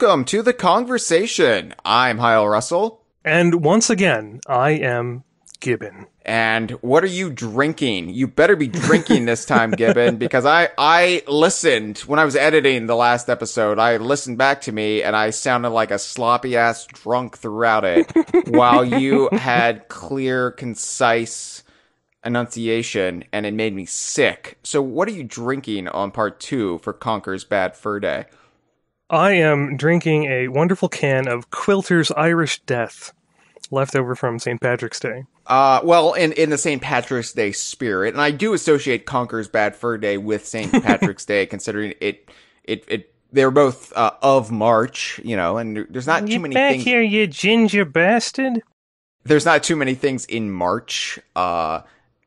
welcome to the Kongversation. I'm Hyle Russell. And once again, I am Gibbon. And what are you drinking? You better be drinking this time, Gibbon, because I, I listened when I was editing the last episode. I listened back to me and I sounded like a sloppy ass drunk throughout it while you had clear, concise enunciation and it made me sick. So what are you drinking on part two for Conker's Bad Fur Day? I am drinking a wonderful can of Quilter's Irish Death, left over from St. Patrick's Day. Uh, well, in, in the St. Patrick's Day spirit, and I do associate Conker's Bad Fur Day with St. Patrick's Day, considering it, it, it, they're both, uh, of March, you know, and there's not too many things. Here, you ginger bastard. There's not too many things in March, uh,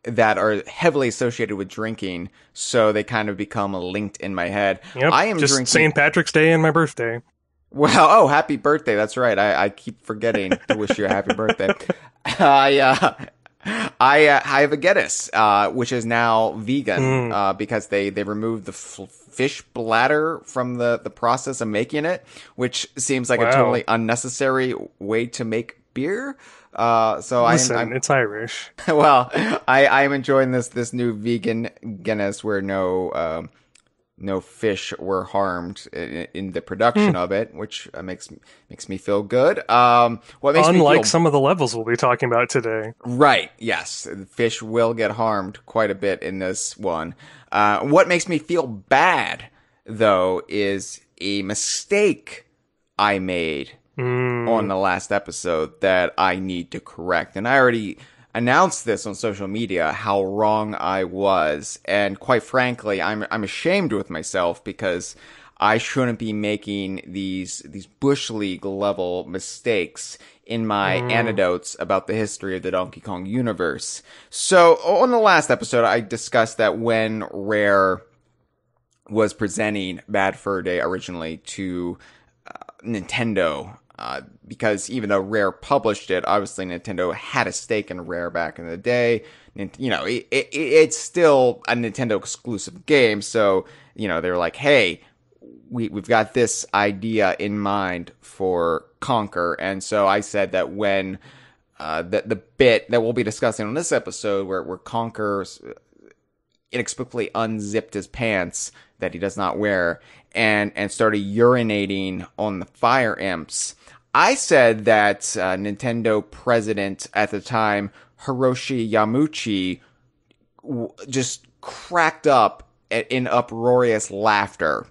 that are heavily associated with drinking, so they kind of become linked in my head. Yep, I am just drinking. St. Patrick's Day and my birthday. Well, oh, happy birthday. That's right. I, I keep forgetting to wish you a happy birthday. I, uh, I, uh, I have a Guinness, uh, which is now vegan, uh, because they, they removed the f- fish bladder from the, the process of making it, which seems like a totally unnecessary way to make beer. Uh, so Listen, I'm, I'm, it's Irish. well, I, I am enjoying this, this new vegan Guinness where no, um, no fish were harmed in, in the production of it, which uh, makes makes me feel good. Um, what makes me Unlike feel some of the levels we'll be talking about today. right, yes, fish will get harmed quite a bit in this one. Uh, what makes me feel bad though is a mistake I made on the last episode that I need to correct, and I already announced this on social media how wrong I was, and quite frankly, I'm I'm ashamed with myself because I shouldn't be making these these bush league level mistakes in my anecdotes about the history of the Donkey Kong universe. So on the last episode, I discussed that when Rare was presenting Bad Fur Day originally to uh, Nintendo. Uh, because even though Rare published it, obviously Nintendo had a stake in Rare back in the day. You know, it, it, it's still a Nintendo exclusive game, so you know they're like, "Hey, we we've got this idea in mind for Conker," and so I said that when uh, the the bit that we'll be discussing on this episode, where where Conker inexplicably unzipped his pants that he does not wear and and started urinating on the fire imps. I said that uh, Nintendo president at the time Hiroshi Yamauchi w- just cracked up in uproarious laughter.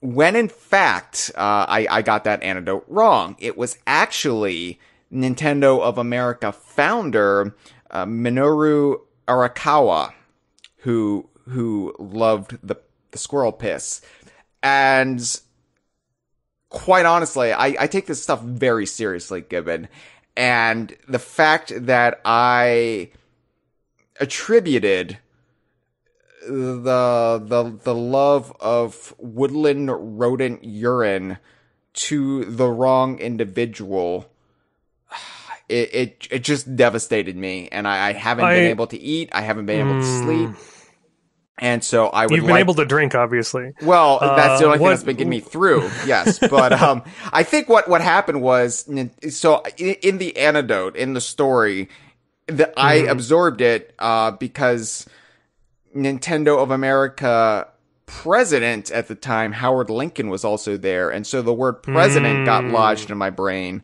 When in fact, uh, I, I got that anecdote wrong. It was actually Nintendo of America founder uh, Minoru Arakawa who who loved the the squirrel piss. And quite honestly, I, I take this stuff very seriously, Gibbon. And the fact that I attributed the the the love of woodland rodent urine to the wrong individual it it, it just devastated me. And I, I haven't I- been able to eat. I haven't been able to hmm. sleep and so I would You've been like able to drink, obviously. well, that's the Uh, only thing that's been getting me through. Yes, but um, I think what what happened was so in, in the anecdote in the story, that I Mm-hmm. absorbed it uh because Nintendo of America president at the time Howard Lincoln was also there, and so the word president got lodged in my brain.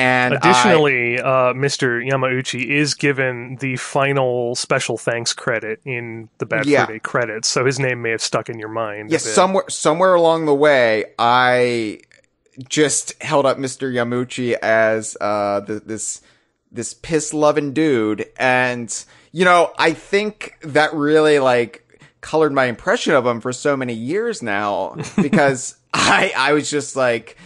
And I-. Additionally, uh, Mr. Yamauchi is given the final special thanks credit in the Bad Yeah. Fur Day credits, so his name may have stuck in your mind. Yes, bit. somewhere somewhere along the way, I just held up Mr. Yamauchi as uh th- this this piss loving dude, and you know, I think that really like colored my impression of him for so many years now because I I was just like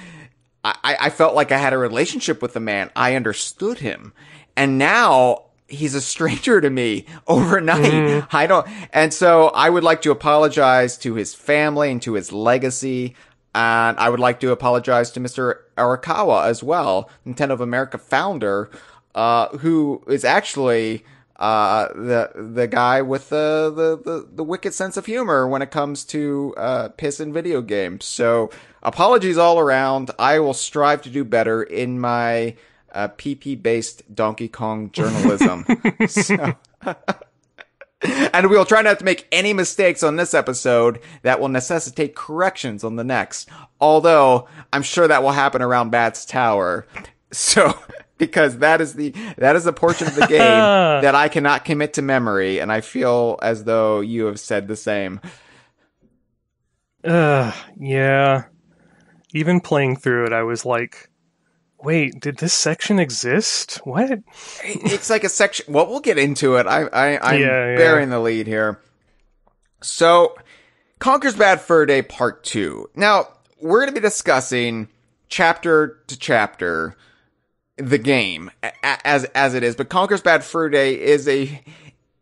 I I felt like I had a relationship with the man. I understood him, and now he's a stranger to me overnight. I don't, and so I would like to apologize to his family and to his legacy. And I would like to apologize to Mr. Arakawa as well, Nintendo of America founder, uh, who is actually, uh, the, the guy with the, the, the, the wicked sense of humor when it comes to, uh, piss in video games. So apologies all around. I will strive to do better in my, uh, PP based Donkey Kong journalism. so, and we will try not to make any mistakes on this episode that will necessitate corrections on the next. Although I'm sure that will happen around Bat's Tower. So, because that is the, that is a portion of the game that I cannot commit to memory. And I feel as though you have said the same. Uh, yeah. Even playing through it, I was like, wait, did this section exist? What? it's like a section. Well, we'll get into it. I, I, I'm Yeah, yeah. bearing the lead here. So, Conker's Bad Fur Day Part 2. Now, we're going to be discussing chapter to chapter the game as, as it is, but Conker's Bad Fur Day is a,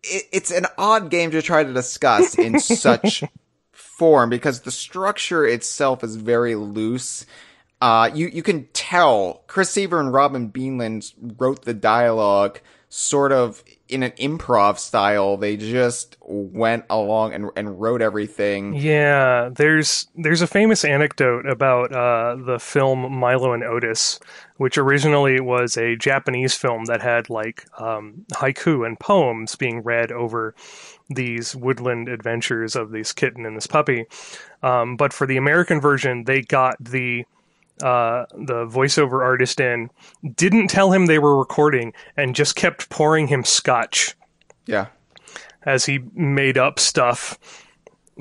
it, it's an odd game to try to discuss in such form because the structure itself is very loose. Uh, you, you can tell Chris Seaver and Robin Beanland wrote the dialogue sort of in an improv style. They just went along and, and wrote everything. Yeah, there's there's a famous anecdote about uh, the film Milo and Otis, which originally was a Japanese film that had like um, haiku and poems being read over these woodland adventures of this kitten and this puppy. Um, but for the American version, they got the uh, the voiceover artist in, didn't tell him they were recording, and just kept pouring him scotch Yeah. as he made up stuff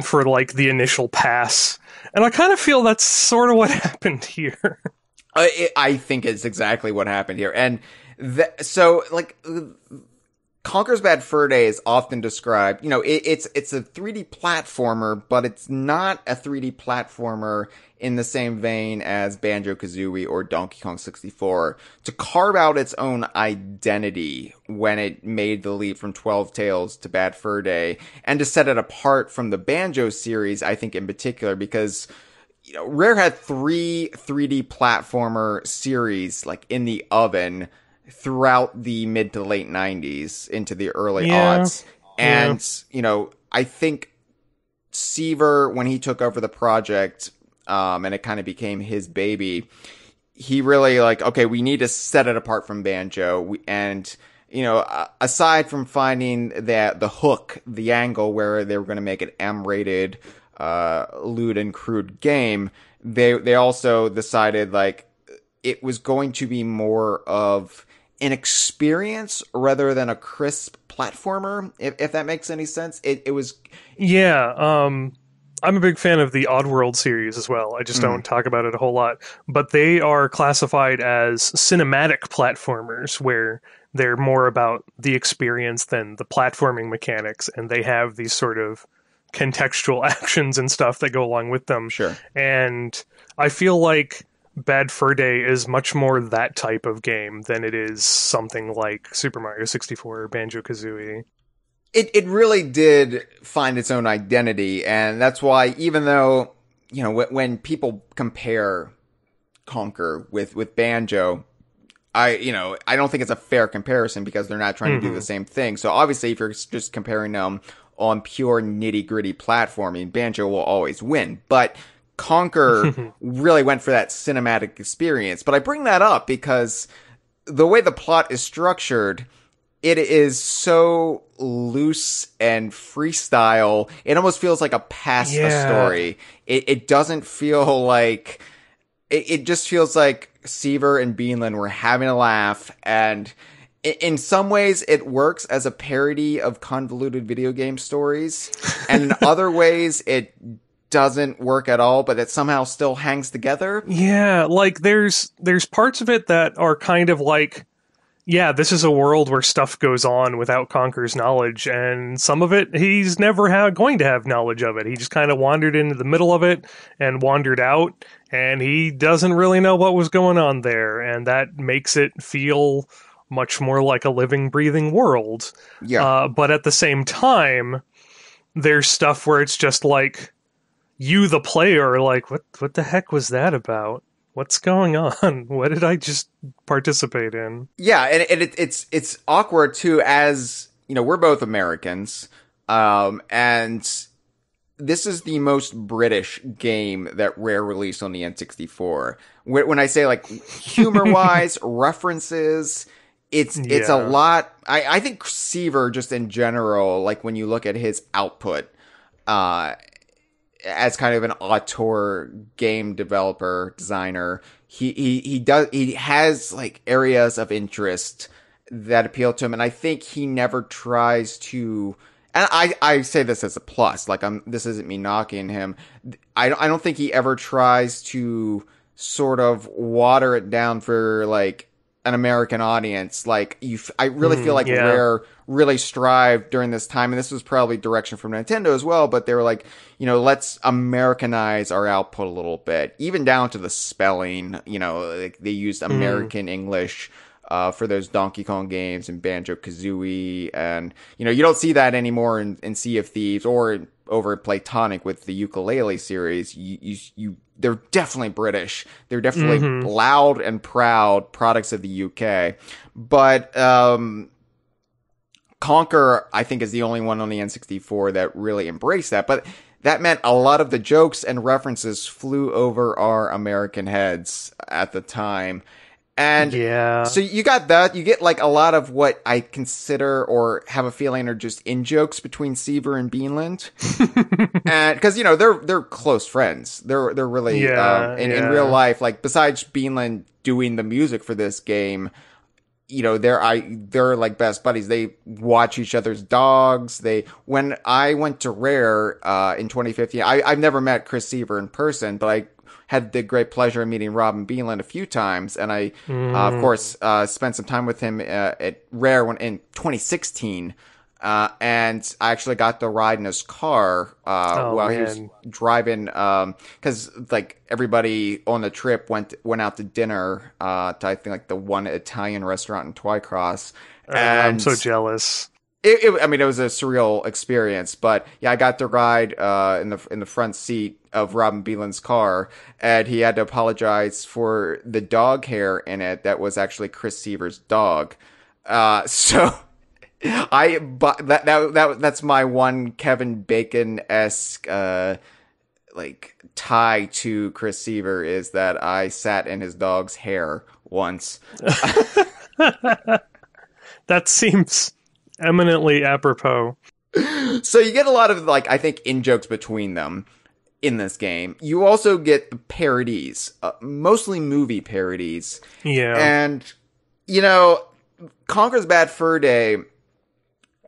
for like the initial pass. And I kind of feel that's sort of what happened here. I, I think it's exactly what happened here. And th- so, like, Conker's Bad Fur Day is often described, you know, it, it's, it's a 3D platformer, but it's not a 3D platformer in the same vein as Banjo Kazooie or Donkey Kong 64 to carve out its own identity when it made the leap from 12 Tales to Bad Fur Day and to set it apart from the Banjo series, I think in particular, because you know, Rare had three 3D platformer series like in the oven throughout the mid to late 90s into the early Yeah. aughts. And, you know, I think Seaver, when he took over the project, um, and it kind of became his baby, he really like, okay, we need to set it apart from Banjo. We, and, you know, aside from finding that the hook, the angle where they were going to make an M-rated, uh, lewd and crude game, they, they also decided like it was going to be more of an experience rather than a crisp platformer, if, if that makes any sense. It, it was, yeah, um I'm a big fan of the Oddworld series as well. I just hmm. don't talk about it a whole lot. But they are classified as cinematic platformers where they're more about the experience than the platforming mechanics and they have these sort of contextual actions and stuff that go along with them. sure. and I feel like Bad Fur Day is much more that type of game than it is something like Super Mario 64 or Banjo Kazooie. It it really did find its own identity, and that's why even though you know when, people compare Conker with with Banjo, I you know I don't think it's a fair comparison because they're not trying to do mm-hmm. the same thing. So obviously, if you're just comparing them on pure nitty gritty platforming, Banjo will always win, but. Conker really went for that cinematic experience. But I bring that up because the way the plot is structured, it is so loose and freestyle. It almost feels like a past a story. It, it doesn't feel like it, it just feels like Seaver and Beanland were having a laugh and in some ways it works as a parody of convoluted video game stories and in other ways it doesn't work at all but it somehow still hangs together Yeah, like there's there's parts of it that are kind of like yeah, this is a world where stuff goes on without Conker's knowledge, and some of it he's never ha- going to have knowledge of it. He just kind of wandered into the middle of it and wandered out, and he doesn't really know what was going on there, and that makes it feel much more like a living, breathing world. Yeah. Uh, but at the same time, there's stuff where it's just like you, the player, are like, what what the heck was that about? What's going on? What did I just participate in? Yeah, and, and it, it's it's awkward too, as you know, we're both Americans, um, and this is the most British game that Rare released on the N64. When when I say like humor wise, references, it's it's a lot. I I think Seaver just in general, like when you look at his output, uh, as kind of an auteur game developer designer he he he does he has like areas of interest that appeal to him and i think he never tries to and i i say this as a plus like i'm this isn't me knocking him. I don't, I don't think he ever tries to sort of water it down for like an american audience like you f- i really feel like yeah. rare really strived during this time and this was probably direction from nintendo as well but they were like you know let's americanize our output a little bit even down to the spelling you know like they used american english uh, for those Donkey Kong games and Banjo Kazooie, and you know you don't see that anymore in, in Sea of Thieves or over at Playtonic with the Yooka-Laylee series. You, you, you, they're definitely British. They're definitely loud and proud products of the UK. But um, Conker, I think, is the only one on the N64 that really embraced that. But that meant a lot of the jokes and references flew over our American heads at the time. And Yeah. so you got that. You get like a lot of what I consider or have a feeling are just in jokes between Seaver and Beanland, and because you know they're they're close friends. They're they're really Yeah, um, in in real life. Like besides Beanland doing the music for this game, you know they're I they're like best buddies. They watch each other's dogs. They when I went to Rare uh, in 2015, I I've never met Chris Seaver in person, but I had the great pleasure of meeting Robin Beanland a few times, and I uh, of course uh, spent some time with him uh, at Rare when in 2016. Uh, and I actually got to ride in his car uh, Oh, while he was driving because like everybody on the trip went went out to dinner uh to I think like the one Italian restaurant in Twycross. Uh, I'm so jealous. it, it, I mean, it was a surreal experience, but yeah, I got to ride uh, in the in the front seat of Robin Beanland's car, and he had to apologize for the dog hair in it that was actually Chris Seaver's dog. Uh, so I but that that that that's my one Kevin Bacon esque uh like tie to Chris Seaver is that I sat in his dog's hair once. That seems eminently apropos. So you get a lot of like I think in jokes between them in this game. You also get the parodies, uh, mostly movie parodies, Yeah. and you know, Conker's Bad Fur Day.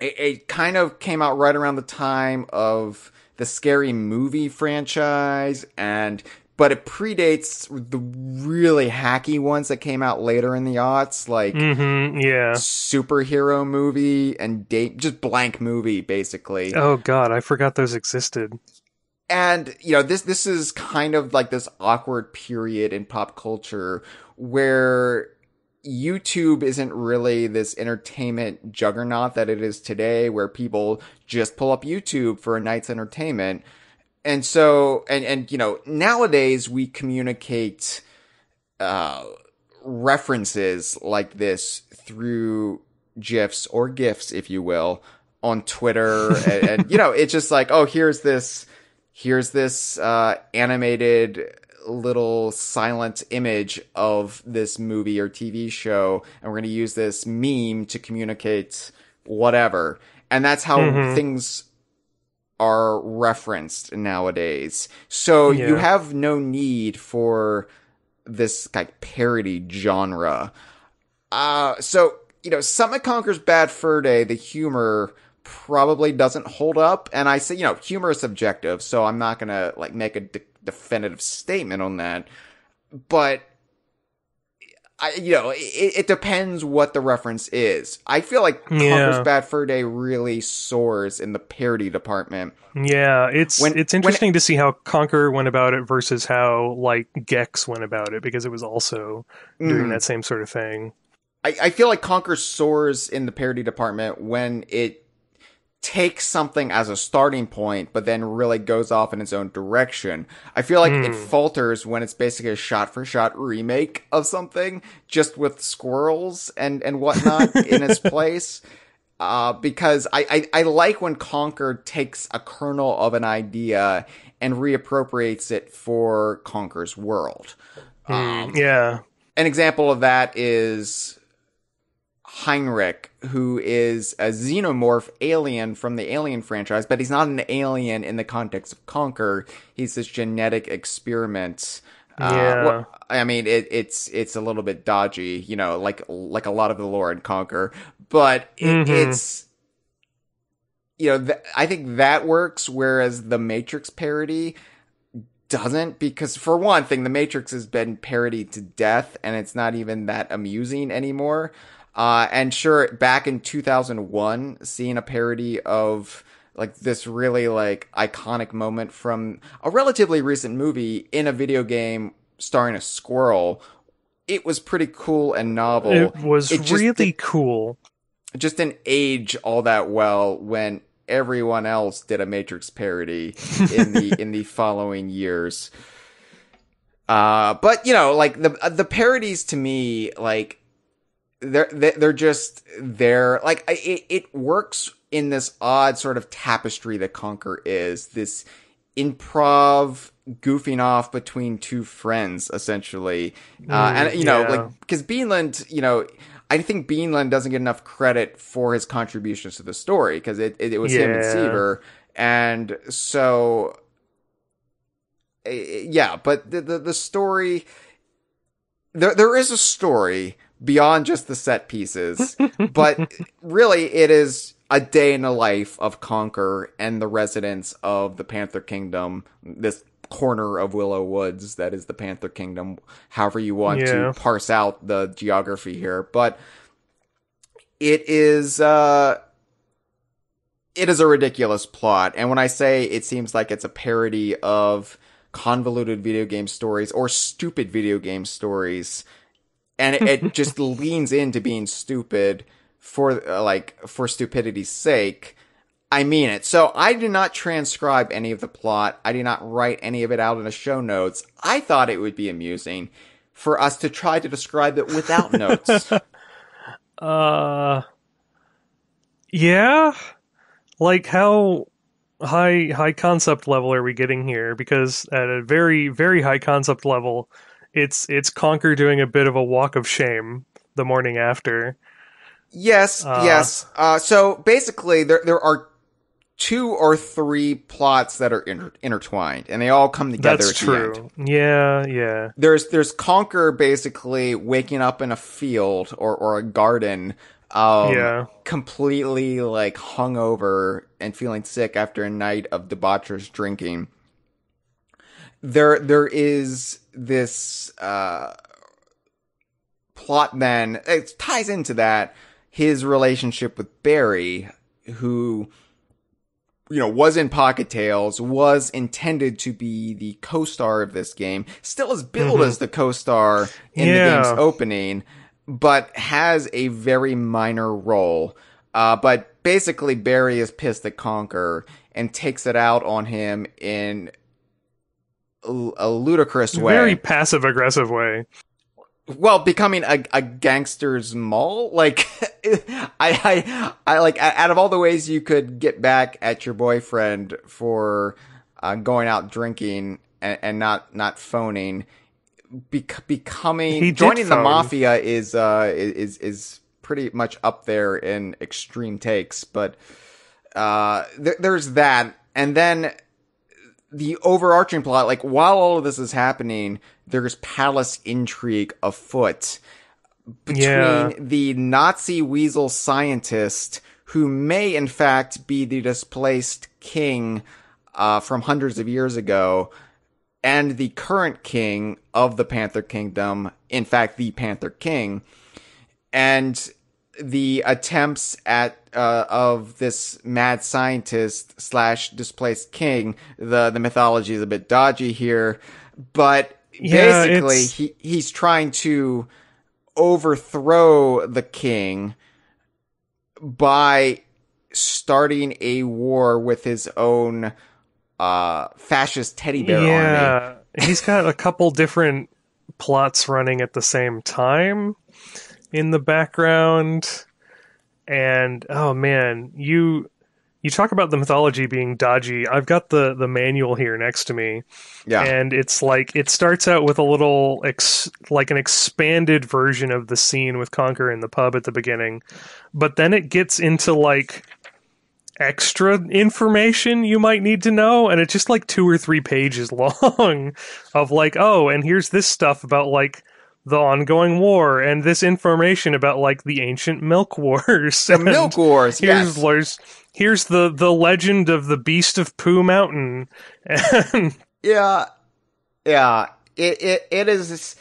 It, it kind of came out right around the time of the scary movie franchise, and but it predates the really hacky ones that came out later in the aughts, like hmm yeah. superhero movie and date just blank movie basically Oh god, I forgot those existed. And you know this this is kind of like this awkward period in pop culture where YouTube isn't really this entertainment juggernaut that it is today where people just pull up YouTube for a night's entertainment. And so and and you know nowadays we communicate uh references like this through gifs or gifs if you will on twitter. And, and you know it's just like oh here's this here's this uh animated little silent image of this movie or tv show and we're going to use this meme to communicate whatever and that's how things are referenced nowadays. So you have no need for this like parody genre. Uh so you know, Summit Conker's Bad Fur Day, the humor probably doesn't hold up. And I say, you know, humor is subjective, so I'm not gonna like make a de- definitive statement on that. But I, you know, it, it depends what the reference is. I feel like Conker's Yeah. Bad Fur Day really soars in the parody department. Yeah, it's When- it's when- interesting to see how Conker went about it versus how like Gex went about it because it was also doing Mhm. that same sort of thing. I, I feel like Conker soars in the parody department when it takes something as a starting point, but then really goes off in its own direction. I feel like it falters when it's basically a shot for shot remake of something, just with squirrels and, and whatnot in its place. Uh, because I, I, I like when Conker takes a kernel of an idea and reappropriates it for Conker's world. Um, Yeah. an example of that is Heinrich, who is a xenomorph alien from the Alien franchise, but he's not an alien in the context of Conker. He's this genetic experiment. Uh, Yeah. I mean, it, it's it's a little bit dodgy, you know, like like a lot of the lore in Conker, but it, Mhm. it's you know, th- I think that works. Whereas the Matrix parody doesn't because for one thing the matrix has been parodied to death and it's not even that amusing anymore uh and sure back in 2001 seeing a parody of like this really like iconic moment from a relatively recent movie in a video game starring a squirrel it was pretty cool and novel It was It really did- cool. just didn't age all that well when everyone else did a Matrix parody in the in the following years. Uh, but you know, like the the parodies to me, like they're they're just there. Like it it works in this odd sort of tapestry that Conker is this improv goofing off between two friends essentially uh, and you know yeah. like because beanland you know i think beanland doesn't get enough credit for his contributions to the story because it, it, it was him and seaver and so uh, yeah but the, the the story there there is a story beyond just the set pieces but really it is a day in the life of Conker and the residents of the Panther Kingdom, this corner of Willow Woods that is the Panther Kingdom, however you want Yeah. to parse out the geography here. But it is uh it is a ridiculous plot. And when I say it seems like it's a parody of convoluted video game stories or stupid video game stories, and it, it just leans into being stupid for uh, like for stupidity's sake. I mean it. So I did not transcribe any of the plot. I did not write any of it out in the show notes. I thought it would be amusing for us to try to describe it without notes. Uh, yeah. Like how high high concept level are we getting here? Because at a very very high concept level, it's it's Conker doing a bit of a walk of shame the morning after. Yes, Uh. yes. Uh, so basically, there there are two or three plots that are inter- intertwined, and they all come together. That's at the end. true. Yeah, yeah. There's there's Conker basically waking up in a field or or a garden, um, Yeah. completely like hungover and feeling sick after a night of debaucherous drinking. There there is this uh plot then it ties into that his relationship with Barry, who you know was in Pocket Tales, was intended to be the co-star of this game, still is billed as the co-star in the game's opening, but has a very minor role. Uh, but basically, Barry is pissed at Conker and takes it out on him in a, ludicrous way. Very passive aggressive way. well becoming a, a gangster's mall like I, I i like out of all the ways you could get back at your boyfriend for uh, going out drinking and, and not not phoning bec- becoming joining the mafia is uh is is pretty much up there in extreme takes but uh th- there's that. And then the overarching plot, like while all of this is happening, there's palace intrigue afoot between Yeah. the Nazi weasel scientist who may in fact be the displaced king uh, from hundreds of years ago and the current king of the Panther Kingdom, in fact, the Panther King, and the attempts at uh, of this mad scientist slash displaced king. The the mythology is a bit dodgy here, but Yeah, basically it's- he he's trying to overthrow the king by starting a war with his own uh, fascist teddy bear army. yeah, he's got a couple different plots running at the same time in the background, and oh man, you you talk about the mythology being dodgy. I've got the the manual here next to me, Yeah. and it's like it starts out with a little ex, like an expanded version of the scene with Conker in the pub at the beginning, but then it gets into like extra information you might need to know and it's just like two or three pages long of like oh and here's this stuff about like the ongoing war and this information about like the ancient milk wars the Milk Wars, here's yes. here's the the legend of the beast of pooh mountain and Yeah, yeah. It it it is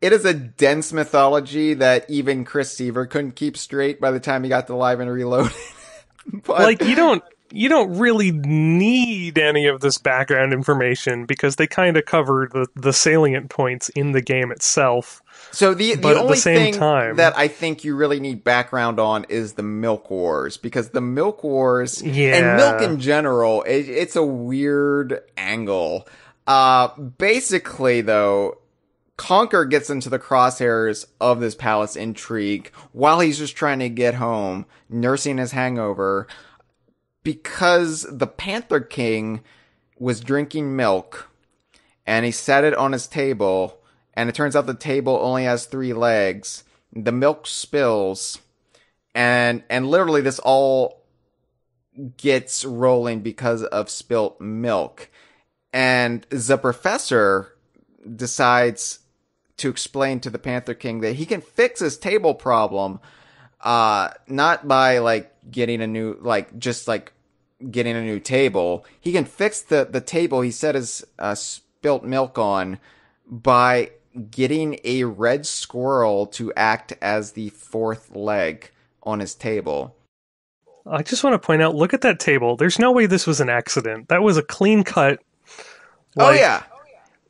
it is a dense mythology that even Chris Seaver couldn't keep straight by the time he got to Live and Reloaded. but like you don't you don't really need any of this background information because they kind of cover the, the salient points in the game itself. so the the the only same thing time- that I think you really need background on is the Milk Wars because the Milk Wars Yeah. and milk in general, it, it's a weird angle. Uh, basically though. Conker gets into the crosshairs of this palace intrigue while he's just trying to get home, nursing his hangover, because the Panther King was drinking milk and he set it on his table, and it turns out the table only has three legs. The milk spills, and and literally this all gets rolling because of spilt milk. And the professor decides to explain to the Panther King that he can fix his table problem, uh, not by like getting a new, like just like getting a new table. He can fix the the table he set his uh, spilt milk on by getting a red squirrel to act as the fourth leg on his table. I just want to point out look at that table. There's no way this was an accident. That was a clean cut. oh yeah,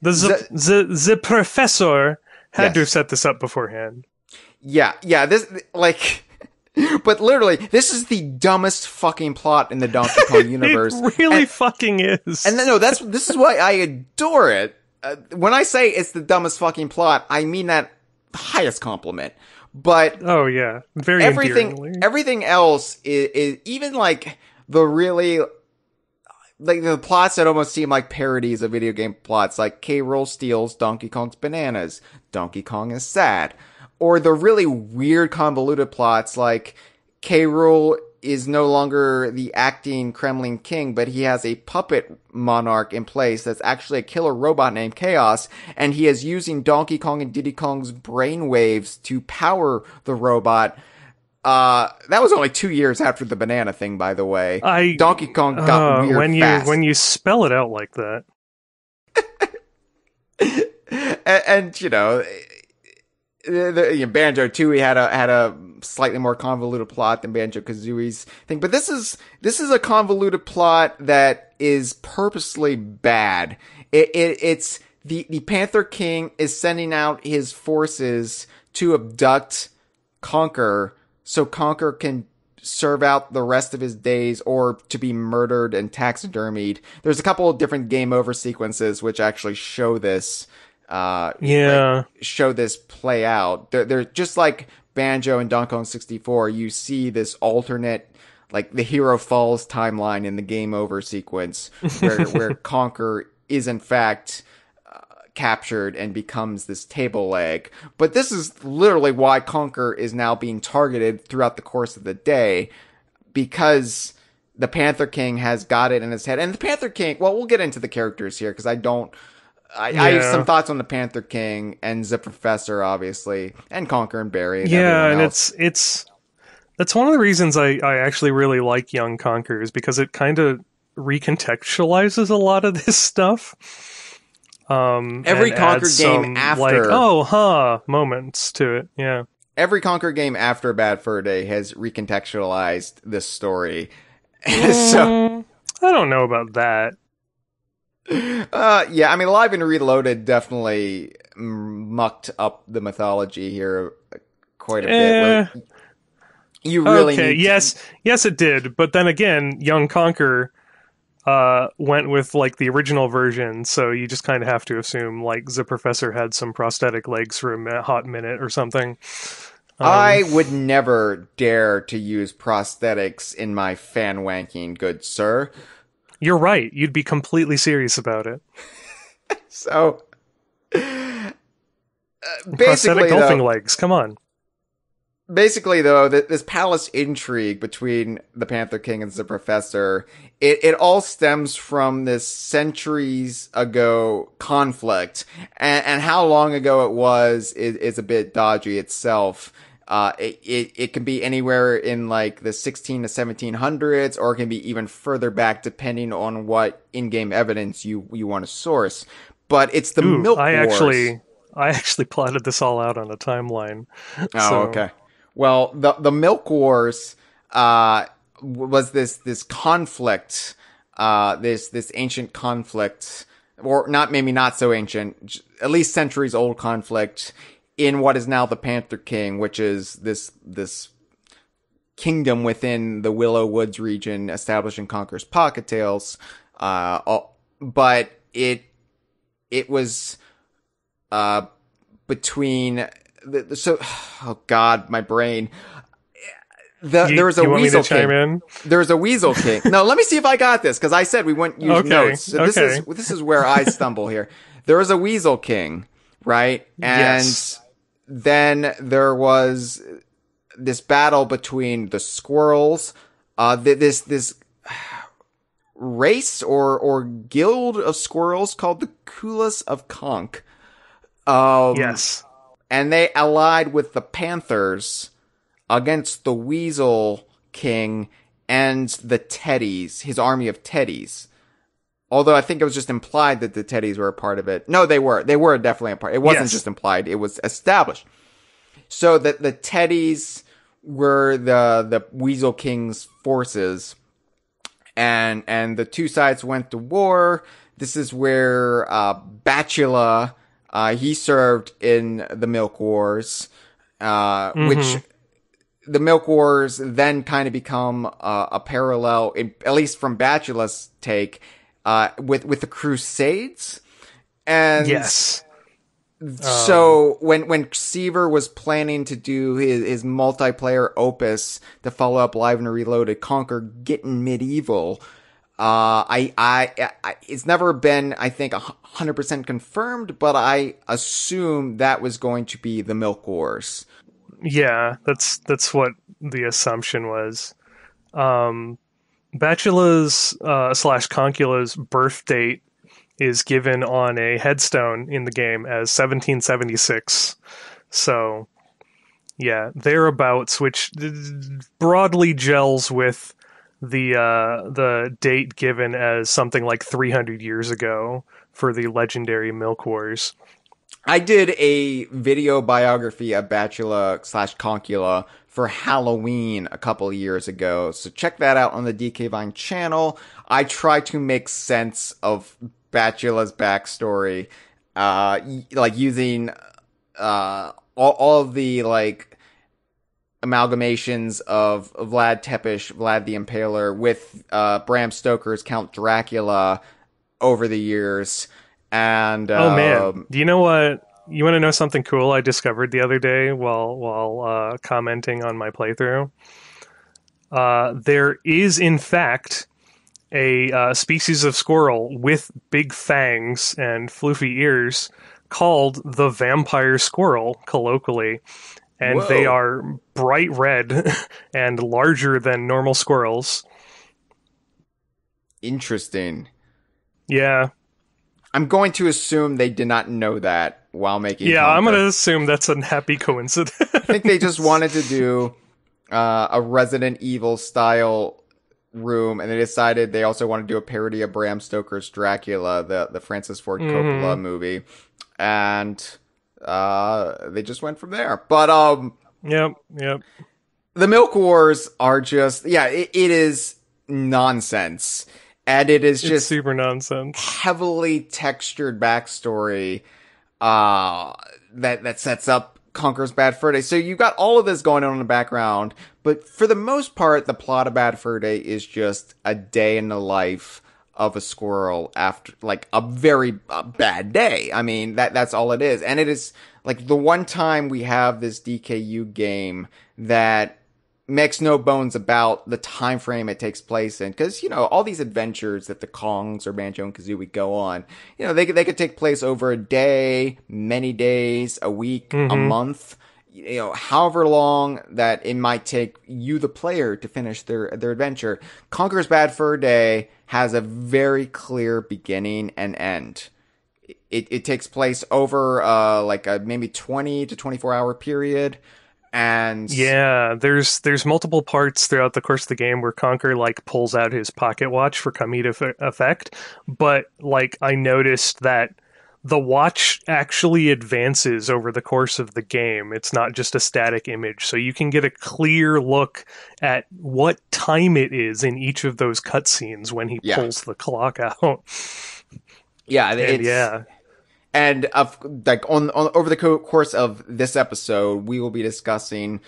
The, the, the, the professor had to have set this up beforehand. yeah, yeah. This like. But literally, this is the dumbest fucking plot in the Donkey Kong universe. It really And- fucking is. And no, that's this is why I adore it. Uh, when I say it's the dumbest fucking plot, I mean that highest compliment. But oh yeah, very everything, endearingly. everything else is, is even like the really like the plots that almost seem like parodies of video game plots, like K. Rool steals Donkey Kong's bananas, Donkey Kong is sad, or the really weird convoluted plots like K. Rool is no longer the acting Kremling king, but he has a puppet monarch in place that's actually a killer robot named Chaos, and he is using Donkey Kong and Diddy Kong's brainwaves to power the robot. Uh, that was only two years after the banana thing, by the way. I Donkey Kong got uh, weird when you fast. when you spell it out like that. and, and you know, the, the, you know, Banjo Tooie had a had a slightly more convoluted plot than Banjo Kazooie's thing, but this is this is a convoluted plot that is purposely bad. It, it it's the the Panther King is sending out his forces to abduct Conker, so Conker can serve out the rest of his days or to be murdered and taxidermied. There's a couple of different game over sequences which actually show this. Uh, Yeah. show this play out. They're, they're just like Banjo and Donkey Kong 64. You see this alternate, like the hero falls timeline in the game over sequence where, where Conker is in fact uh, captured and becomes this table leg. But this is literally why Conker is now being targeted throughout the course of the day because the Panther King has got it in his head. And the Panther King, well, we'll get into the characters here because I don't. I, I have some thoughts on the Panther King and the Professor, obviously, and Conker and Barry. And yeah, and it's it's that's one of the reasons I I actually really like Young Conker is because it kind of recontextualizes a lot of this stuff. Um, Every Conker game some, after- like oh huh moments to it. Yeah, every Conker game after Bad Fur Day has recontextualized this story. so, Mm, I don't know about that. Uh, yeah, I mean, Live and Reloaded definitely mucked up the mythology here quite a bit. Eh. you really okay, need to- yes, yes, it did. But then again, Young Conker uh, went with like the original version, so you just kind of have to assume like the professor had some prosthetic legs for a hot minute or something. Um, I would never dare to use prosthetics in my fan wanking, good sir. You're right. You'd be completely serious about it. So, uh, Prosthetic basically, golfing though, legs. Come on. basically though, th- this palace intrigue between the Panther King and the Professor, it, it all stems from this centuries ago conflict, and, and how long ago it was is, is a bit dodgy itself. Uh, it, it, it can be anywhere in like the 16 to 1700s, or it can be even further back depending on what in-game evidence you, you want to source. But it's the Ooh, Milk I Wars. actually, I actually plotted this all out on a timeline. Oh, So- okay. Well, the the Milk Wars uh, was this this conflict, uh, this this ancient conflict, or not maybe not so ancient, at least centuries old conflict in what is now the Panther King, which is this this kingdom within the Willow Woods region, established and Conker's Pocket Tales. Uh, all- but it it was uh between the, the- so oh god my brain the, You- there was a you want me weasel king. in? There was a weasel king. no, let me see if I got this because I said we wouldn't use Okay, notes. So This okay. is this is where I stumble here. There was a weasel king, right? And Yes. Then there was this battle between the squirrels. Uh, th- this this race or or guild of squirrels called the Kulas of Conk. Um, Yes. and they allied with the Panthers against the Weasel King and the Teddies, his army of Teddies. Although I think it was just implied that the Teddies were a part of it. No, they were. They were definitely a part. It wasn't Yes. just implied. It was established. So that the Teddies were the the Weasel King's forces, and and the two sides went to war. This is where uh, Batula uh, he served in the Milk Wars, uh, which the Milk Wars then kind of become uh, a parallel, in, at least from Batula's take, uh, with with the Crusades. And Yes. so when when Seaver was planning to do his, his multiplayer opus to follow up Live and Reloaded, Conker Getting Medieval, uh, I, I I it's never been I think a hundred percent confirmed, but I assume that was going to be the Milk Wars. Yeah, that's that's what the assumption was. Um, Batula's uh, slash Concula's birth date is given on a headstone in the game as 1776. So, yeah, thereabouts, which broadly gels with the uh, the date given as something like 300 years ago for the legendary Milk Wars. I did a video biography of Batula slash Concula for Halloween a couple of years ago. So check that out on the DK Vine channel. I try to make sense of Batula's backstory, uh, y- like using, uh, all, all of the, like, amalgamations of Vlad Tepish, Vlad the Impaler with, uh, Bram Stoker's Count Dracula over the years. And, Oh man, um, do you know what? You want to know something cool I discovered the other day while while uh, commenting on my playthrough? Uh, there is in fact a uh, species of squirrel with big fangs and floofy ears called the vampire squirrel colloquially and they are bright red and larger than normal squirrels interesting. yeah I'm going to assume they did not know that while making. yeah i'm gonna assume that's a happy coincidence. I think they just wanted to do uh, a Resident Evil style room, and they decided they also want to do a parody of Bram Stoker's Dracula, the the Francis Ford Coppola movie, and uh, they just went from there. But um, yep yep. the Milk Wars are just yeah, it, it is nonsense, and it is it's just super nonsense. heavily textured backstory uh that that sets up Conker's Bad Fur Day. So you've got all of this going on in the background, but for the most part, the plot of Bad Fur Day is just a day in the life of a squirrel after like a very uh, bad day. I mean, that that's all it is. And it is like the one time we have this DKU game that makes no bones about the time frame it takes place in. Because you know all these adventures that the kongs or banjo and kazooie go on you know they, they could take place over a day many days a week mm-hmm. a month you know however long that it might take you the player to finish their their adventure. Conker's bad fur day has a very clear beginning and end. It, it takes place over uh like a maybe 20 to 24 hour period and yeah there's there's multiple parts throughout the course of the game where conker like pulls out his pocket watch for comedic effect. But like i noticed that the watch actually advances over the course of the game. It's not just a static image. So you can get a clear look at what time it is in each of those cutscenes when he yeah. pulls the clock out. Yeah yeah and of like on, on over the co- course of this episode, we will be discussing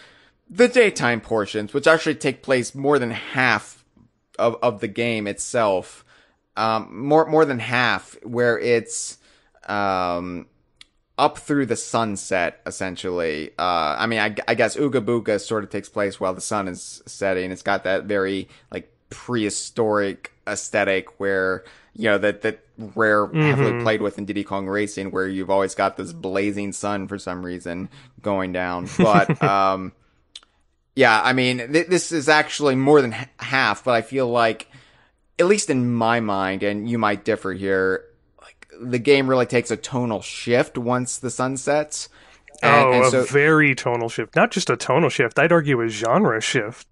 the daytime portions, which actually take place more than half of, of the game itself. Um, more more than half, where it's um, up through the sunset, essentially. Uh, I mean, I, I guess Ooga Booga sort of takes place while the sun is setting. It's got that very like prehistoric aesthetic where you know that that rare mm-hmm. heavily played with in Diddy Kong Racing, where you've always got this blazing sun for some reason going down. But um, yeah, I mean, th- this is actually more than h- half. But I feel like, at least in my mind, and you might differ here, like the game really takes a tonal shift once the sun sets. And, oh, and so, a very tonal shift. Not just a tonal shift. I'd argue a genre shift.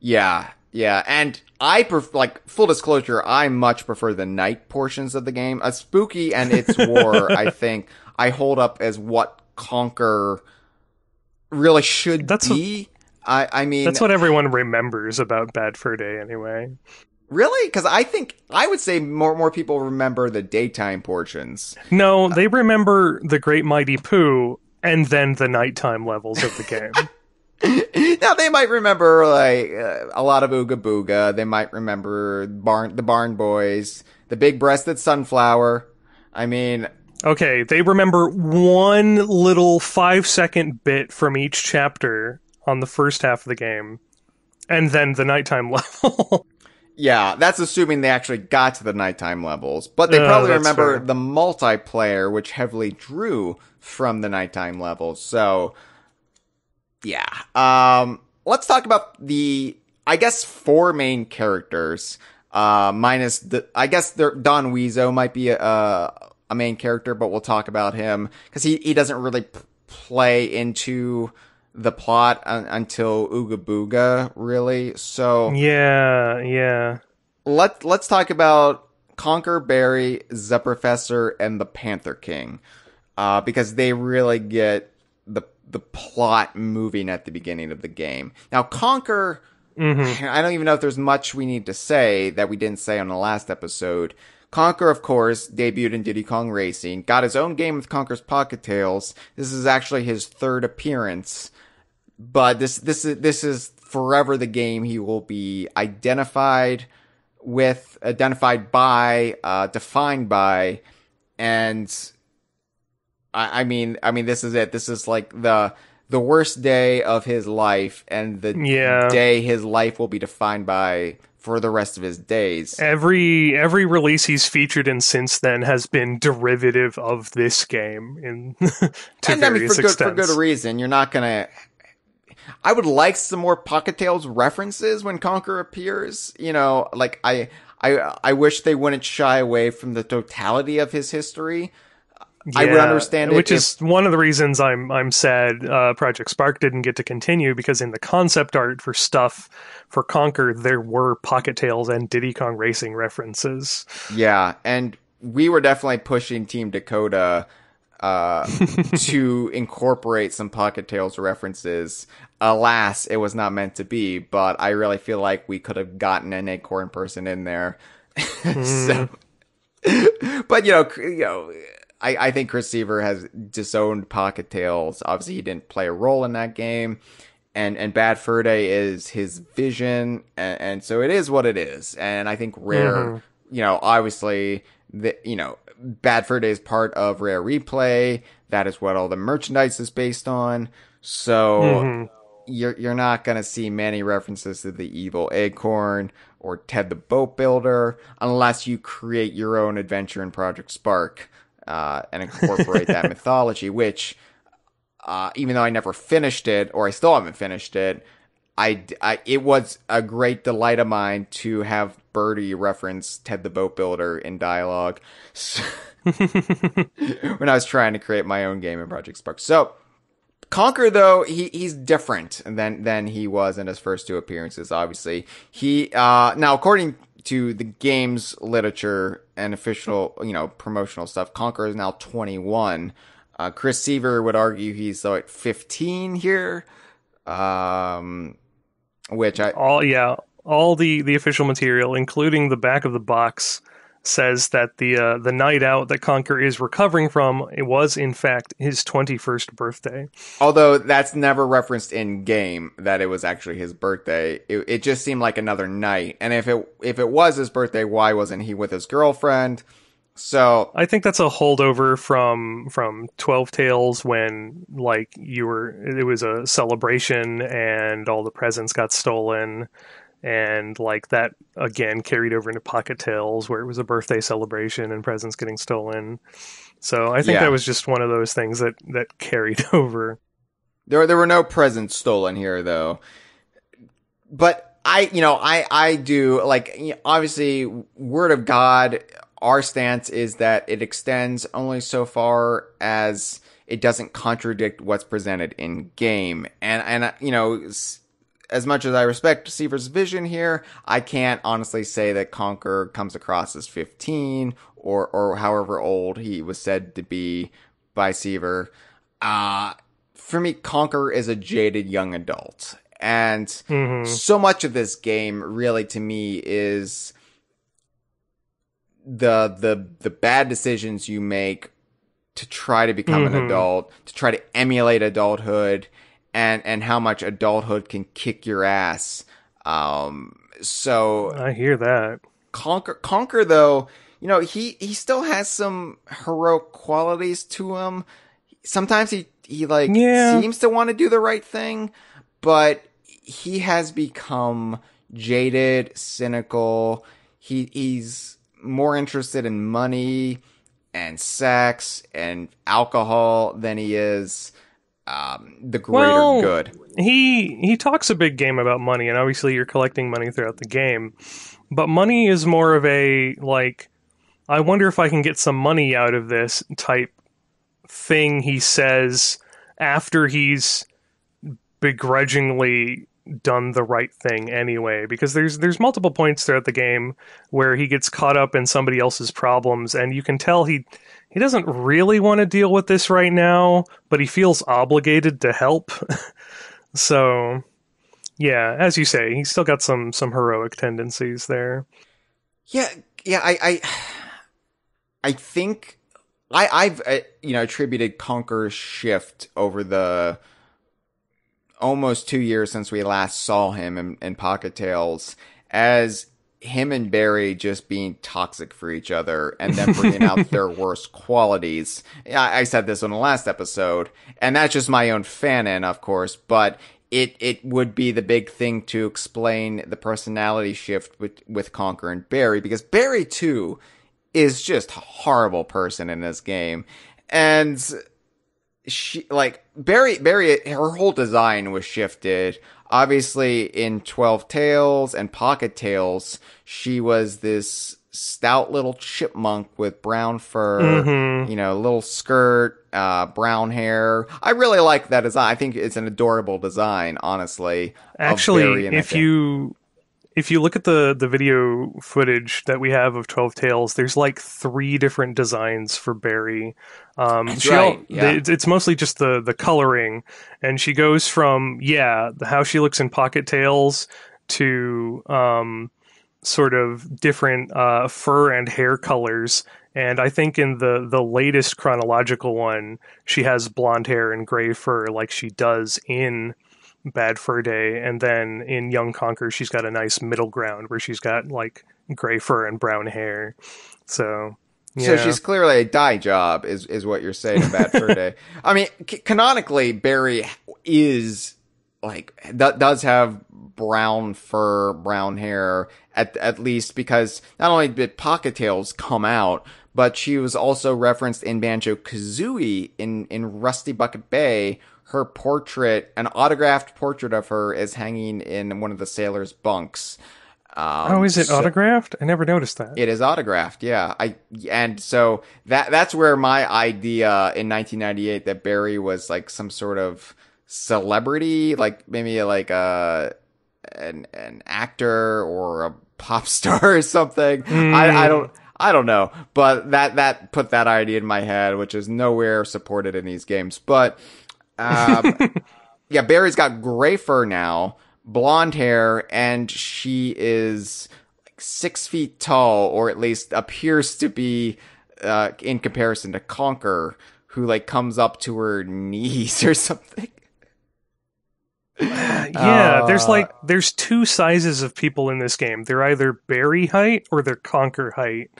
Yeah, yeah, and I pref- like full disclosure. I much prefer the night portions of the game. A spooky and its war, I think, I hold up as what Conker really should that's be. I, I mean, that's what everyone remembers about Bad Fur Day, anyway. Really? Because I think I would say more more people remember the daytime portions. No, they remember the Great Mighty Poo and then the nighttime levels of the game. now they might remember like uh, a lot of Ooga Booga. They might remember barn the Barn Boys, the big breasted sunflower. I mean, okay, they remember one little five second bit from each chapter on the first half of the game, and then the nighttime level. yeah, that's assuming they actually got to the nighttime levels, but they uh, probably remember fair. the multiplayer, which heavily drew from the nighttime levels. So yeah. Um, let's talk about the, I guess, four main characters. Uh, minus the, I guess Don Weaso might be a, a main character, but we'll talk about him because he, he doesn't really p- play into the plot un- until Ooga Booga, really. So yeah, yeah. Let Let's talk about Conker, Barry, the Professor, and the Panther King, uh, because they really get the plot moving at the beginning of the game. Now, Conker, mm-hmm. I don't even know if there's much we need to say that we didn't say on the last episode. Conker, of course, debuted in Diddy Kong Racing, got his own game with Conker's Pocket Tales. This is actually his third appearance, but this this is this is forever the game he will be identified with, identified by, uh, defined by, and I, I mean, I mean, this is it. This is like the the worst day of his life, and the yeah. day his life will be defined by for the rest of his days. Every every release he's featured in since then has been derivative of this game in to and, various I mean, for extents. Good, for good reason. You're not gonna. I would like some more Pocket Tales references when Conker appears. You know, like I, I, I wish they wouldn't shy away from the totality of his history. Yeah, I would understand which if, is one of the reasons I'm I'm sad uh, Project Spark didn't get to continue because in the concept art for stuff for Conker there were Pocket Tales and Diddy Kong Racing references. Yeah, and we were definitely pushing Team Dakota uh, to incorporate some Pocket Tales references. Alas, it was not meant to be, but I really feel like we could have gotten an Acorn person in there. Mm. so, but you know, you know I, I think Chris Seavor has disowned Pocket Tales. Obviously, he didn't play a role in that game, and and Bad Fur Day is his vision, and, and so it is what it is. And I think Rare, Mm-hmm. you know, obviously, the you know, Bad Fur Day is part of Rare Replay. That is what all the merchandise is based on. So Mhm. you're you're not gonna see many references to the evil acorn or Ted the Boat Builder unless you create your own adventure in Project Spark uh, and incorporate that mythology. Which, uh, even though I never finished it or I still haven't finished it, I, I it was a great delight of mine to have Birdie reference Ted the Boat Builder in dialogue. So- when I was trying to create my own game in Project Spark. So Conker though he he's different than than he was in his first two appearances. Obviously, he uh now according to the game's literature and official you know promotional stuff, Conker is now 21. Uh, Chris Seavor would argue he's uh, at 15 here, um, which I all yeah, all the the official material, including the back of the box, says that the uh, the night out that Conker is recovering from it was in fact his twenty first birthday. Although that's never referenced in game that it was actually his birthday, it, it just seemed like another night. And if it if it was his birthday, why wasn't he with his girlfriend? So I think that's a holdover from from Twelve Tales when like you were it was a celebration and all the presents got stolen and like that again carried over into Pocket Tales where it was a birthday celebration and presents getting stolen. So I think Yeah. that was just one of those things that that carried over. there there were no presents stolen here though. But I you know I I do like obviously word of God. Our stance is that it extends only so far as it doesn't contradict what's presented in game. And and you know. s- as much as I respect Seavor's vision here, I can't honestly say that Conker comes across as 15 or or however old he was said to be by Seavor. Uh for me, Conker is a jaded young adult. And Mhm. so much of this game really to me is the the the bad decisions you make to try to become an Mhm. adult, to try to emulate adulthood and and how much adulthood can kick your ass. Um so I hear that. Conker Conker though, you know, he he still has some heroic qualities to him. Sometimes he he like Yeah. seems to want to do the right thing, but he has become jaded, cynical. He he's more interested in money and sex and alcohol than he is um, the greater Well, good. he he talks a big game about money and obviously you're collecting money throughout the game but money is more of a like i wonder if i can get some money out of this type thing he says after he's begrudgingly done the right thing anyway because there's there's multiple points throughout the game where he gets caught up in somebody else's problems and you can tell he he doesn't really want to deal with this right now but he feels obligated to help so yeah as you say he's still got some some heroic tendencies there Yeah, yeah. I, I, I think I, I've uh, you know attributed Conker's shift over the almost two years since we last saw him in, in Pocket Tales as him and Barry just being toxic for each other and then bringing out their worst qualities. I, I said this on the last episode, and that's just my own fanon, of course, but it, it would be the big thing to explain the personality shift with, with Conker and Barry, because Barry too is just a horrible person in this game. And she like Barry Barry her whole design was shifted. Obviously in 12 Tales and Pocket Tales, she was this stout little chipmunk with brown fur, Mhm. you know, little skirt, uh, brown hair. I really like that design. I think it's an adorable design, honestly. actually if you if you look at the the video footage that we have of 12 tales there's like three different designs for barry um she right, yeah. it's, it's mostly just the the coloring and she goes from yeah the, how she looks in pocket tales to um sort of different uh fur and hair colors And I think in the the latest chronological one, she has blonde hair and gray fur like she does in Bad Fur Day, and then in Young Conker, she's got a nice middle ground where she's got like gray fur and brown hair. So So yeah. she's clearly a dye job, is is what you're saying about Fur Day. I mean, c- canonically, Barry is like that does have brown fur, brown hair at at least because not only did Pocket tales come out, but she was also referenced in Banjo Kazooie in in Rusty Bucket Bay. Her portrait, an autographed portrait of her, is hanging in one of the sailors' bunks. Um, oh, is it so- autographed? I never noticed that. it is autographed, yeah. I and so that that's where my idea in 1998 that Barry was like some sort of celebrity, like maybe like a an an actor or a pop star or something. I I don't I don't know, but that that put that idea in my head, which is nowhere supported in these games. But um, yeah, Barry's got gray fur now, blonde hair, and she is like six feet tall, or at least appears to be uh, in comparison to Conker, who like comes up to her knees or something. yeah, there's Uh, like there's two sizes of people in this game. They're either Barry height or they're Conker height.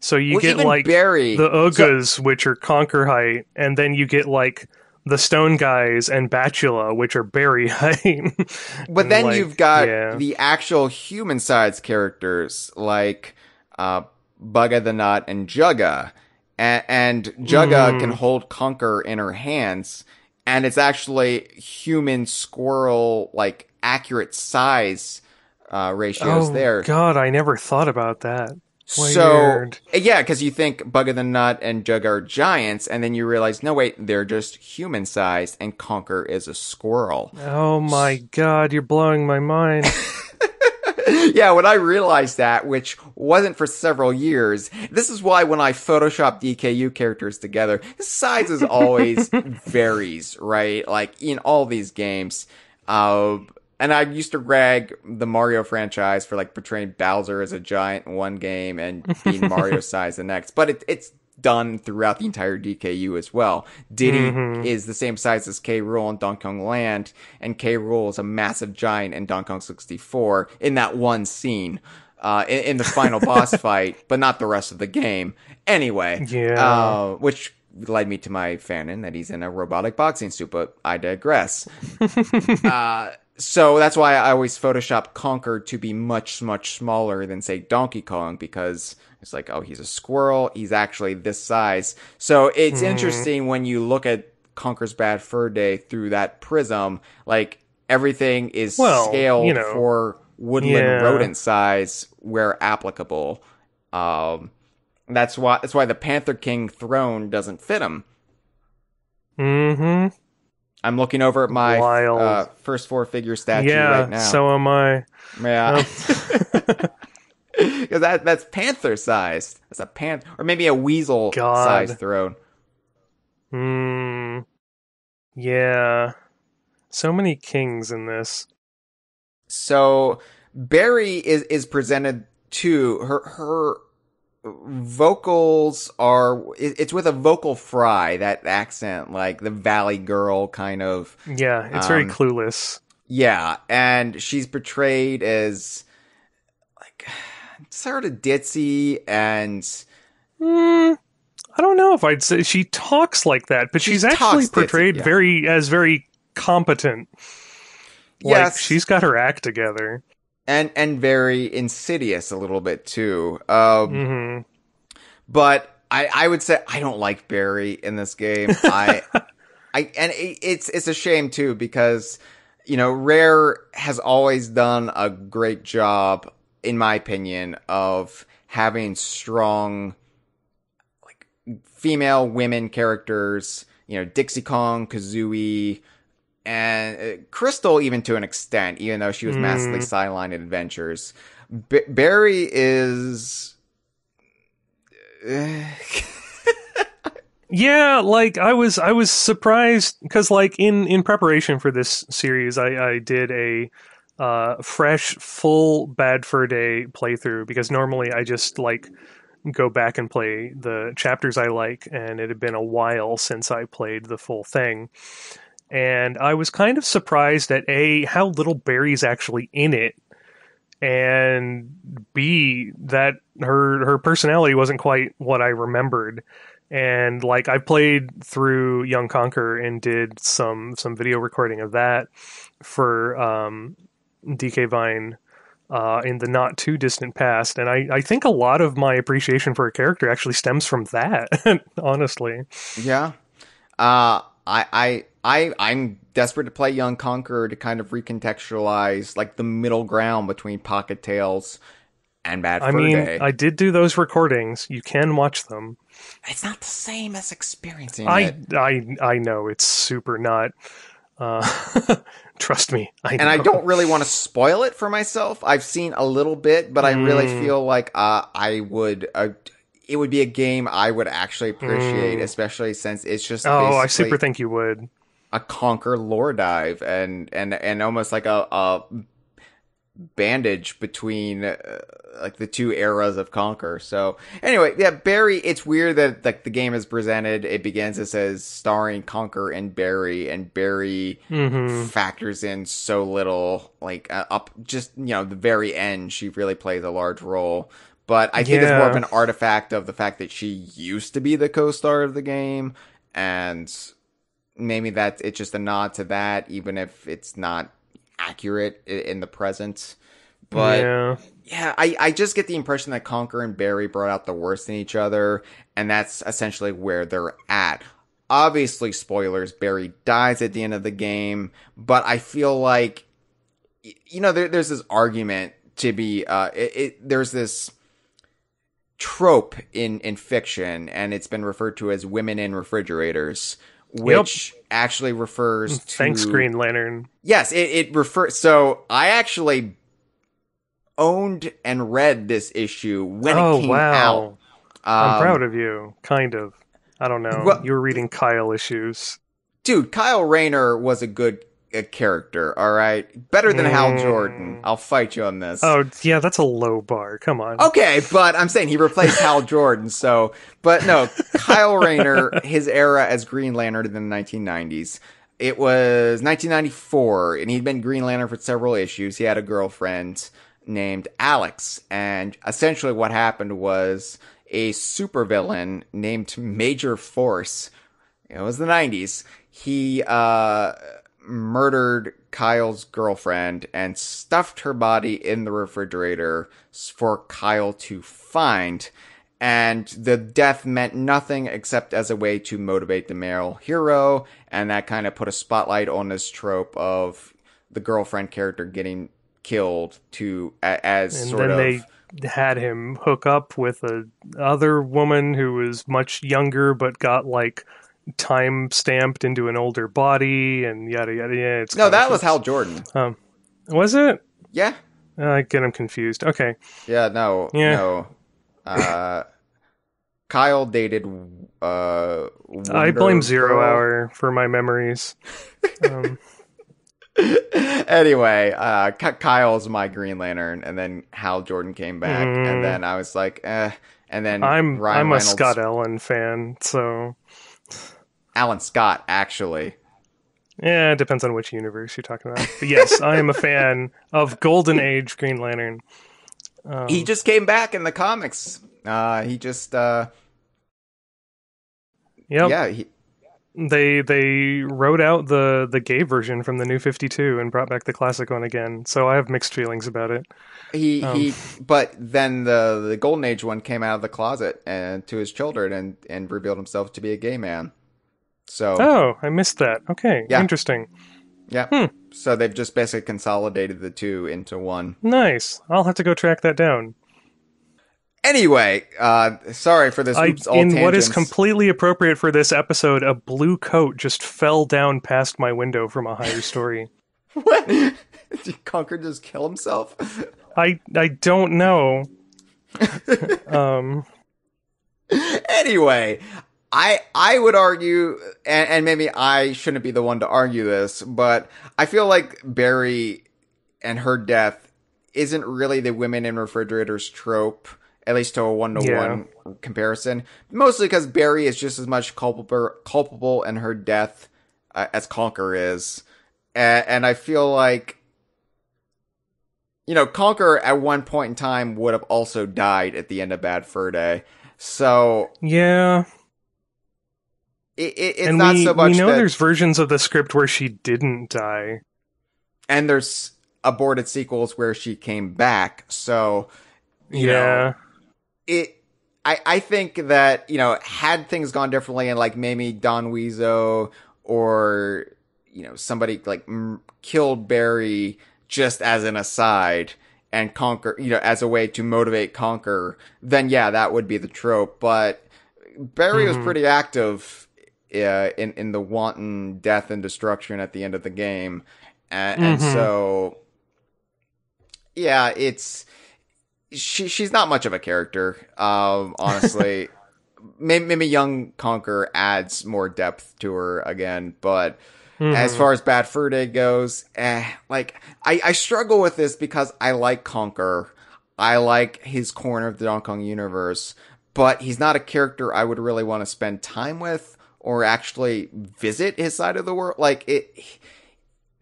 So you Well, get like Barry, the so- which are Conker height, and then you get like the Stone Guys and Batula, which are Barry height. But then Like, you've got yeah. the actual human sized characters like uh, Buga the Knut and Jugga. And, and Jugga Mm. can hold Conker in her hands, and it's actually human squirrel like accurate size uh, ratios oh there. God, I never thought about that. So yeah, because you think Buga the Knut and Jug are giants, and then you realize no, wait, they're just human sized, and Conker is a squirrel. Oh my God, you're blowing my mind. yeah, when I realized that, which wasn't for several years, this is why when I Photoshop DKU characters together, the size is always varies, right? Like in all these games. Uh, and I used to rag the Mario franchise for like portraying Bowser as a giant in one game and being Mario size the next. But it, it's done throughout the entire DKU as well. Diddy is the same size as K. Rool in Donkey Kong Land, and K. Rool is a massive giant in Donkey Kong 64 in that one scene. Uh, in, in the final boss fight, but not the rest of the game. Anyway, Yeah. uh, which led me to my fanon that he's in a robotic boxing suit, but I digress. uh, so that's why I always Photoshop Conker to be much, much smaller than, say, Donkey Kong, because it's like, oh, he's a squirrel. He's actually this size. So it's interesting when you look at Conker's Bad Fur Day through that prism. Like, everything is Well, scaled you know, for woodland yeah. rodent size where applicable. Um, that's why that's why the Panther King throne doesn't fit him. mm-hmm. I'm looking over at my uh, first four figure statue Yeah, right now. so am I. yeah, because that that's panther sized. That's a pan or maybe a weasel God. sized throne. Hmm. Yeah. So many kings in this. So Barry is is presented to her her vocals are it's with a vocal fry that accent like the valley girl kind of Yeah, it's very Um, clueless. Yeah, and she's portrayed as like sort of ditzy and Hmm. I don't know if I'd say she talks like that, but She she's actually talks ditzy, portrayed yeah. very as very competent. Like Yes. she's got her act together. And and very insidious a little bit too. Um, hmm but I I would say I don't like Barry in this game. I I and it, it's it's a shame too because you know Rare has always done a great job in my opinion of having strong like female women characters, you know Dixie Kong, Kazooie and uh, Crystal even to an extent even though she was massively Mm. sidelined in adventures. B- Barry is Yeah, like I was I was surprised because like in in preparation for this series I I did a uh fresh full bad fur day playthrough because normally I just like go back and play the chapters I like, and it had been a while since I played the full thing. And I was kind of surprised at A, how little Barry's actually in it, and B, that her her personality wasn't quite what I remembered. And like I played through Young Conker and did some some video recording of that for um, DK Vine uh, in the not too distant past, and I, I think a lot of my appreciation for a character actually stems from that. honestly, Yeah. Uh, I, I, I, I'm desperate to play Young Conker to kind of recontextualize like the middle ground between Pocket Tales and Bad I Fur mean, Day. I did do those recordings. You can watch them. it's not the same as experiencing I it. I I know it's super not. Uh, trust me, I And I don't really want to spoil it for myself. I've seen a little bit, but I really Mm. feel like uh, I would. Uh, it would be a game I would actually appreciate, Mm. especially since it's just Oh, I super think you would. a conker lore dive and and and almost like a, a bandage between uh, like the two eras of conker so anyway yeah barry it's weird that like the game is presented it begins it says starring conker and barry and barry hmm factors in so little like uh, up just you know the very end she really plays a large role but i think it's more of an artifact of the fact that she used to be the co-star of the game and maybe that it's just a nod to that even if it's not accurate in the present. But yeah, yeah, I, I just get the impression that Conker and Barry brought out the worst in each other, and that's essentially where they're at. Obviously, spoilers, Barry dies at the end of the game, but I feel like, you know, there, there's this argument to be, uh, it, it, there's this trope in, in fiction, and it's been referred to as women in refrigerators, which actually refers to. thanks, Green Lantern. Yes, it, it refers. So I actually owned and read this issue when oh it came wow, out. I'm Um, proud of you. Kind of. I don't know. Well- you were reading Kyle issues. dude. Kyle Rayner was a good uh, character. All right, better than Hal Mm. Jordan. I'll fight you on this. Oh yeah, that's a low bar. Come on. Okay, but I'm saying he replaced Hal Jordan, so but no, Kyle Rayner, his era as Green Lantern in the 1990s. It was 1994, and he'd been Green Lantern for several issues. He had a girlfriend named Alex, and essentially what happened was a supervillain named Major Force. It was the 90s. He uh murdered Kyle's girlfriend and stuffed her body in the refrigerator for Kyle to find. And the death meant nothing except as a way to motivate the male hero. And that kind of put a spotlight on this trope of the girlfriend character getting killed to as and sort then of. they had him hook up with a other woman who was much younger but got like time stamped into an older body and yada yada yeah it's no, that was Hal Jordan. um was it Yeah. Uh, i get him confused okay Yeah, no, Yeah. no. Uh, Kyle dated. Uh, i blame zero Girl. hour for my memories um, anyway, uh, Kyle's my Green Lantern, and then Hal Jordan came back, Mm. and then I was like, eh. And then i'm Ryan i'm a Reynolds, scott ellen fan so Alan Scott, actually. yeah it depends on which universe you're talking about but yes i am a fan of golden age green lantern um, He just came back in the comics. Uh, he just, uh, yep. yeah, he, they they wrote out the the gay version from the new 52 and brought back the classic one again so i have mixed feelings about it he, Um. he, but then the the Golden Age one came out of the closet and to his children and and revealed himself to be a gay man. So oh i missed that okay Yeah. interesting Yeah. Hmm. So they've just basically consolidated the two into one. nice i'll have to go track that down Anyway, uh, sorry for this. I, Oops, all in what is completely appropriate for this episode a blue coat just fell down past my window from a higher story what? Did Conker just kill himself? i i don't know um anyway, I I would argue, and, and maybe I shouldn't be the one to argue this, but I feel like Barry and her death isn't really the women in refrigerators trope. at least to a one to one comparison. Mostly because Barry is just as much culpable culpable in her death uh, as Conker is, and, and I feel like you know Conker at one point in time would have also died at the end of Bad Fur Day. So yeah, it, it, it's and not we, so much we know that, there's versions of the script where she didn't die. and there's aborted sequels where she came back. So you know, yeah, it I, I think that, you know, had things gone differently and like maybe Don Weaso or, you know, somebody like m- killed Barry just as an aside and conker, you know, as a way to motivate conker, then yeah, that would be the trope. But Barry was Mhm. pretty active uh, in, in the wanton death and destruction at the end of the game. And, and Mhm. so, yeah, it's, she she's not much of a character. Um, honestly, maybe, maybe young Conker adds more depth to her again, but as Mhm. far as Bad Fur Day goes, eh, like I, I struggle with this because I like Conker. I like his corner of the Donkey Kong universe, but he's not a character I would really want to spend time with or actually visit his side of the world. Like it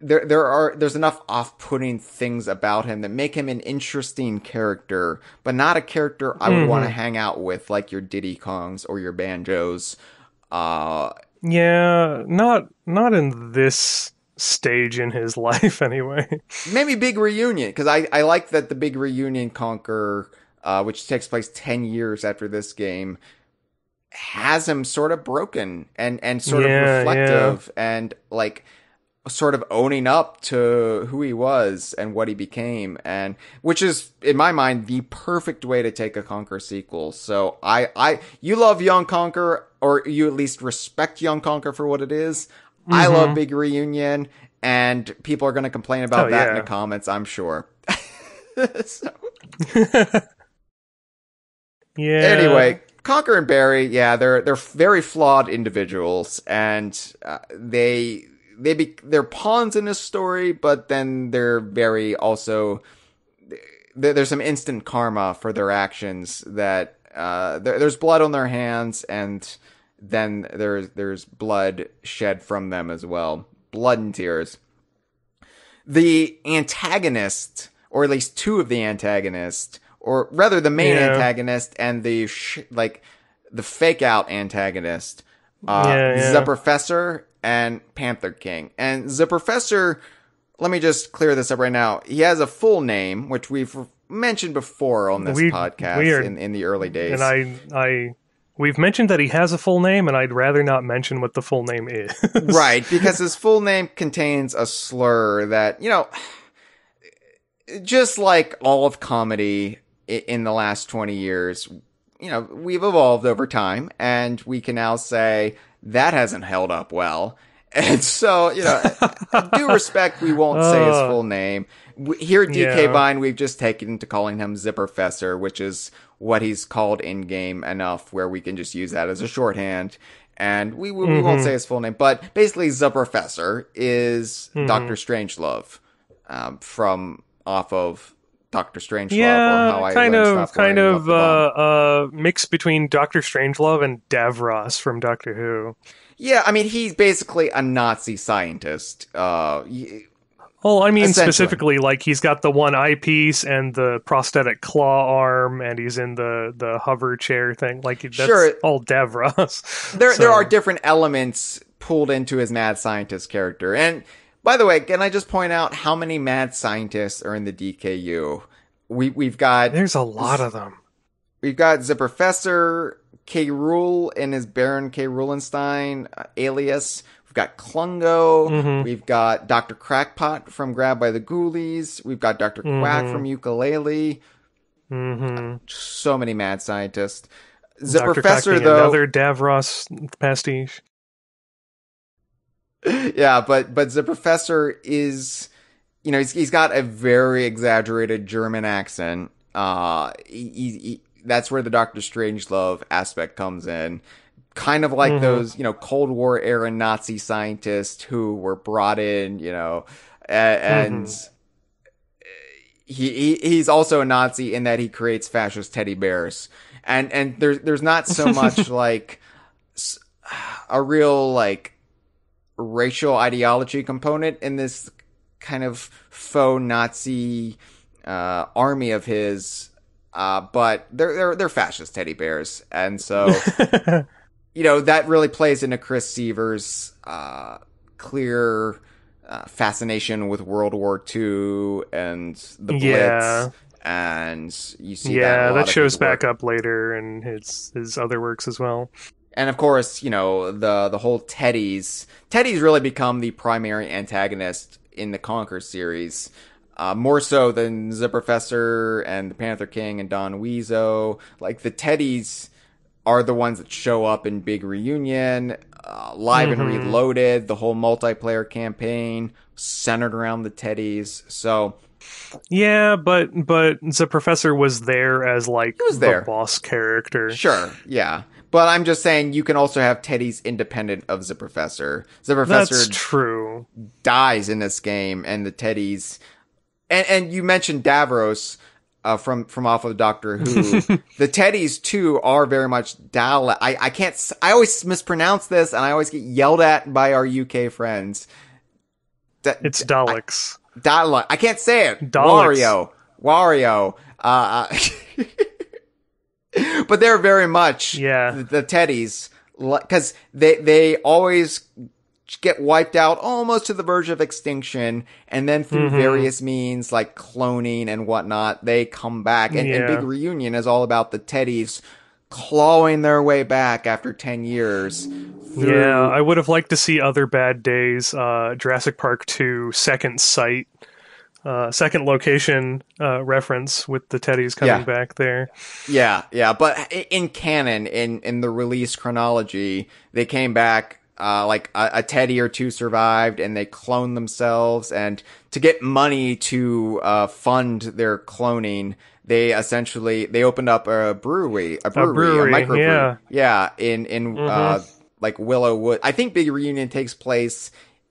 there there are there's enough off-putting things about him that make him an interesting character, but not a character I would want to Mhm. hang out with like your Diddy Kongs or your Banjos. Uh yeah, not not in this stage in his life anyway. maybe Big Reunion because I I like that the Big Reunion Conker uh which takes place 10 years after this game has him sort of broken and and sort Yeah, of reflective and like sort of owning up to who he was and what he became and which is in my mind the perfect way to take a conker sequel so i i you love young conker or you at least respect young conker for what it is. i Mhm. love big reunion and people are going to complain about Oh, that in the comments i'm sure yeah. anyway conker and barry yeah they're they're very flawed individuals and uh, they they be they're pawns in this story but then they're very also there, there's some instant karma for their actions that uh there, there's blood on their hands and then there's there's blood shed from them as well. Blood and tears. The antagonist or at least two of the antagonists or rather the main Yeah. antagonist and the sh- like the fake out antagonist uh Yeah, yeah. the professor and panther king and the professor let me just clear this up right now he has a full name which we've mentioned before on this We- podcast we are- in, in the early days and I I we've mentioned that he has a full name, and I'd rather not mention what the full name is. right because his full name contains a slur that you know just like all of comedy in the last 20 years you know we've evolved over time and we can now say that hasn't held up well and so you know due respect we won't say his Uh. full name here at dk Yeah. vine we've just taken to calling him zipperfessor which is what he's called in game enough where we can just use that as a shorthand and we, we, we won't Mhm. say his full name but basically zipperfessor is Mhm. dr strangelove um, from off of Doctor Strangelove or yeah, how kind of, kind of the uh, uh, mix between Doctor Strangelove and Davros from Doctor Who. yeah, I mean he's basically a Nazi scientist. Uh, Well, I mean specifically, like he's got the one eyepiece and the prosthetic claw arm, and he's in the the hover chair thing. Like that's Sure. all Davros. there So- there are different elements pulled into his mad scientist character. And by the way, can I just point out how many mad scientists are in the DKU? We we've got There's a lot of them. We've got the Professor K. Rool and his Baron K. Roolenstein uh, alias. We've got Klungo. Mhm. We've got Dr. Crackpot from Grab by the Ghoulies. We've got doctor Quack Mhm. from Yooka-Laylee. hmm So many mad scientists. The Dr. Professor, Cockney, though. another Davros pastiche. Yeah, but but the Professor is, you know, he's he's got a very exaggerated German accent. Uh, he, he, he- that's where the Doctor Strange love aspect comes in. Kind of like Mhm. those, you know, Cold War era Nazi scientists who were brought in, you know, and. he, he he's also a Nazi in that he creates fascist teddy bears, and and there's there's not so much like a real like racial ideology component in this kind of faux Nazi uh, army of his, uh, but they're they're they're fascist teddy bears, and so you know that really plays into Chris Seavor's uh, clear uh, fascination with World War II and the Blitz, Yeah. and you see that yeah, that of shows back up later in his his other works as well. And of course, you know the the whole Teddy's Teddy's really become the primary antagonist in the Conker series, uh, more so than the Professor and the Panther King and Don Weaso. Like the Teddies are the ones that show up in Big Reunion, uh, Live and Mhm. Reloaded, the whole multiplayer campaign centered around the Teddies. So Yeah, but but the professor was there as like was the boss character. Sure, yeah. But I'm just saying you can also have Teddy's independent of the Professor. The Professor That's true. dies in this game, and the Teddies, and and you mentioned Davros uh, from from off of Doctor Who. the Teddies too are very much Dalek. I I can't. I always mispronounce this, and I always get yelled at by our UK friends. Da- It's Daleks. Dalek. I can't say it. Daleks. Wario. Wario. Uh, uh, but they're very much Yeah. the, the teddies because they they always get wiped out almost to the verge of extinction and then through Mhm. various means like cloning and whatnot they come back and, and big reunion is all about the teddies clawing their way back after 10 years through- Yeah, I would have liked to see other bad days. Uh, Jurassic Park Two, second site, uh, second location uh, reference with the teddies coming Yeah. back there. Yeah, yeah, but in canon, in in the release chronology, they came back. Uh, like a, a teddy or two survived, and they cloned themselves. And to get money to uh, fund their cloning, they essentially they opened up a brewery, a brewery, a, brewery, microbrewery. yeah. yeah, in in uh, like Willow Wood. I think Big Reunion takes place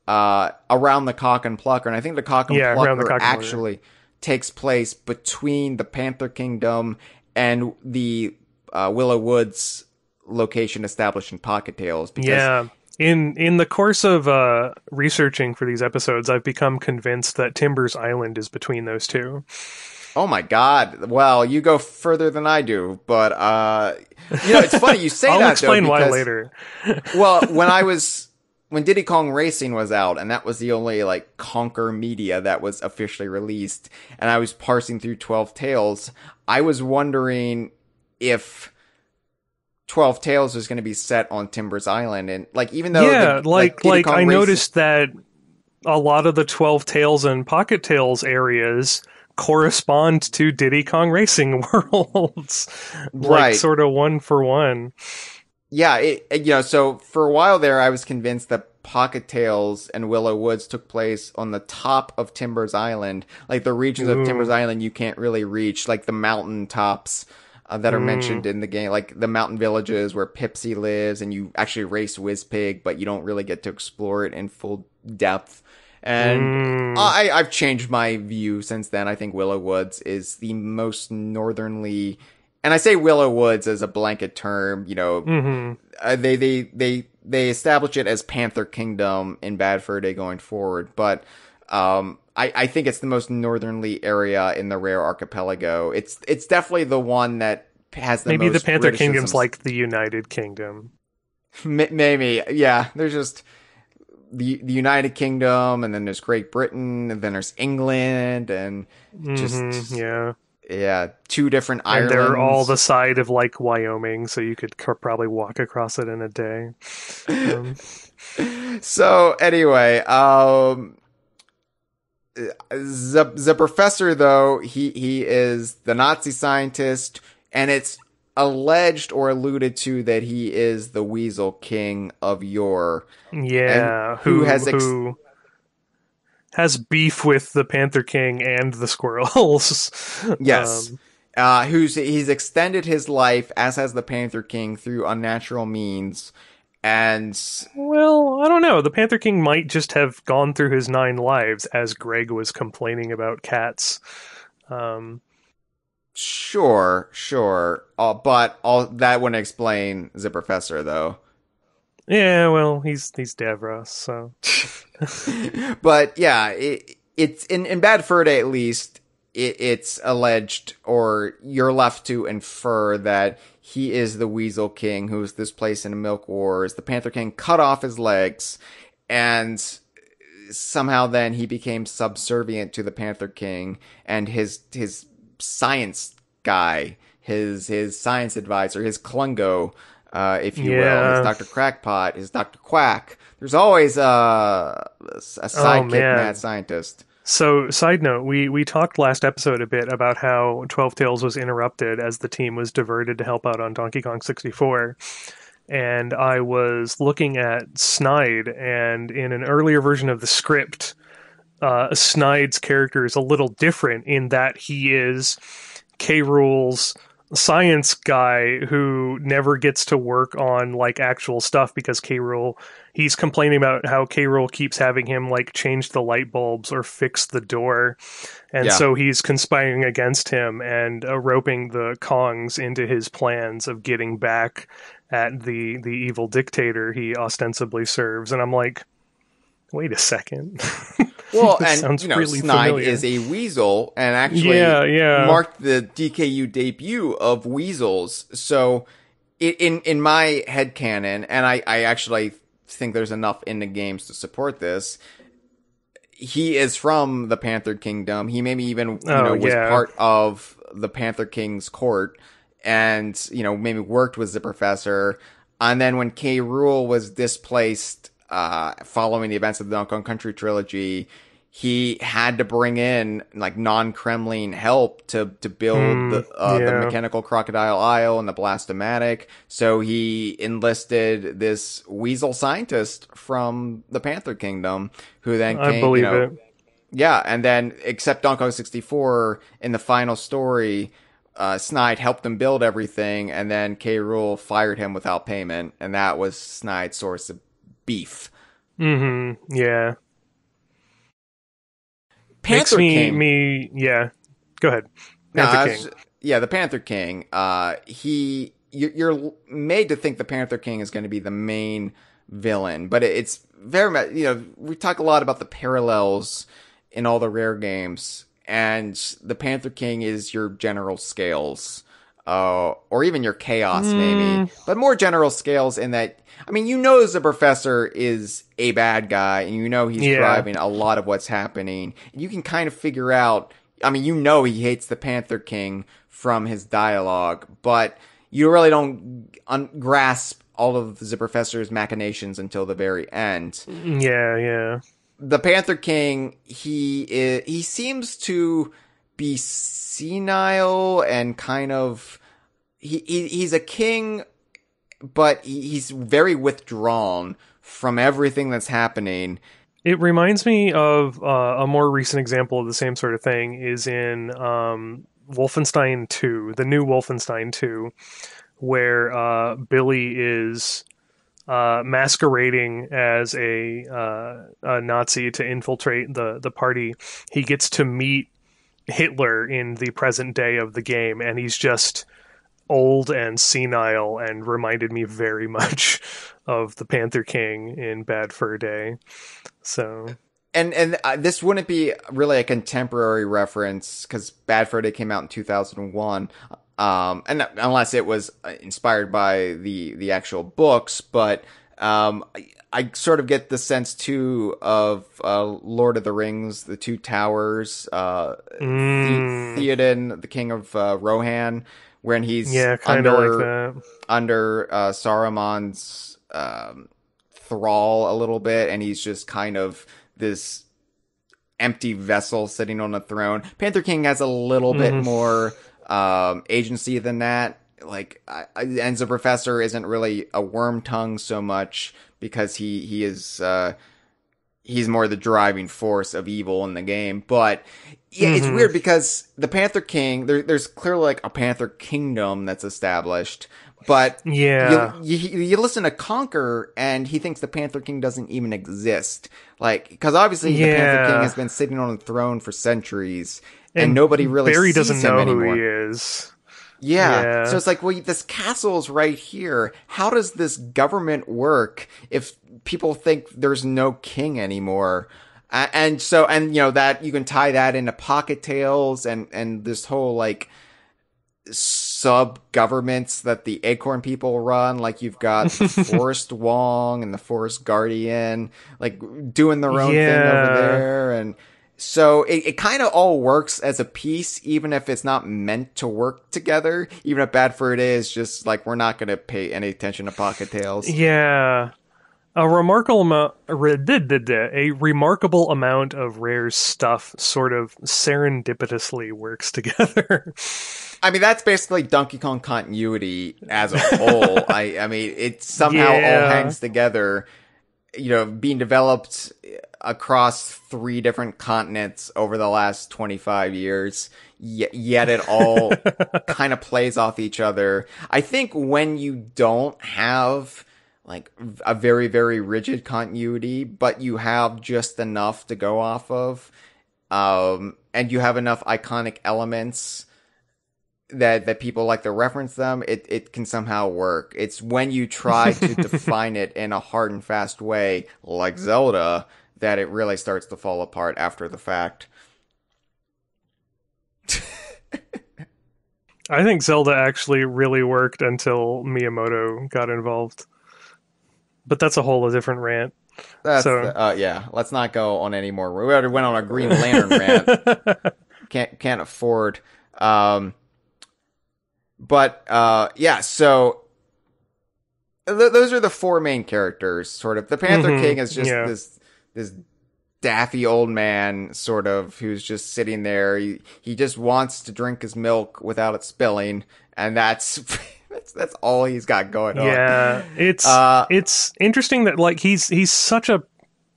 uh, around the Cock and Plucker, and I think the Cock and Yeah, Plucker Cock and actually takes place between the Panther Kingdom and the uh, Willow Woods location established in Pocket Tales. Because, Yeah. In in the course of uh, researching for these episodes, I've become convinced that Timbers Island is between those two. Oh my God! Well, you go further than I do, but uh, you know it's funny you say I'll that. explain though, why later. well, when I was when Diddy Kong Racing was out, and that was the only like Conker media that was officially released, and I was parsing through Twelve Tales, I was wondering if Twelve Tales was going to be set on Timbers Island, and like even though yeah, the, like Diddy like I Racing- noticed that a lot of the Twelve Tales and Pocket Tales areas correspond to Diddy Kong Racing worlds, like Right. sort of one for one. Yeah, it, you know, so for a while there, I was convinced that Pocket Tales and Willow Woods took place on the top of Timbers Island, like the regions of Timbers Island you can't really reach, like the mountain tops uh, that are mentioned in the game, like the mountain villages where Pipsy lives, and you actually race Wizpig, but you don't really get to explore it in full depth. And Mm. I, I've changed my view since then. I think Willow Woods is the most northernly, and I say Willow Woods as a blanket term. You know, hmm uh, they they they they establish it as Panther Kingdom in Bad Fur Day going forward, but um, I I think it's the most northernly area in the Rare Archipelago. It's it's definitely the one that has the Maybe the Panther Kingdom's Britishisms. like the United Kingdom. Maybe yeah. There's just the the United Kingdom, and then there's Great Britain, and then there's England, and just Mhm, yeah, yeah, two different and islands. they're all the side of like Wyoming, so you could c- probably walk across it in a day. Um, so anyway, um, the the professor though he he is the Nazi scientist, and it's alleged or alluded to that he is the Weasel King of Yore. yeah, who who has ex- who has beef with the Panther King and the squirrels? Yes. Um, uh, who's he's extended his life as has the Panther King through unnatural means, and well, I don't know. The Panther King might just have gone through his nine lives, as Greg was complaining about cats Um, Sure, sure. Uh, but all that wouldn't explain the professor, though. Yeah, well, he's he's Davros, so but yeah, it, it's in in Bad Fur Day at least. It, it's alleged, or you're left to infer that he is the Weasel King, who's this place in Milk Wars. The Panther King cut off his legs, and somehow then he became subservient to the Panther King and his his science guy, his his science advisor, his Klungo, uh, if you will, Yeah. his Doctor Crackpot, his Doctor Quack. There's always uh, a sidekick man. mad scientist. So, side note, we we talked last episode a bit about how Twelve Tales was interrupted as the team was diverted to help out on Donkey Kong 64. And I was looking at Snide, and in an earlier version of the script, uh, Snide's character is a little different in that he is K. Rool's science guy who never gets to work on like actual stuff because K. Rool he's complaining about how K. Rool keeps having him like change the light bulbs or fix the door. And Yeah. so he's conspiring against him and uh, roping the Kongs into his plans of getting back at the the evil dictator he ostensibly serves. And I'm like, wait a second. Well, and you know, really Snide familiar. is a weasel, and actually Yeah, yeah. marked the DKU debut of weasels. So, in in my head canon, and I I actually think there's enough in the games to support this. He is from the Panther Kingdom. He maybe even you Oh, know was yeah. part of the Panther King's court, and you know maybe worked with the professor. And then when K. Rool was displaced, uh, following the events of the Donkey Kong Country trilogy, he had to bring in like non-Kremling help to to build Hmm, the, uh, the mechanical crocodile isle and the Blast-o-Matic. So he enlisted this weasel scientist from the Panther Kingdom, who then I believe you know, it. yeah, and then except Donkey Kong 64 in the final story, uh, Snide helped him build everything, and then K. Rool fired him without payment, and that was Snide's source of beef. Mm-hmm. Yeah. Panther Makes me King. me yeah. Go ahead. Panther King. was- yeah, the Panther King. Uh, he, you- you're made to think the Panther King is going to be the main villain, but it's very much. You know, we talk a lot about the parallels in all the rare games, and the Panther King is your General Scales, uh, or even your Chaos, maybe, but more General Scales in that. I mean, you know, the Professor is a bad guy, and you know he's Yeah. driving a lot of what's happening. You can kind of figure out. I mean, you know he hates the Panther King from his dialogue, but you really don't un- grasp all of the Professor's machinations until the very end. Yeah, yeah. The Panther King, he is, he seems to be senile and kind of he, he he's a king, but he's very withdrawn from everything that's happening. It reminds me of uh, a more recent example of the same sort of thing is in um, Wolfenstein 2, the new Wolfenstein 2, where uh, Billy is uh, masquerading as a, uh, a Nazi to infiltrate the, the party. He gets to meet Hitler in the present day of the game, and he's just old and senile and reminded me very much of the Panther King in Bad Fur Day. So and and uh, this wouldn't be really a contemporary reference because Bad Fur Day came out in 2001 um and unless it was uh, inspired by the the actual books but um I, I sort of get the sense too of uh Lord of the Rings the two towers uh Mm. the- Theoden the king of uh, Rohan when he's yeah, kind of under like that. under uh, Saruman's um, thrall a little bit, and he's just kind of this empty vessel sitting on a throne. Panther King has a little bit Mhm. more um, agency than that. Like, I, I, and the professor isn't really a Wormtongue so much because he he is. Uh, He's more the driving force of evil in the game, but yeah, it's Mhm. weird because the Panther King, there, there's clearly like a Panther Kingdom that's established, but Yeah, you, you, you listen to Conker, and he thinks the Panther King doesn't even exist. Like, because obviously the Panther King has been sitting on the throne for centuries, and, nobody really Barry sees doesn't him know anymore. who he is. Yeah. Yeah. So it's like, well, this castle's right here. How does this government work if people think there's no king anymore? And so, and you know, that you can tie that into Pocket Tales and, and this whole like sub governments that the Acorn people run. Like you've got the Forest Wong and the Forest Guardian, like doing their own thing over there. And so it, it kind of all works as a piece, even if it's not meant to work together. Even if Bad Fur Day is just like, we're not going to pay any attention to Pocket Tales. Yeah. A remarkable amount, a remarkable amount of rare stuff sort of serendipitously works together. I mean, that's basically Donkey Kong continuity as a whole. I, I mean, it somehow all hangs together. You know, being developed across three different continents over the last 25 years, yet it all kind of plays off each other. I think when you don't have like a very, very rigid continuity, but you have just enough to go off of, um, and you have enough iconic elements that that people like to reference them, it it can somehow work. It's when you try to define it in a hard and fast way, like Zelda, that it really starts to fall apart after the fact. I think Zelda actually really worked until Miyamoto got involved. But that's a whole different rant. That's So- the- uh, yeah. Let's not go on any more. We already went on a Green Lantern rant. Can't can't afford. Um, but uh, yeah. So th- those are the four main characters. Sort of the Panther Mhm, King is just yeah. this this daffy old man, sort of, who's just sitting there. He he just wants to drink his milk without it spilling, and that's that's that's all he's got going on. Yeah, it's Uh, it's interesting that like he's he's such a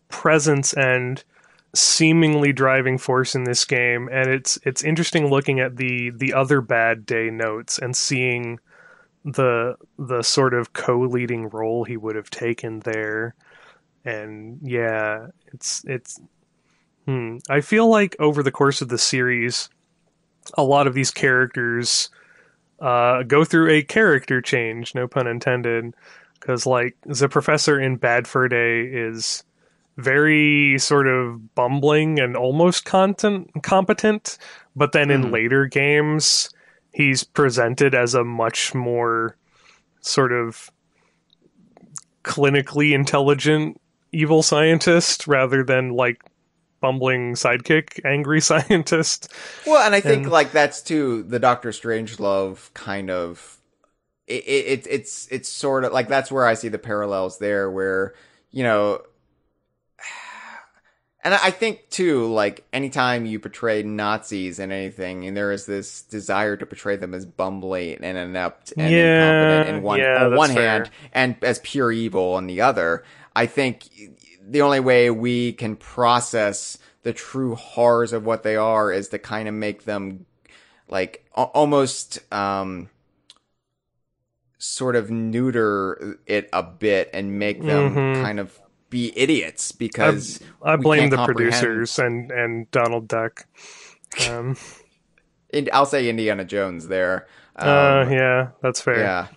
presence and seemingly driving force in this game, and it's it's interesting looking at the the other bad day notes and seeing the the sort of co-leading role he would have taken there, and yeah, it's it's. Hmm. I feel like over the course of the series, a lot of these characters uh, go through a character change, no pun intended, because like the professor in Bad Fur Day is very sort of bumbling and almost content competent, but then in Hmm. later games he's presented as a much more sort of clinically intelligent evil scientist rather than like bumbling sidekick angry scientist. Well, and I think And- like that's too the Doctor Strangelove kind of. It, it, it it's it's sort of like that's where I see the parallels there, where you know, and I think too, like anytime you portray Nazis and anything, and there is this desire to portray them as bumbling and inept and Yeah, incompetent in one yeah, on one fair. hand, and as pure evil on the other. I think the only way we can process the true horrors of what they are is to kind of make them like a- almost um sort of neuter it a bit and make them Mhm. kind of be idiots because I we blame the comprehend- producers and and Donald Duck. Um, I'll say Indiana Jones there. Um, uh, yeah, that's fair. Yeah.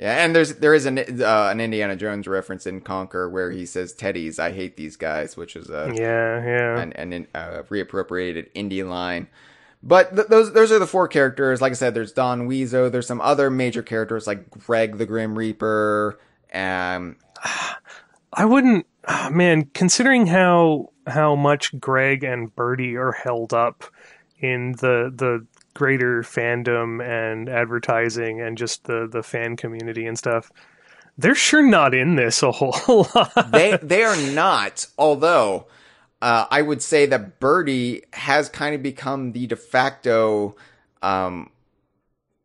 Yeah, and there's there is an uh, an Indiana Jones reference in Conker where he says Teddy's I hate these guys," which is a yeah, yeah. an, an uh, reappropriated indie line. But th- those those are the four characters. Like I said, there's Don Weaso. There's some other major characters like Greg the Grim Reaper. Um, I wouldn't, ah, man. Considering how how much Greg and Birdie are held up in the the greater fandom and advertising and just the the fan community and stuff, they're sure not in this a whole lot. they they are not. Although uh, I would say that Birdie has kind of become the de facto um,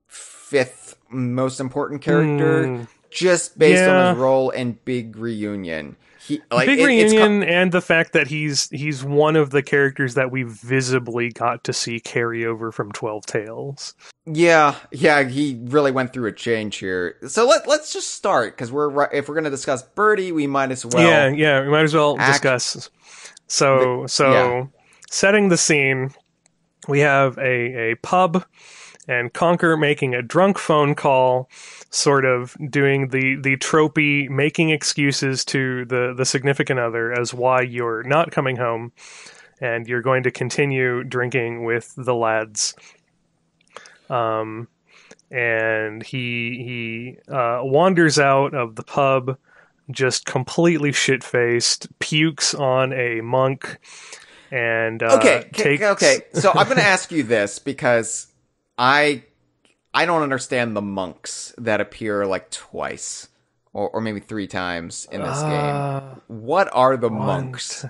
fifth most important character, Hmm. just based Yeah. on his role in Big Reunion. He like Big it- co- reunion and the fact that he's he's one of the characters that we visibly got to see carry over from Twelve Tales. Yeah, yeah, he really went through a change here. So let let's just start because we're if we're gonna discuss Birdie, we might as well. yeah, yeah, we might as well act- discuss. So, so yeah. setting the scene, we have a, a pub and Conker making a drunk phone call, sort of doing the the tropey making excuses to the the significant other as why you're not coming home, and you're going to continue drinking with the lads. Um, and he he uh, wanders out of the pub, just completely shit faced, pukes on a monk, and uh, Okay, okay. So I'm going to ask you this because I I don't understand the monks that appear like twice or, or maybe three times in this Uh, game. What are the monks?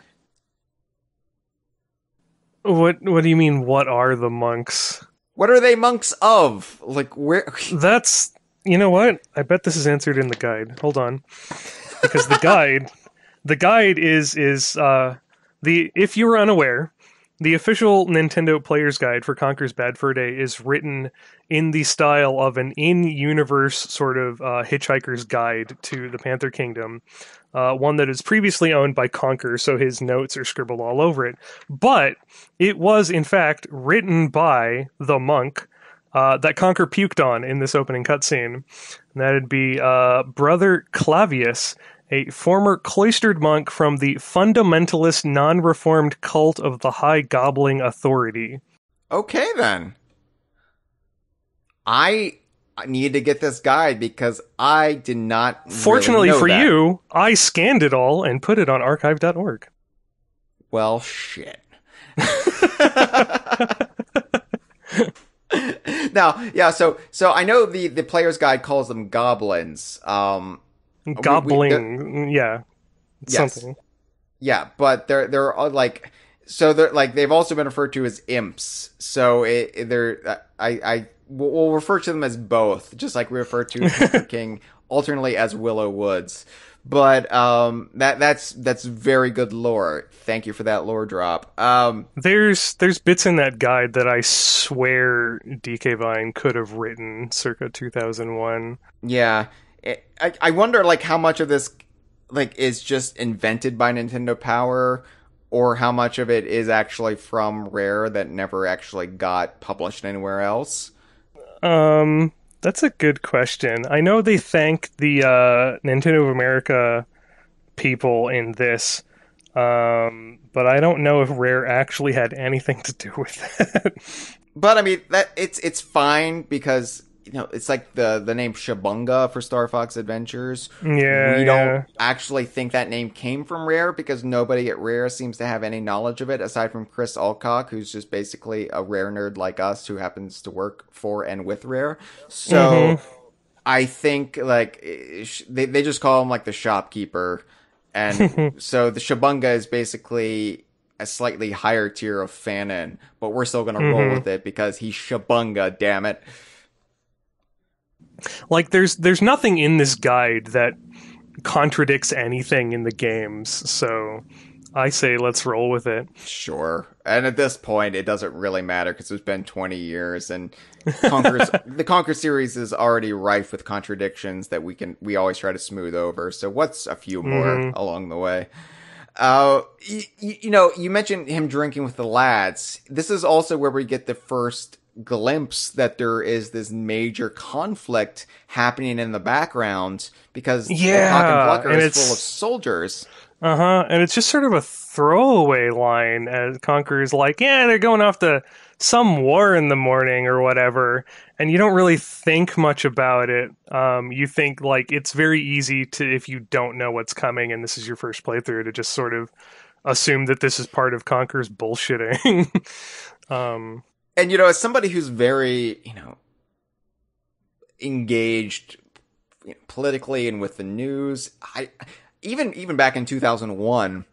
What What do you mean? What are the monks? What are they monks of? Like where? That's you know what? I bet this is answered in the guide. Hold on, because the guide, the guide is is uh the if you were unaware, the official Nintendo Player's Guide for Conker's Bad Fur Day is written in the style of an in-universe sort of uh, Hitchhiker's Guide to the Panther Kingdom, uh, one that is previously owned by Conker, so his notes are scribbled all over it. But it was in fact written by the monk uh, that Conker puked on in this opening cutscene. And that'd be uh, Brother Clavius, a former cloistered monk from the fundamentalist non reformed cult of the High Gobbling Authority. Okay then. I need to get this guide because I did not. really Fortunately know for that. you, I scanned it all and put it on archive.org. Well, shit. now, yeah, so so I know the the player's guide calls them goblins. Um we- Gobbling, yeah. Yes. Something. yeah, but they're they're all like so they're like they've also been referred to as imps. So it, it- they're I I we'll we'll refer to them as both, just like we refer to King alternately as Willow Woods. But um that that's that's very good lore. Thank you for that lore drop. Um There's there's bits in that guide that I swear DK Vine could have written circa 2001. Yeah, It- I I wonder like how much of this like is just invented by Nintendo Power, or how much of it is actually from Rare that never actually got published anywhere else. Um, that's a good question. I know they thank the uh, Nintendo of America people in this, um, but I don't know if Rare actually had anything to do with it. But I mean that it's it's fine because you know it's like the the name Shabunga for Star Fox Adventures. yeah, we don't actually think that name came from Rare because nobody at Rare seems to have any knowledge of it aside from Chris Alcock, who's just basically a Rare nerd like us who happens to work for and with Rare. So Mhm. I think like they they just call him like the shopkeeper, and so the Shabunga is basically a slightly higher tier of fanon, but we're still gonna roll Mhm. with it because he's Shabunga. Damn it. Like there's there's nothing in this guide that contradicts anything in the games, so I say let's roll with it. Sure. And at this point, it doesn't really matter because it's been 20 years and the Conker series is already rife with contradictions that we can, we always try to smooth over. So what's a few more Mhm. along the way? Uh, y- y- you know, you mentioned him drinking with the lads. This is also where we get the first glimpse that there is this major conflict happening in the background because Yeah, the Cock and Plucker and is it's- full of soldiers. Uh huh. And it's just sort of a throwaway line as Conker's like, yeah, they're going off to some war in the morning or whatever. And you don't really think much about it. Um, you think like it's very easy to, if you don't know what's coming and this is your first playthrough, to just sort of assume that this is part of Conker's bullshitting. um, and you know, as somebody who's very, you know, engaged you know, politically and with the news, I even even back in 2001,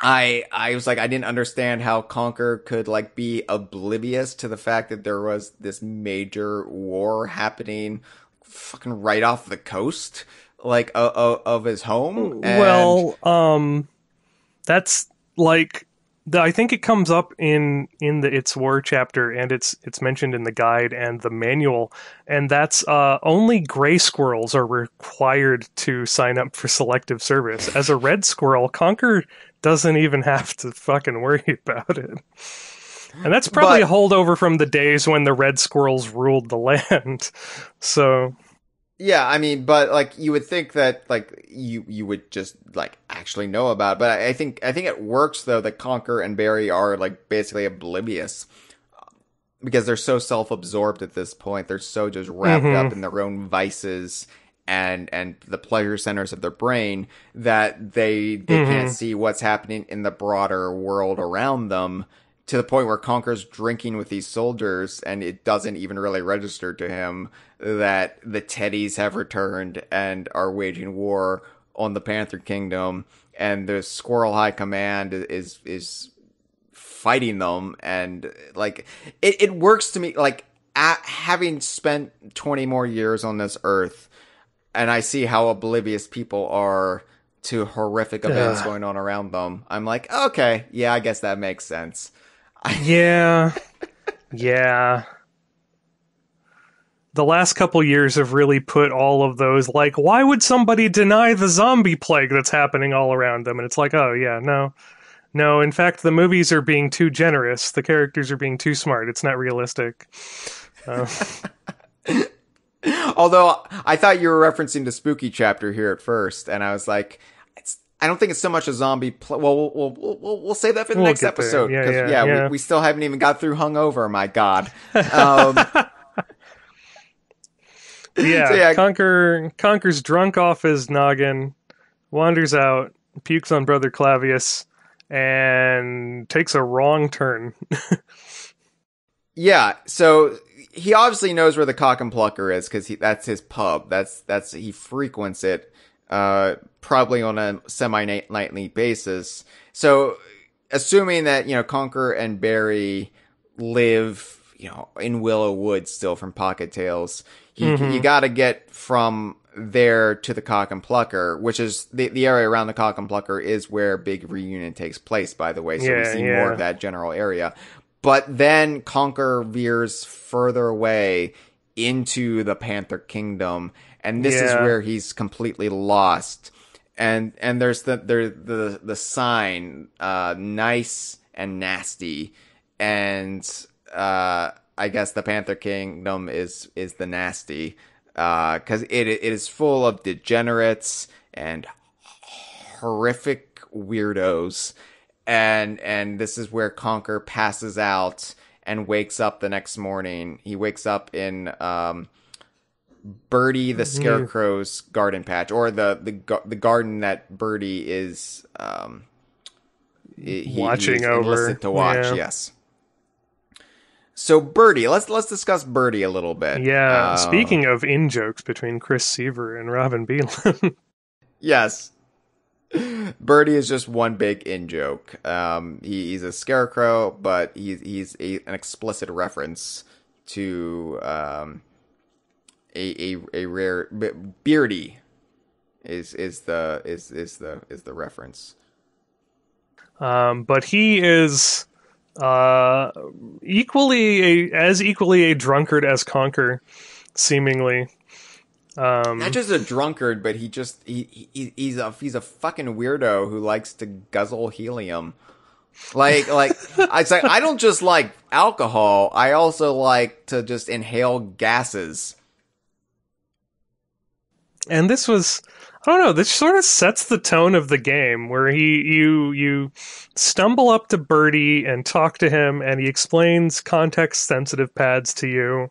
I I was like I didn't understand how Conker could like be oblivious to the fact that there was this major war happening fucking right off the coast like uh, uh, of his home. And- well, um, that's like the, I think it comes up in in the It's War chapter, and it's it's mentioned in the guide and the manual, and that's uh, only gray squirrels are required to sign up for selective service. As a red squirrel, Conker doesn't even have to fucking worry about it. And that's probably But- a holdover from the days when the red squirrels ruled the land. so Yeah, I mean, but like you would think that like you you would just like actually know about, it. but I, I think I think it works though that Conker and Berri are like basically oblivious because they're so self-absorbed at this point. They're so just wrapped Mhm. up in their own vices and and the pleasure centers of their brain that they they can't see what's happening in the broader world around them to the point where Conker's drinking with these soldiers and it doesn't even really register to him that the Teddies have returned and are waging war on the Panther Kingdom and the Squirrel High Command is is fighting them and like it, it works to me like a having spent 20 more years on this earth and I see how oblivious people are to horrific events going on around them. I'm like, okay, yeah, I guess that makes sense. Yeah. yeah. The last couple years have really put all of those like why would somebody deny the zombie plague that's happening all around them? And it's like oh yeah no. No in fact the movies are being too generous. The characters are being too smart. It's not realistic. Uh, Although I thought you were referencing the spooky chapter here at first, and I was like, I don't think it's so much a zombie. Pl- well, we'll, we'll we'll we'll save that for the We'll next there. episode. Yeah, 'cause, yeah, yeah. We, we still haven't even got through hungover. My God. Um, yeah, So, yeah. Conker Conker's drunk off his noggin, wanders out, pukes on Brother Clavius, and takes a wrong turn. Yeah, so he obviously knows where the cock and plucker is because that's his pub. That's that's he frequents it, uh, probably on a semi nightly basis. So, assuming that you know Conker and Berri live, you know, in Willow Woods still from Pocket Tales, you you got to get from there to the cock and plucker, which is the the area around the cock and plucker is where Big Reunion takes place. By the way, so we see yeah. more of that general area. But then Conker veers further away into the Panther Kingdom, and this is where he's completely lost. And and there's the there the the sign, uh, nice and nasty, and uh, I guess the Panther Kingdom is is the nasty, because it it is full of degenerates and horrific weirdos. And and this is where Conker passes out and wakes up the next morning. He wakes up in um Birdie the Scarecrow's garden patch or the the the garden that Birdie is um he- he- Watching he's over, to watch, yeah. yes. So Birdie, let's let's discuss Birdie a little bit. Yeah, Uh, speaking of in jokes between Chris Seavor and Robin Beanland. Yes. Birdie is just one big in joke. Um, he, he's a scarecrow, but he's he's a, an explicit reference to um, a, a a rare be- beardy is is the is is the is the reference. um, but he is uh, equally a, as equally a drunkard as Conker, seemingly. Um, Not just a drunkard, but he just he, he he's a he's a fucking weirdo who likes to guzzle helium. Like like it's like I don't just like alcohol. I also like to just inhale gases. and this was I don't know, this sort of sets the tone of the game where he you you stumble up to Birdie and talk to him and he explains context sensitive pads to you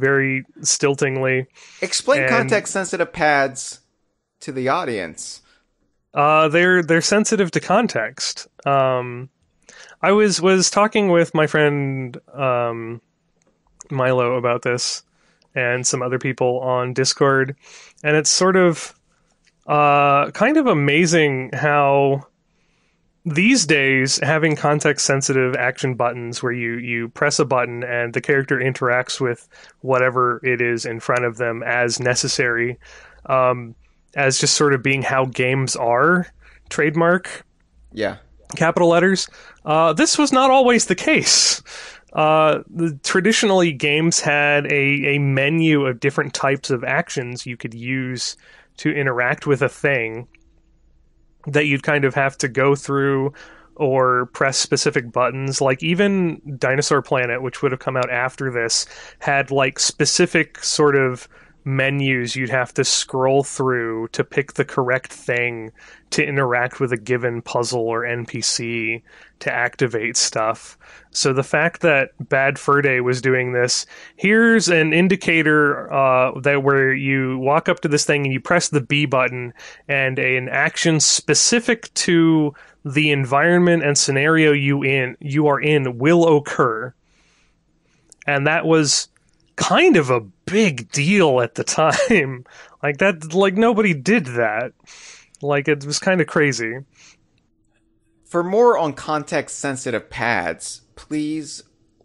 very stiltingly. Explain And- context sensitive pads to the audience. Uh, they're they're sensitive to context. Um, I was was talking with my friend um, Milo about this and some other people on Discord, and it's sort of uh, kind of amazing how these days having context sensitive action buttons where you you press a button and the character interacts with whatever it is in front of them as necessary um, as just sort of being how games are trademark Yeah. capital letters uh, this was not always the case uh, the, traditionally games had a, a menu of different types of actions you could use to interact with a thing that you'd kind of have to go through or press specific buttons. Like even Dinosaur Planet, which would have come out after this, had like specific sort of menus you'd have to scroll through to pick the correct thing to interact with a given puzzle or NPC to activate stuff. So the fact that Bad Fur Day was doing this, here's an indicator uh, that where you walk up to this thing and you press the B button, and a, an action specific to the environment and scenario you in you are in will occur. And that was kind of a big deal at the time. like that like nobody did that. Like it was kind of crazy. For more on context sensitive pads, please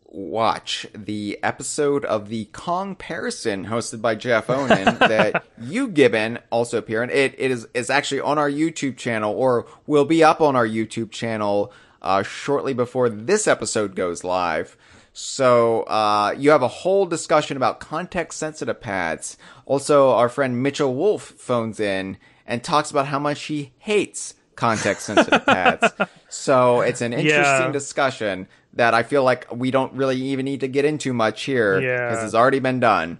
watch the episode of the Kong Comparison hosted by Jeff Onan that you Gibbon also appear in. It it is is actually on our YouTube channel or will be up on our YouTube channel uh, shortly before this episode goes live. So uh, you have a whole discussion about context sensitive pads. Also, our friend Mitchell Wolf phones in and talks about how much he hates context sensitive pads. So it's an interesting Yeah. discussion that I feel like we don't really even need to get into much here Yeah. because it's already been done.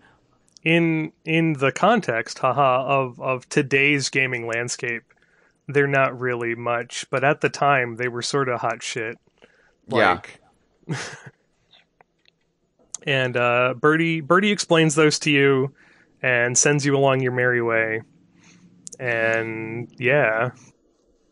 in in the context, haha, of of today's gaming landscape, they're not really much, but at the time they were sort of hot shit. Yeah. And uh, Birdie Birdie explains those to you and sends you along your merry way. And yeah,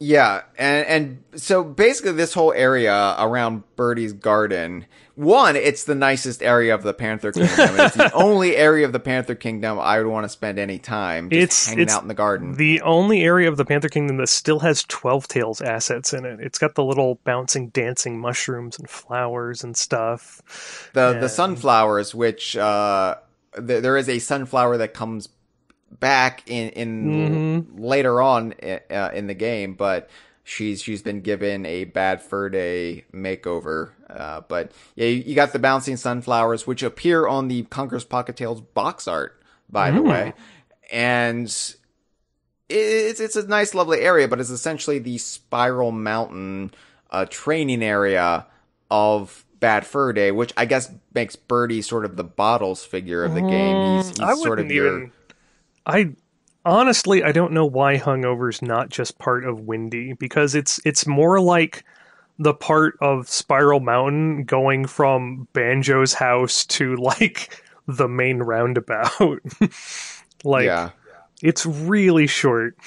Yeah, and and so basically this whole area around Birdie's garden, one, it's the nicest area of the Panther Kingdom. it's the only area of the Panther Kingdom I would want to spend any time just It's- hanging it's out in the garden. the only area of the Panther Kingdom that still has Twelve Tales assets in it. It's got the little bouncing, dancing mushrooms and flowers and stuff. the Yeah. the sunflowers, which uh, th- there is a sunflower that comes back in in Mm-hmm. later on uh, in the game, but she's she's been given a bad fur day makeover. Uh, but yeah, you, you got the bouncing sunflowers, which appear on the Conker's Pocket Tales box art, by the Mm. way, and it's it's a nice, lovely area, but it's essentially the Spiral Mountain uh, training area of Bad Fur Day, which I guess makes Birdie sort of the Bottles figure of the game. He's, he's Mm, I sort of your even. I honestly, I don't know why Hungover's not just part of Windy because it's it's more like the part of Spiral Mountain going from Banjo's house to like the main roundabout. like yeah. it's really short.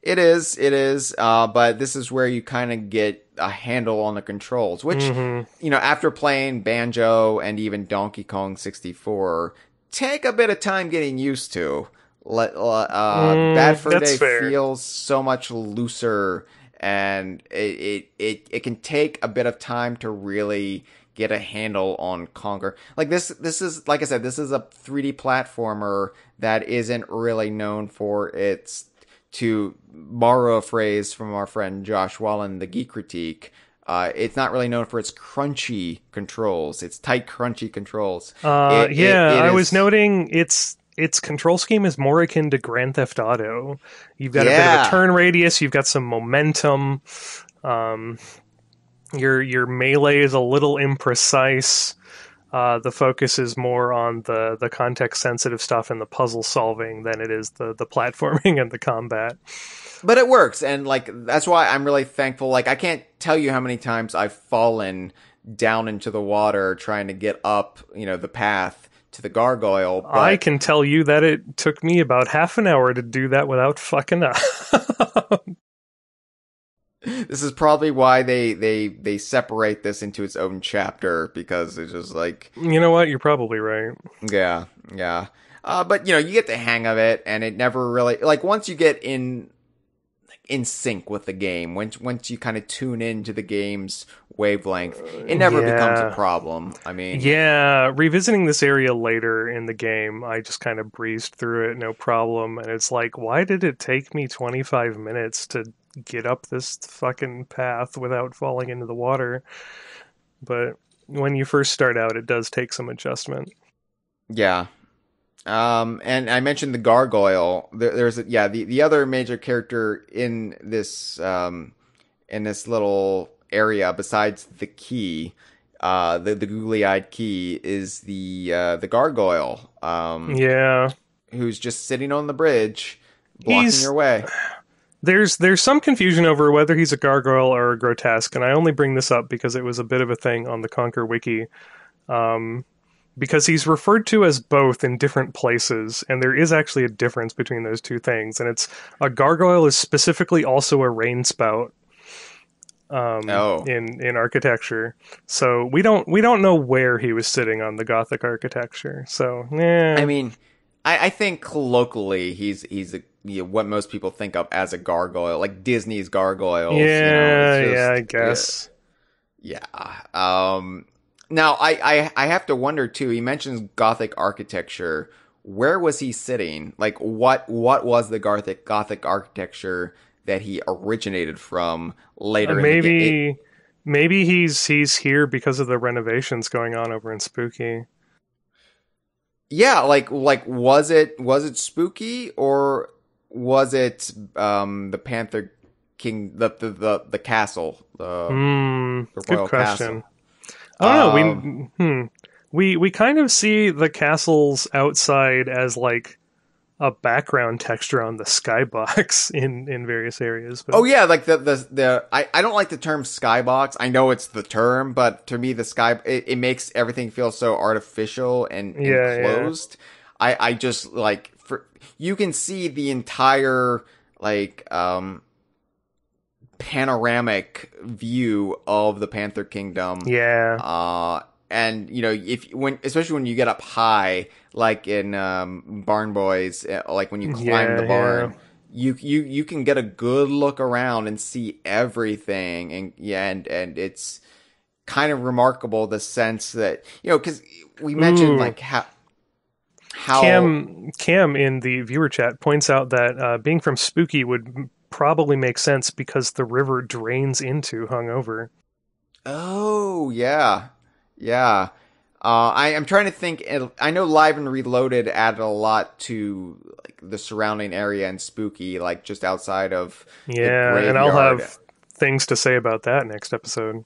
It is, it is, uh, but this is where you kind of get a handle on the controls, which, Mm-hmm. you know, after playing Banjo and even Donkey Kong 64, take a bit of time getting used to. Let, uh, Mm, Bad Fur Day fair. feels so much looser and it, it, it, it can take a bit of time to really get a handle on Conker. Like this, this is, like I said, this is a 3D platformer that isn't really known for its to borrow a phrase from our friend Josh Wallen, the Geek Critique, uh, it's not really known for its crunchy controls, its tight, crunchy controls. Uh, It- it- yeah, it I is- was noting its its control scheme is more akin to Grand Theft Auto. You've got a bit of a turn radius, you've got some momentum. Um, your your melee is a little imprecise. Uh, the focus is more on the the context sensitive stuff and the puzzle solving than it is the the platforming and the combat. But it works, and like that's why I'm really thankful. Like I can't tell you how many times I've fallen down into the water trying to get up, you know, the path to the gargoyle. But I can tell you that it took me about half an hour to do that without fucking up. this is probably why they they they separate this into its own chapter because it's just like you know what? You're probably right. Yeah, yeah. Uh, but you know, you get the hang of it, and it never really like once you get in in sync with the game. Once once you kind of tune into the game's wavelength, it uh, never becomes a problem. I mean, Yeah, revisiting this area later in the game, I just kind of breezed through it, no problem. And it's like, why did it take me 25 minutes to get up this fucking path without falling into the water? But when you first start out, it does take some adjustment. yeah. Um, and I mentioned the gargoyle. There, there's a, yeah the the other major character in this um in this little area besides the key. Uh, the the googly-eyed key is the uh, the gargoyle. Um, Yeah. who's just sitting on the bridge, blocking He's- your way. There's there's some confusion over whether he's a gargoyle or a grotesque, and I only bring this up because it was a bit of a thing on the Conker wiki. Um, because he's referred to as both in different places, and there is actually a difference between those two things. And it's a gargoyle is specifically also a rain spout. Um, Oh. in in architecture, so we don't we don't know where he was sitting on the Gothic architecture. So, yeah, I mean, I, I think colloquially he's he's a, you know, what most people think of as a gargoyle, like Disney's gargoyles. you know, yeah, yeah, I just- guess. Yeah. Um, now I, I I have to wonder too. He mentions Gothic architecture. Where was he sitting? Like what what was the Gothic Gothic architecture that he originated from later? Uh, in the ga- maybe maybe he's he's here because of the renovations going on over in Spooky. yeah, like like was it was it spooky or was it um the Panther King the the the, the castle? The, Hmm, the good question. castle. I don't know. Um, we hmm, we we kind of see the castles outside as like a background texture on the skybox in in various areas. But Oh yeah, like the the the I, I don't like the term skybox. I know it's the term, but to me the sky it, it makes everything feel so artificial and Yeah, enclosed. I I just like for you can see the entire like um panoramic view of the Panther Kingdom. yeah, Uh, and you know, if when especially when you get up high, like in um, Barn Boys, uh, like when you climb Yeah, the barn, yeah. you you you can get a good look around and see everything, and yeah, and and it's kind of remarkable the sense that you know because we mentioned Ooh. like how how Cam Cam in the viewer chat points out that uh, being from Spooky would probably make sense because the river drains into Hungover. Oh yeah, yeah. Uh, I am trying to think. I know Live and Reloaded added a lot to like the surrounding area and spooky, like just outside of. the Yeah, and I'll have things to say about that next episode.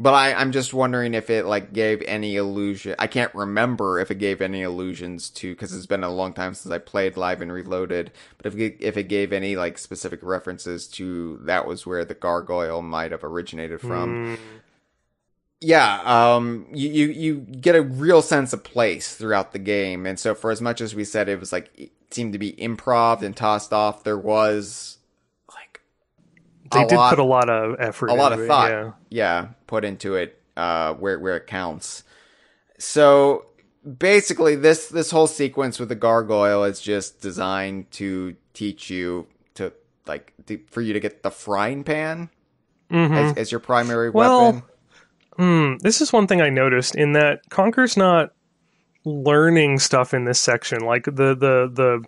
But I, I'm just wondering if it like gave any illusion. I can't remember if it gave any illusions to because it's been a long time since I played Live and Reloaded. But if it, if it gave any like specific references to that was where the gargoyle might have originated from. Mm, yeah um you, you you get a real sense of place throughout the game and so for as much as we said it was like it seemed to be improv and tossed off there was they did lot, put a lot of effort, a lot of it, thought Yeah. yeah put into it uh where where it counts so basically this this whole sequence with the gargoyle is just designed to teach you to like to, for you to get the frying pan Mhm. as, as your primary Well, weapon Hmm, this is one thing I noticed in that Conker's not learning stuff in this section. Like the the the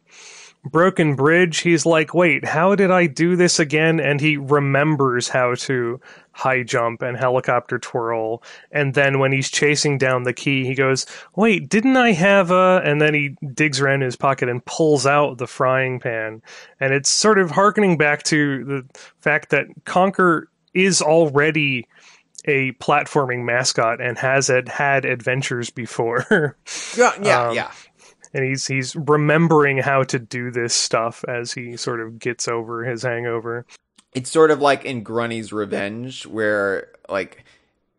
broken bridge, he's like, "Wait, how did I do this again?" And he remembers how to high jump and helicopter twirl. And then when he's chasing down the key, he goes, "Wait, didn't I have a?" And then he digs around in his pocket and pulls out the frying pan. And it's sort of harkening back to the fact that Conker is already a platforming mascot and has had had adventures before yeah yeah um, yeah and he's he's remembering how to do this stuff as he sort of gets over his hangover it's sort of like in Grunty's Revenge, where like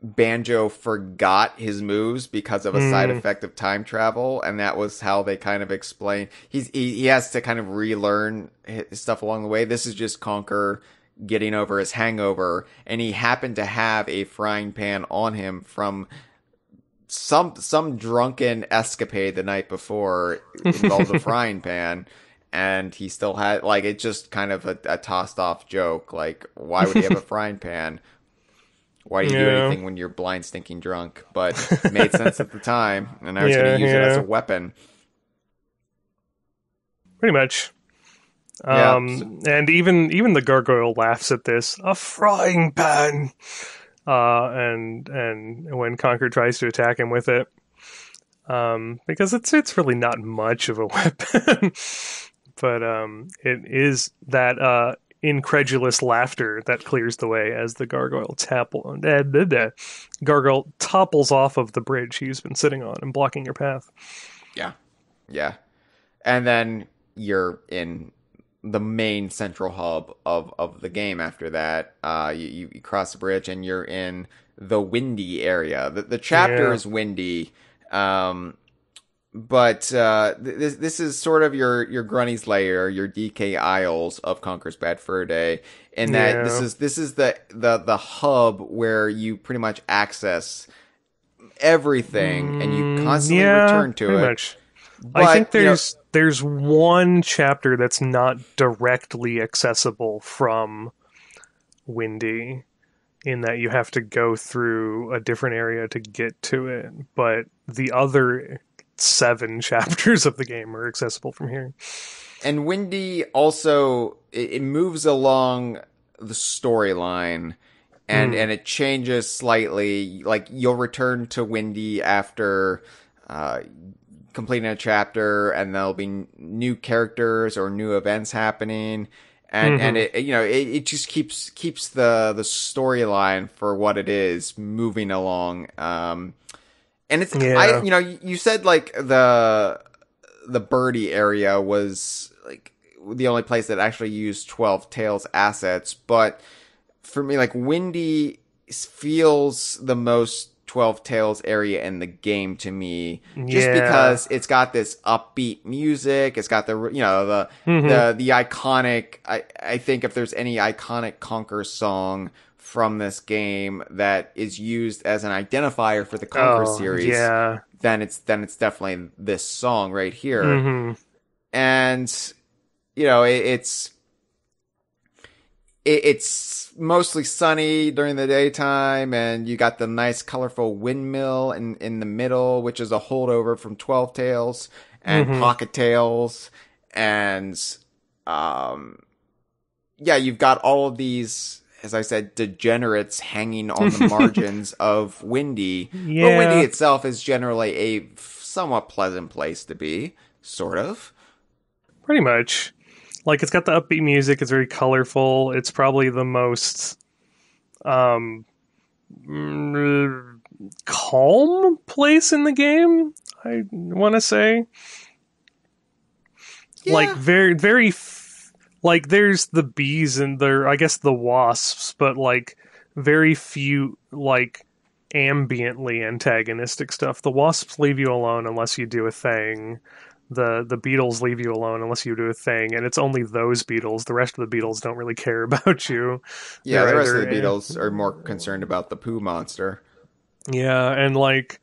Banjo forgot his moves because of a side Mm. effect of time travel, and that was how they kind of explain. He's he, he has to kind of relearn his stuff along the way. This is just Conker getting over his hangover, and he happened to have a frying pan on him from some some drunken escapade the night before involved a frying pan and he still had like it's just kind of a, a tossed off joke like why would he have a frying pan? Why do you do anything when you're blind stinking drunk? But it made sense at the time and i was Yeah, going to use it as a weapon. Pretty much. Yeah, um and even even the gargoyle laughs at this. A frying pan uh and and when conker tries to attack him with it um because it's it's really not much of a weapon but um it is that uh incredulous laughter that clears the way as the gargoyle tapple eh, gargoyle topples off of the bridge he's been sitting on and blocking your path. Yeah. Yeah. And then you're in the main central hub of, of the game after that. Uh, you, you cross the bridge and you're in the windy area. The, the chapter Yeah. is windy. Um, but uh, th- this this is sort of your your Grunty's lair, your DK Isles of Conker's Bad Fur Day, in that this is this is the the the hub where you pretty much access everything, and you constantly Mm, yeah, return to it. much. But, I think you know, there's there's one chapter that's not directly accessible from Windy in that you have to go through a different area to get to it, but the other seven chapters of the game are accessible from here. and Windy also it, moves along the storyline and Hmm. and it changes slightly like you'll return to Windy after uh completing a chapter and there'll be new characters or new events happening. And and it you know it, it just keeps keeps the the storyline for what it is moving along. Um and it's I Yeah. you know you you said like the the birdie area was like the only place that actually used Twelve Tales assets. But for me like windy feels the most Twelve Tales area in the game to me just Yeah. because it's got this upbeat music it's got the you know the Mm-hmm. the the iconic i i think if there's any iconic Conker song from this game that is used as an identifier for the Conker Oh, series Yeah. then it's then it's definitely this song right here hmm and you know it, it's it, it's mostly sunny during the daytime and you got the nice colorful windmill in in the middle which is a holdover from Twelve Tales and Pocket Tales. And um yeah you've got all of these as i said degenerates hanging on the margins of windy. But windy itself is generally a somewhat pleasant place to be sort of. Pretty much. Like it's got the upbeat music, it's very colorful. It's probably the most um calm place in the game, I want to say. Like very very f- like there's the bees and there I guess the wasps, but like very few like ambiently antagonistic stuff. The wasps leave you alone unless you do a thing. The the beetles leave you alone unless you do a thing, and it's only those Beatles. The rest of the Beatles don't really care about you. Yeah, They're the rest of the Beatles are more concerned about the poo monster. Yeah, and like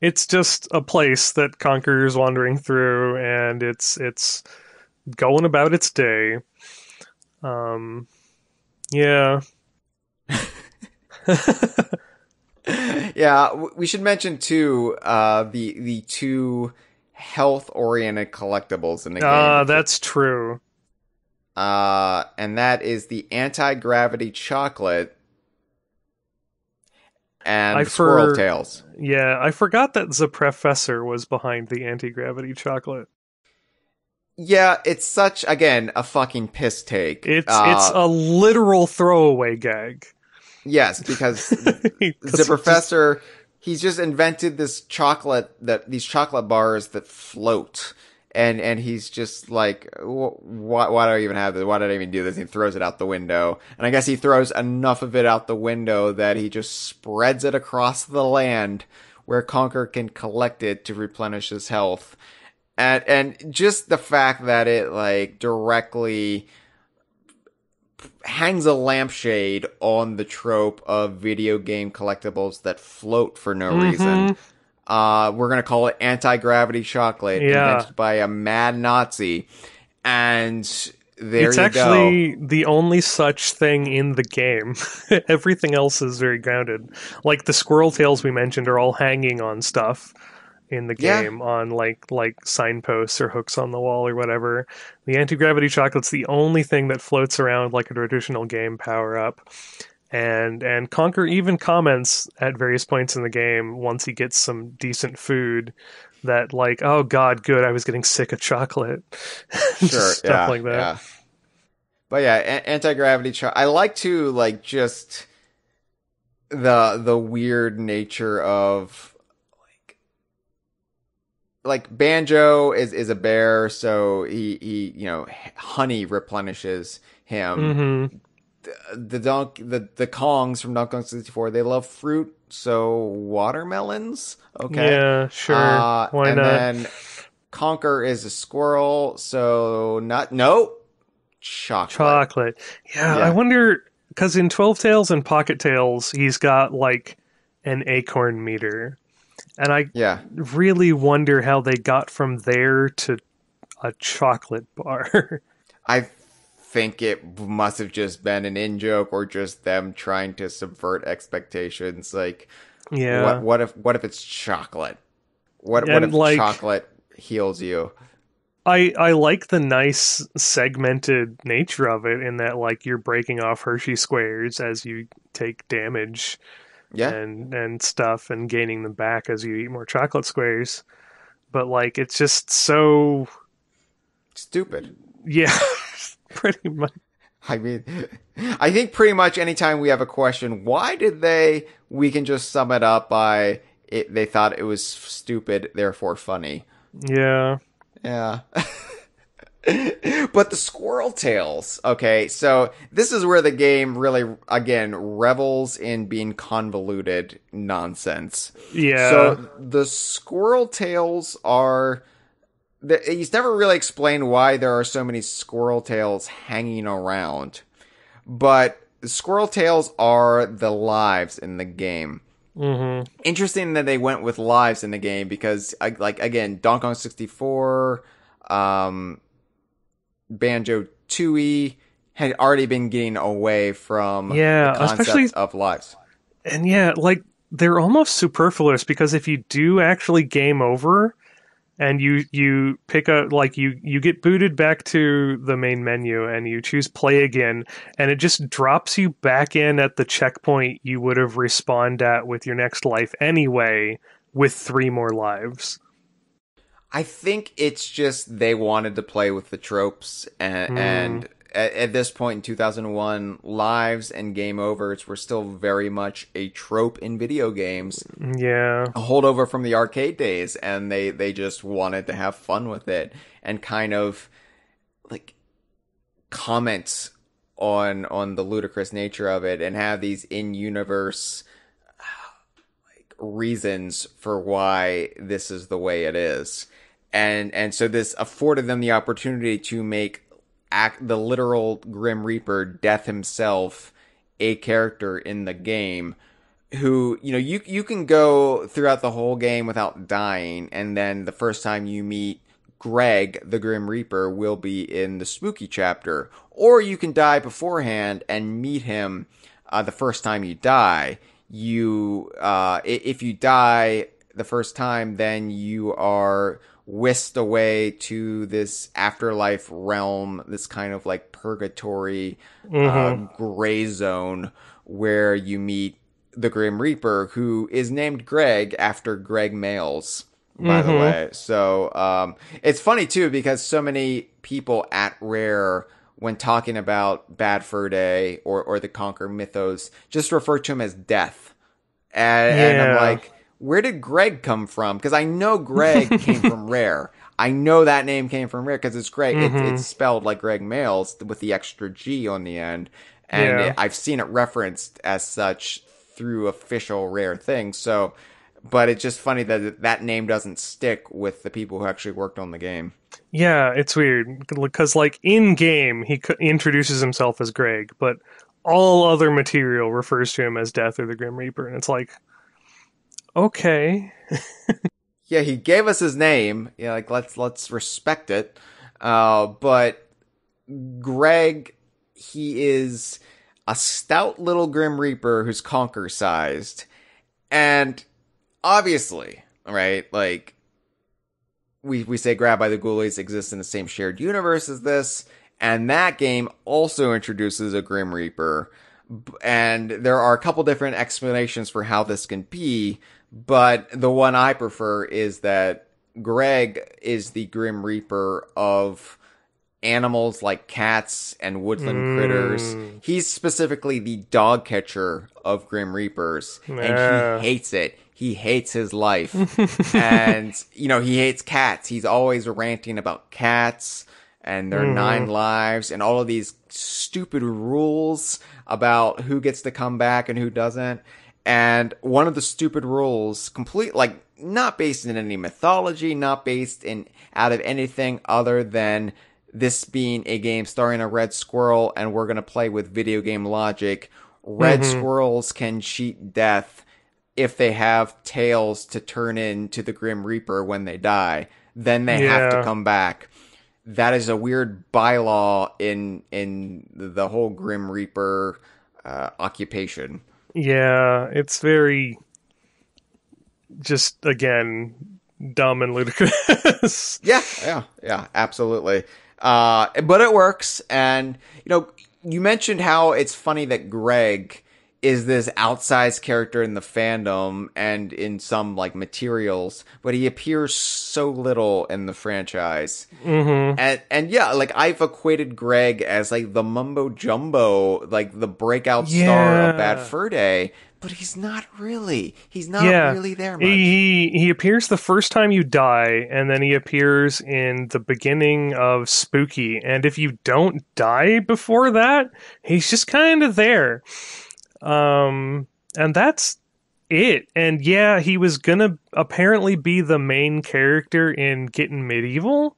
it's just a place that Conker's wandering through and it's it's going about its day. Um yeah. Yeah, we should mention too uh, the the two health oriented collectibles in the game. Ah, that's true. uh, and that is the anti gravity chocolate and I squirrel for- tails. Yeah, I forgot that the professor was behind the anti-gravity chocolate. Yeah, it's such again a fucking piss take. It's Uh, it's a literal throwaway gag. yes because the professor he's just invented this chocolate that these chocolate bars that float. And and he's just like why, why do i even have this? Why did i even do this? He throws it out the window. And i guess he throws enough of it out the window that he just spreads it across the land where Conker can collect it to replenish his health. And and just the fact that it like directly hangs a lampshade on the trope of video game collectibles that float for no Mm-hmm. reason. Uh, we're gonna call it anti-gravity chocolate, Yeah. invented by a mad Nazi, and there it's actually the only such thing in the game. Everything else is very grounded. Like the squirrel tails we mentioned are all hanging on stuff in the Yeah. game on like like signposts or hooks on the wall or whatever. The anti-gravity chocolate's the only thing that floats around like a traditional game power up. And and Conker even comments at various points in the game once he gets some decent food that like oh god good I was getting sick of chocolate. Sure, stuff yeah, like that. yeah. but yeah, a- anti gravity charge. I like to like just the the weird nature of like Banjo is is a bear, so he he you know honey replenishes him. Mm-hmm. The donk the the Kongs from Donkey Kong 64 they love fruit, so watermelons. Okay, Yeah, sure. Uh, Why and not? then Conker is a squirrel, so not no chocolate. Chocolate. Yeah, Yeah. I wonder because in Twelve Tales and Pocket Tales, he's got like an acorn meter, and I Yeah, really wonder how they got from there to a chocolate bar. I think it must have just been an in joke or just them trying to subvert expectations. Like, yeah. what what if what if it's chocolate? What what if like- chocolate heals you? I I like the nice segmented nature of it in that like you're breaking off Hershey squares as you take damage Yeah, and and stuff and gaining them back as you eat more chocolate squares. But like it's just so stupid. yeah, pretty much. I mean, I think pretty much anytime we have a question, why did they? We can just sum it up by it, they thought it was stupid, therefore funny. Yeah. Yeah. but the squirrel tails, okay, so this is where the game really, again, revels in being convoluted nonsense. Yeah. So the squirrel tails are. The, he's never really explained why there are so many squirrel tails hanging around, but squirrel tails are the lives in the game. mhm. Interesting that they went with lives in the game because, like, again, Donkey Kong 64, um, Banjo Tooie had already been getting away from Yeah, the concept especially- of lives. And yeah, like they're almost superfluous because if you do actually game over and you you pick a like you you get booted back to the main menu and you choose play again and it just drops you back in at the checkpoint you would have respawned at with your next life anyway with three more lives. I think it's just they wanted to play with the tropes, and, Hmm. and at, at this point in 2001, lives and game overs were still very much a trope in video games, Yeah. a holdover from the arcade days, and they they just wanted to have fun with it and kind of like comment on on the ludicrous nature of it and have these in universe like reasons for why this is the way it is and and so this afforded them the opportunity to make act the literal grim reaper death himself a character in the game who you know you you can go throughout the whole game without dying. And then the first time you meet Greg the Grim Reaper will be in the spooky chapter. Or you can die beforehand and meet him uh, the first time you die. You uh, if you die the first time then you are whisked away to this afterlife realm this kind of like purgatory uh, gray zone where you meet the Grim Reaper, who is named Greg after Gregg Mayles, by the way. So um, it's funny too because so many people at Rare, when talking about Bad Fur Day or or the Conker Mythos, just refer to him as Death, and, and I'm like, where did Greg come from? Because I know Greg came from Rare. I know that name came from Rare because it's Greg. It, mm-hmm. it's spelled like Gregg Mayles with the extra G on the end, and Yeah. it- I've seen it referenced as such through official Rare things. So, but it's just funny that that name doesn't stick with the people who actually worked on the game. Yeah, it's weird because like in game he c- introduces himself as Greg, but all other material refers to him as Death or the Grim Reaper, and it's like, okay, Yeah, he gave us his name. Yeah, like let's let's respect it. Uh, but Greg, he is a stout little Grim Reaper who's Conker sized, and obviously, right? Like we we say, Grab by the Ghoulies exists in the same shared universe as this, and that game also introduces a Grim Reaper. And there are a couple different explanations for how this can be, but the one I prefer is that Greg is the Grim Reaper of animals like cats and woodland critters. Mm. He's specifically the dog catcher of Grim Reapers, Yeah. and he hates it. He hates his life, and you know he hates cats. He's always ranting about cats and their Mm-hmm. nine lives and all of these stupid rules about who gets to come back and who doesn't. And one of the stupid rules, complete like not based in any mythology, not based in out of anything other than this being a game starring a red squirrel and we're going to play with video game logic. Red squirrels can cheat death if they have tails to turn into the Grim Reaper when they die. Then they have to come back. That is a weird bylaw in in the whole Grim Reaper uh, occupation. Yeah, it's very just again dumb and ludicrous. Yeah, yeah, yeah, absolutely. Uh, but it works, and you know, you mentioned how it's funny that Greg is this outsized character in the fandom and in some like materials, but he appears so little in the franchise. Mm-hmm. And and yeah, like I've equated Greg as like the mumbo jumbo, like the breakout star of Bad Fur Day. But he's not really. He's not yeah, really there much. He he appears the first time you die, and then he appears in the beginning of Spooky. And if you don't die before that, he's just kind of there. Um, and that's it. And yeah, he was gonna apparently be the main character in Getting Medieval.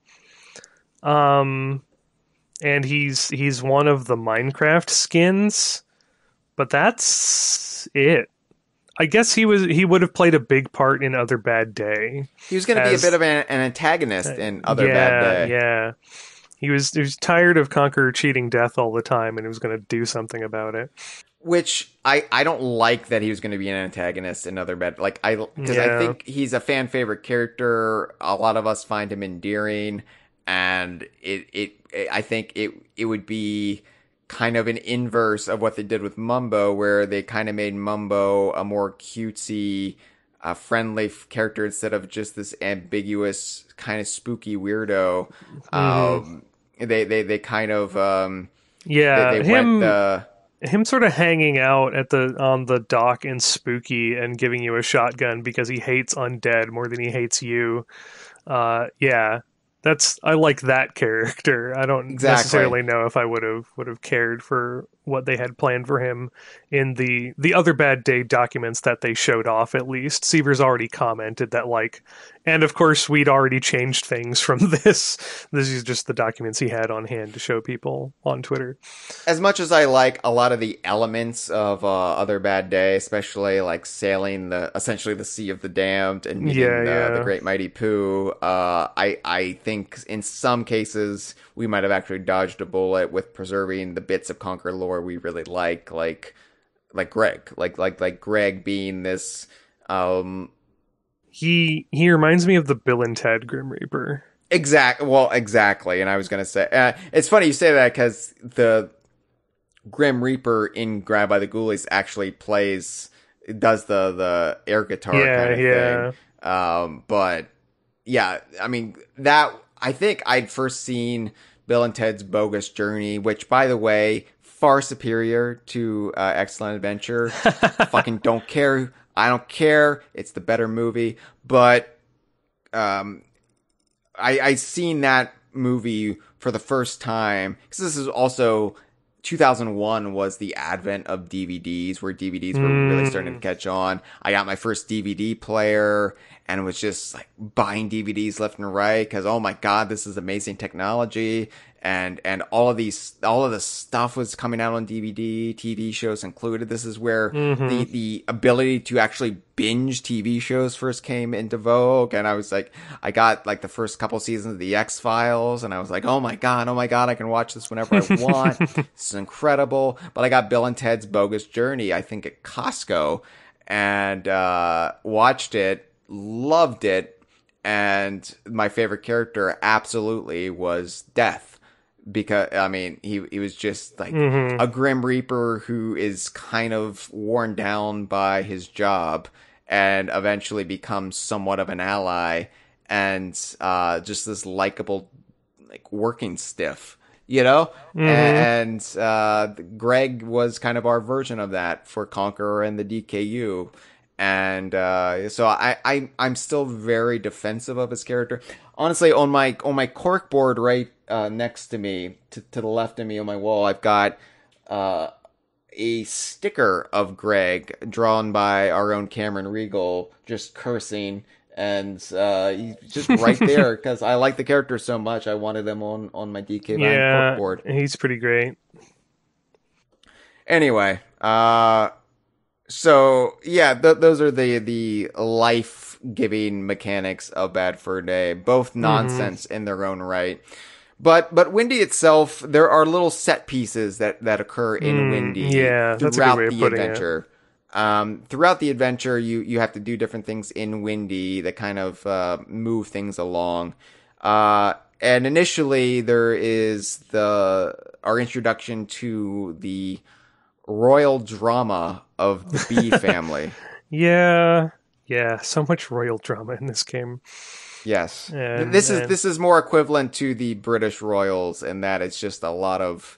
Um, and he's he's one of the Minecraft skins, but that's it. I guess he was he would have played a big part in Other Bad Day. He was going to be a bit of an, an antagonist in Other yeah, Bad Day. Yeah. He was he was tired of Conker cheating death all the time and he was going to do something about it. Which I, I don't like that he was going to be an antagonist in Other Bad. Like I because I think he's a fan favorite character. A lot of us find him endearing, and it it I think it it would be kind of an inverse of what they did with Mumbo, where they kind of made Mumbo a more cutesy, uh, friendly f- character instead of just this ambiguous, kind of spooky weirdo. Mm-hmm. Um, they they they kind of um, Yeah, they, they him went the him sort of hanging out at the on the dock in Spooky and giving you a shotgun because he hates undead more than he hates you. Uh, yeah, that's I like that character. I don't Exactly. necessarily know if I would have would have cared for what they had planned for him in the the other bad day documents that they showed off. At least Seavor's already commented that like, and of course we'd already changed things from this. This is just the documents he had on hand to show people on Twitter. as much as I like a lot of the elements of uh, Other Bad Day, especially like sailing the essentially the Sea of the Damned and meeting Yeah, the, yeah. the Great Mighty Poo, uh, I I think in some cases we might have actually dodged a bullet with preserving the bits of Conker lore we really like, like like Greg, like like like Greg being this. Um, He he reminds me of the Bill and Ted Grim Reaper. Exact. Well, exactly. And I was gonna say, uh, it's funny you say that because the Grim Reaper in Grab by the Ghoulies actually plays, does the the air guitar Yeah, kind of yeah. thing. Um, but yeah, I mean that. I think I'd first seen Bill and Ted's Bogus Journey, which, by the way, far superior to uh, Excellent Adventure. Fucking don't care. I don't care. It's the better movie, but um, I I seen that movie for the first time because this is also 2001 was the advent of DVDs where DVDs were really starting to mm. catch on. I got my first DVD player and was just like buying DVDs left and right because oh my god, this is amazing technology and and all of these all of the stuff was coming out on DVD, TV shows included. This is where the the ability to actually binge TV shows first came into vogue and I was like I got like the first couple seasons of the X Files and I was like, "Oh my god, oh my god, I can watch this whenever I want. this is incredible." But I got Bill and Ted's Bogus Journey I think at Costco and uh watched it, loved it, and my favorite character absolutely was Death because I mean he he was just like a grim reaper who is kind of worn down by his job and eventually becomes somewhat of an ally and uh, just this likable like working stiff, you know. And uh, Greg was kind of our version of that for Conker and the DKU. And uh, so I, I I'm still very defensive of his character. Honestly, on my on my cork board right uh, next to me, to, to the left of me on my wall, I've got uh, a sticker of Greg drawn by our own Cameron Regal, just cursing, and uh, he's just right there because I like the character so much. I wanted him on on my DK Vine yeah, cork board. he's pretty great. Anyway, uh, so yeah, th- those are the the life giving mechanics of Bad Fur Day, both Mm-hmm. nonsense in their own right. But but Windy itself, there are little set pieces that that occur in Windy Mm, yeah, that's a good throughout the adventure. Um, throughout the adventure, you you have to do different things in Windy that kind of uh, move things along. Uh, and initially, there is the our introduction to the royal drama of the Bee family. Yeah, yeah, so much royal drama in this game. Yes, And- this is this is more equivalent to the British royals in that it's just a lot of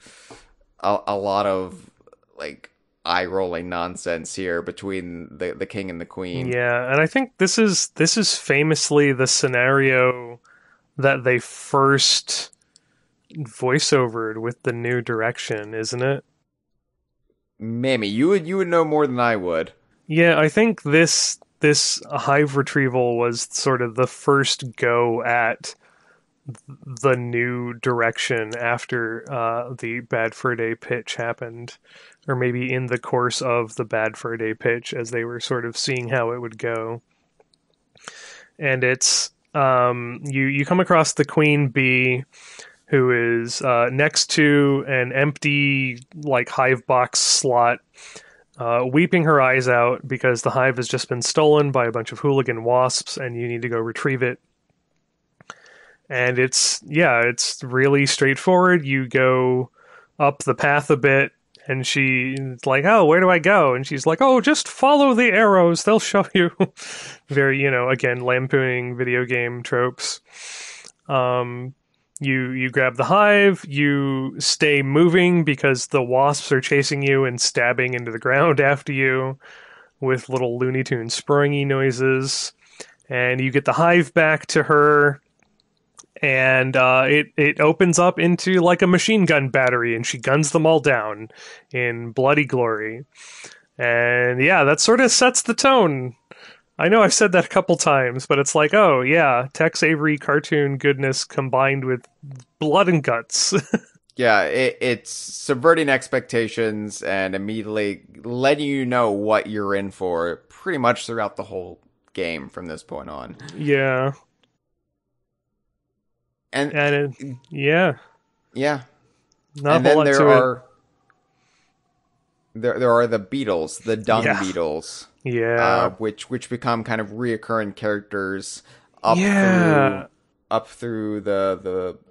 a, a lot of like eye rolling nonsense here between the the king and the queen. Yeah, and I think this is this is famously the scenario that they first voiceovered with the new direction, isn't it? Mammy, you would you would know more than I would. Yeah, I think this this hive retrieval was sort of the first go at the new direction after uh, the Bad Fur Day pitch happened, or maybe in the course of the Bad Fur Day pitch as they were sort of seeing how it would go. And it's um, you you come across the queen bee who is uh, next to an empty like hive box slot uh, weeping her eyes out because the hive has just been stolen by a bunch of hooligan wasps and you need to go retrieve it. And it's, yeah, it's really straightforward. You go up the path a bit and she's like, oh, where do I go? And she's like, oh, just follow the arrows. They'll show you. Very, you know, again, lampooning video game tropes. Um, you you grab the hive you stay moving because the wasps are chasing you and stabbing into the ground after you with little looney tune springy noises. And you get the hive back to her. And uh, it it opens up into like a machine gun battery and she guns them all down in bloody glory. And yeah that sort of sets the tone I know I've said that a couple times, but it's like, oh yeah, Tex Avery cartoon goodness combined with blood and guts. Yeah, it, it's subverting expectations and immediately letting you know what you're in for pretty much throughout the whole game from this point on. yeah, And, and it, yeah, yeah, not and then there are there there are the beetles, the dung Yeah. beetles, it. Yeah, uh, which which become kind of reoccurring characters up Yeah. through up through the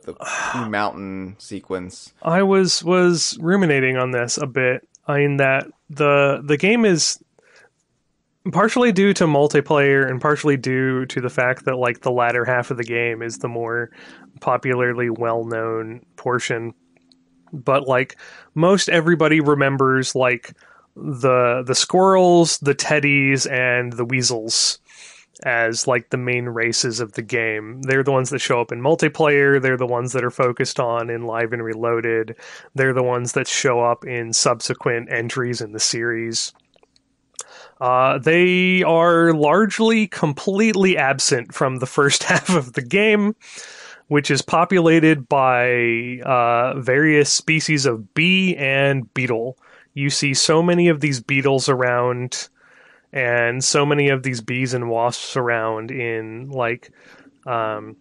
the the Mountain sequence. I was was ruminating on this a bit in that the the game is partially due to multiplayer and partially due to the fact that like the latter half of the game is the more popularly well-known portion but like most everybody remembers like the the squirrels the teddies and the weasels as like the main races of the game. They're the ones that show up in multiplayer. They're the ones that are focused on in Live and Reloaded. They're the ones that show up in subsequent entries in the series. Uh, they are largely completely absent from the first half of the game, which is populated by uh, various species of bee and beetle. You see so many of these beetles around and so many of these bees and wasps around in like um,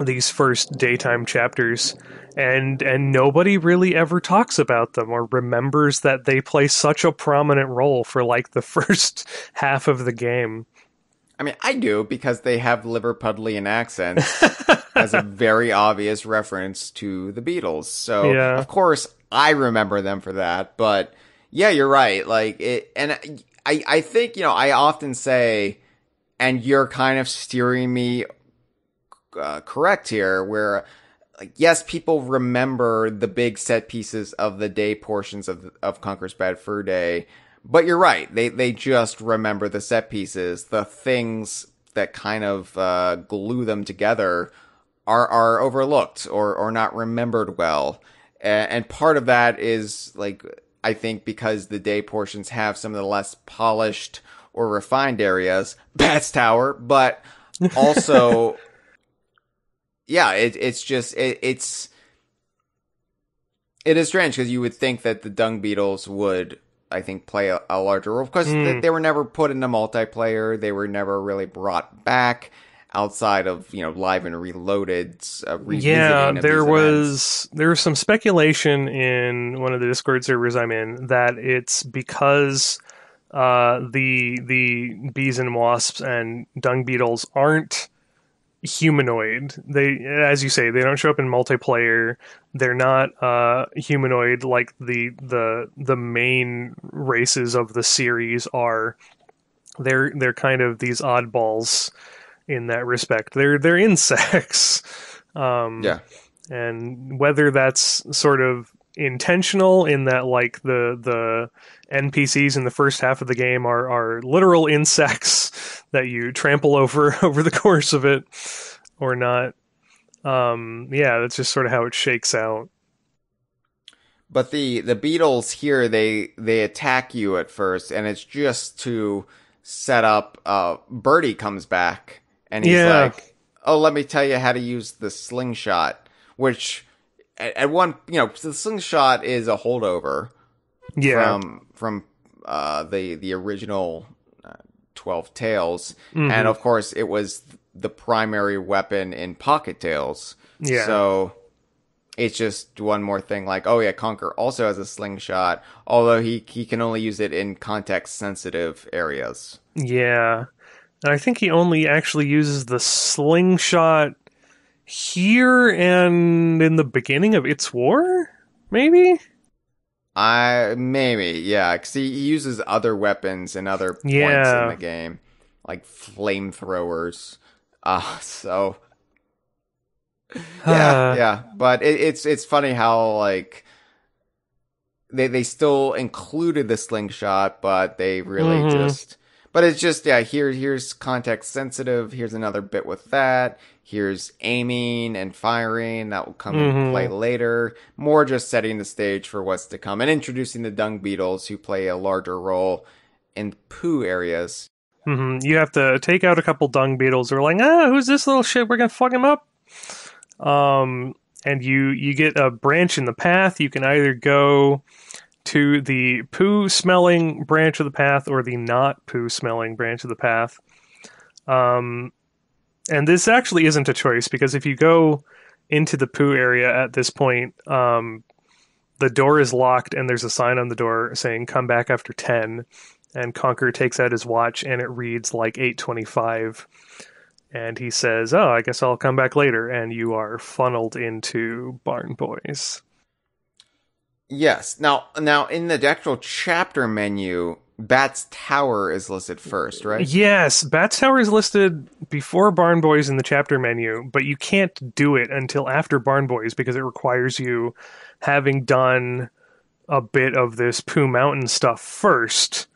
these first daytime chapters and and nobody really ever talks about them or remembers that they play such a prominent role for like the first half of the game I mean, I do because they have Liverpudlian accents as a very obvious reference to the Beatles. So, Yeah. of course, I remember them for that. But yeah, you're right. Like it, and I, I think you know, I often say, and you're kind of steering me uh, correct here, where like yes, people remember the big set pieces of the day portions of of Conker's Bad Fur Day, but you're right. They they just remember the set pieces, the things that kind of uh, glue them together are are overlooked or or not remembered well. And, part of that is like I think because the day portions have some of the less polished or refined areas, Bats Tower, but also yeah, it, it's just it, it's it is strange because you would think that the Dung Beetles would, I think, play a, a larger role because Mm. they, they were never put into multiplayer. They were never really brought back outside of you know live and reloaded. Uh, yeah there events. was there was some speculation in one of the discord servers i'm in that it's because uh, the the bees and wasps and dung beetles aren't humanoid they as you say they don't show up in multiplayer they're not uh, humanoid like the the the main races of the series are they're they're kind of these oddballs in that respect they're they're insects um yeah. and whether that's sort of intentional in that like the the NPCs in the first half of the game are are literal insects that you trample over over the course of it or not um yeah that's just sort of how it shakes out But the the beetles here they they attack you at first, and it's just to set up. Uh, Birdie comes back, and he's Yeah. like, "Oh, let me tell you how to use the slingshot." Which at, at one, you know, the slingshot is a holdover yeah from from uh, the the original uh, Twelve Tales, Mhm. and of course it was the primary weapon in Pocket Tales. Yeah. So it's just one more thing. Like, oh yeah, Conker also has a slingshot, although he he can only use it in context sensitive areas. Yeah. And I think he only actually uses the slingshot here and in the beginning of It's War? Maybe? I maybe yeah, because he, uses other weapons and other points Yeah. in the game, like flamethrowers. Uh so yeah, yeah. But it, it's it's funny how like they they still included the slingshot, but they really Mhm. just. But it's just yeah. Here here's context sensitive. Here's another bit with that. Here's aiming and firing that will come into Mhm. play later. More just setting the stage for what's to come and introducing the dung beetles who play a larger role in poo areas. hmm You have to take out a couple dung beetles. They're like, ah, who's this little shit? We're gonna fuck him up. Um, and you you get a branch in the path. You can either go to the poo smelling branch of the path or the not poo smelling branch of the path. Um, and this actually isn't a choice because if you go into the poo area at this point, um, the door is locked and there's a sign on the door saying "Come back after 10." And Conker takes out his watch and it reads like 8:25. And he says, "Oh, I guess I'll come back later." And you are funneled into Barn Boys. Yes. Now, now in the actual chapter menu, Bat's Tower is listed first, right? Yes, Bats Tower is listed before Barn Boys in the chapter menu, but you can't do it until after Barn Boys because it requires you having done a bit of this Pooh Mountain stuff first.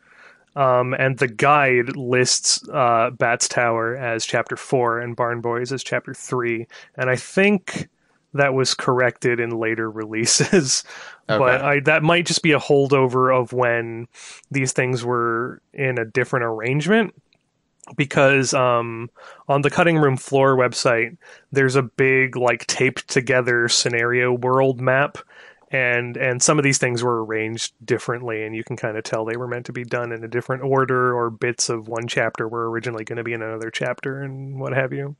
Um, and the guide lists uh, Bats Tower as chapter four and Barn Boys as chapter three. And I think that was corrected in later releases. But I, that might just be a holdover of when these things were in a different arrangement. Because um, on the cutting room floor website, there's a big like taped together scenario world map, and and some of these things were arranged differently, and you can kind of tell they were meant to be done in a different order, or bits of one chapter were originally going to be in another chapter, and what have you.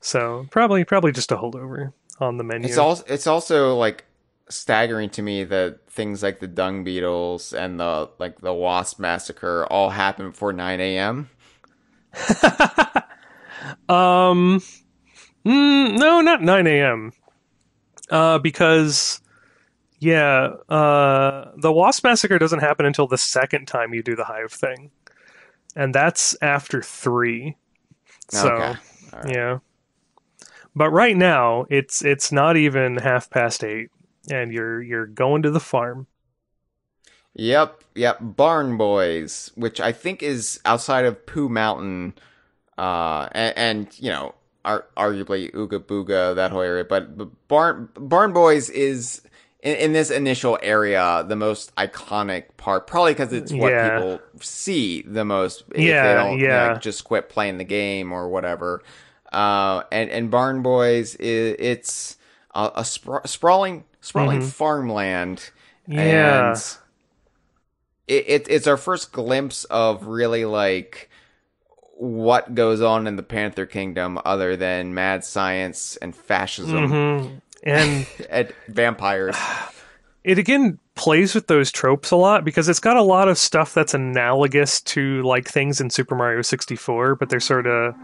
So probably probably just a holdover on the menu. It's also it's also like staggering to me that things like the dung beetles and the like the wasp massacre all happen before 9 a.m. Um, mm, no, not 9 a.m. Uh, because, yeah, uh, the Wasp Massacre doesn't happen until the second time you do the Hive thing. And that's after three. So, Okay. All right. yeah. But right now, it's it's not even half past eight, and you're you're going to the farm. Yep, yep. Barn Boys, which I think is outside of Pooh Mountain, uh, and, and you know, ar- arguably Uga Buga, that whole area. But, but Barn Barn Boys is in, in this initial area the most iconic part, probably because it's what Yeah. people see the most. if Yeah, they don't yeah. like, just quit playing the game or whatever. Uh, and and Barn Boys, i it's a, a spra- sprawling sprawling farmland. Mm-hmm. Yeah. And it, it it's our first glimpse of really like what goes on in the Panther Kingdom other than mad science and fascism hmm And and vampires. it again plays with those tropes a lot because it's got a lot of stuff that's analogous to like things in Super Mario 64, but they're sort of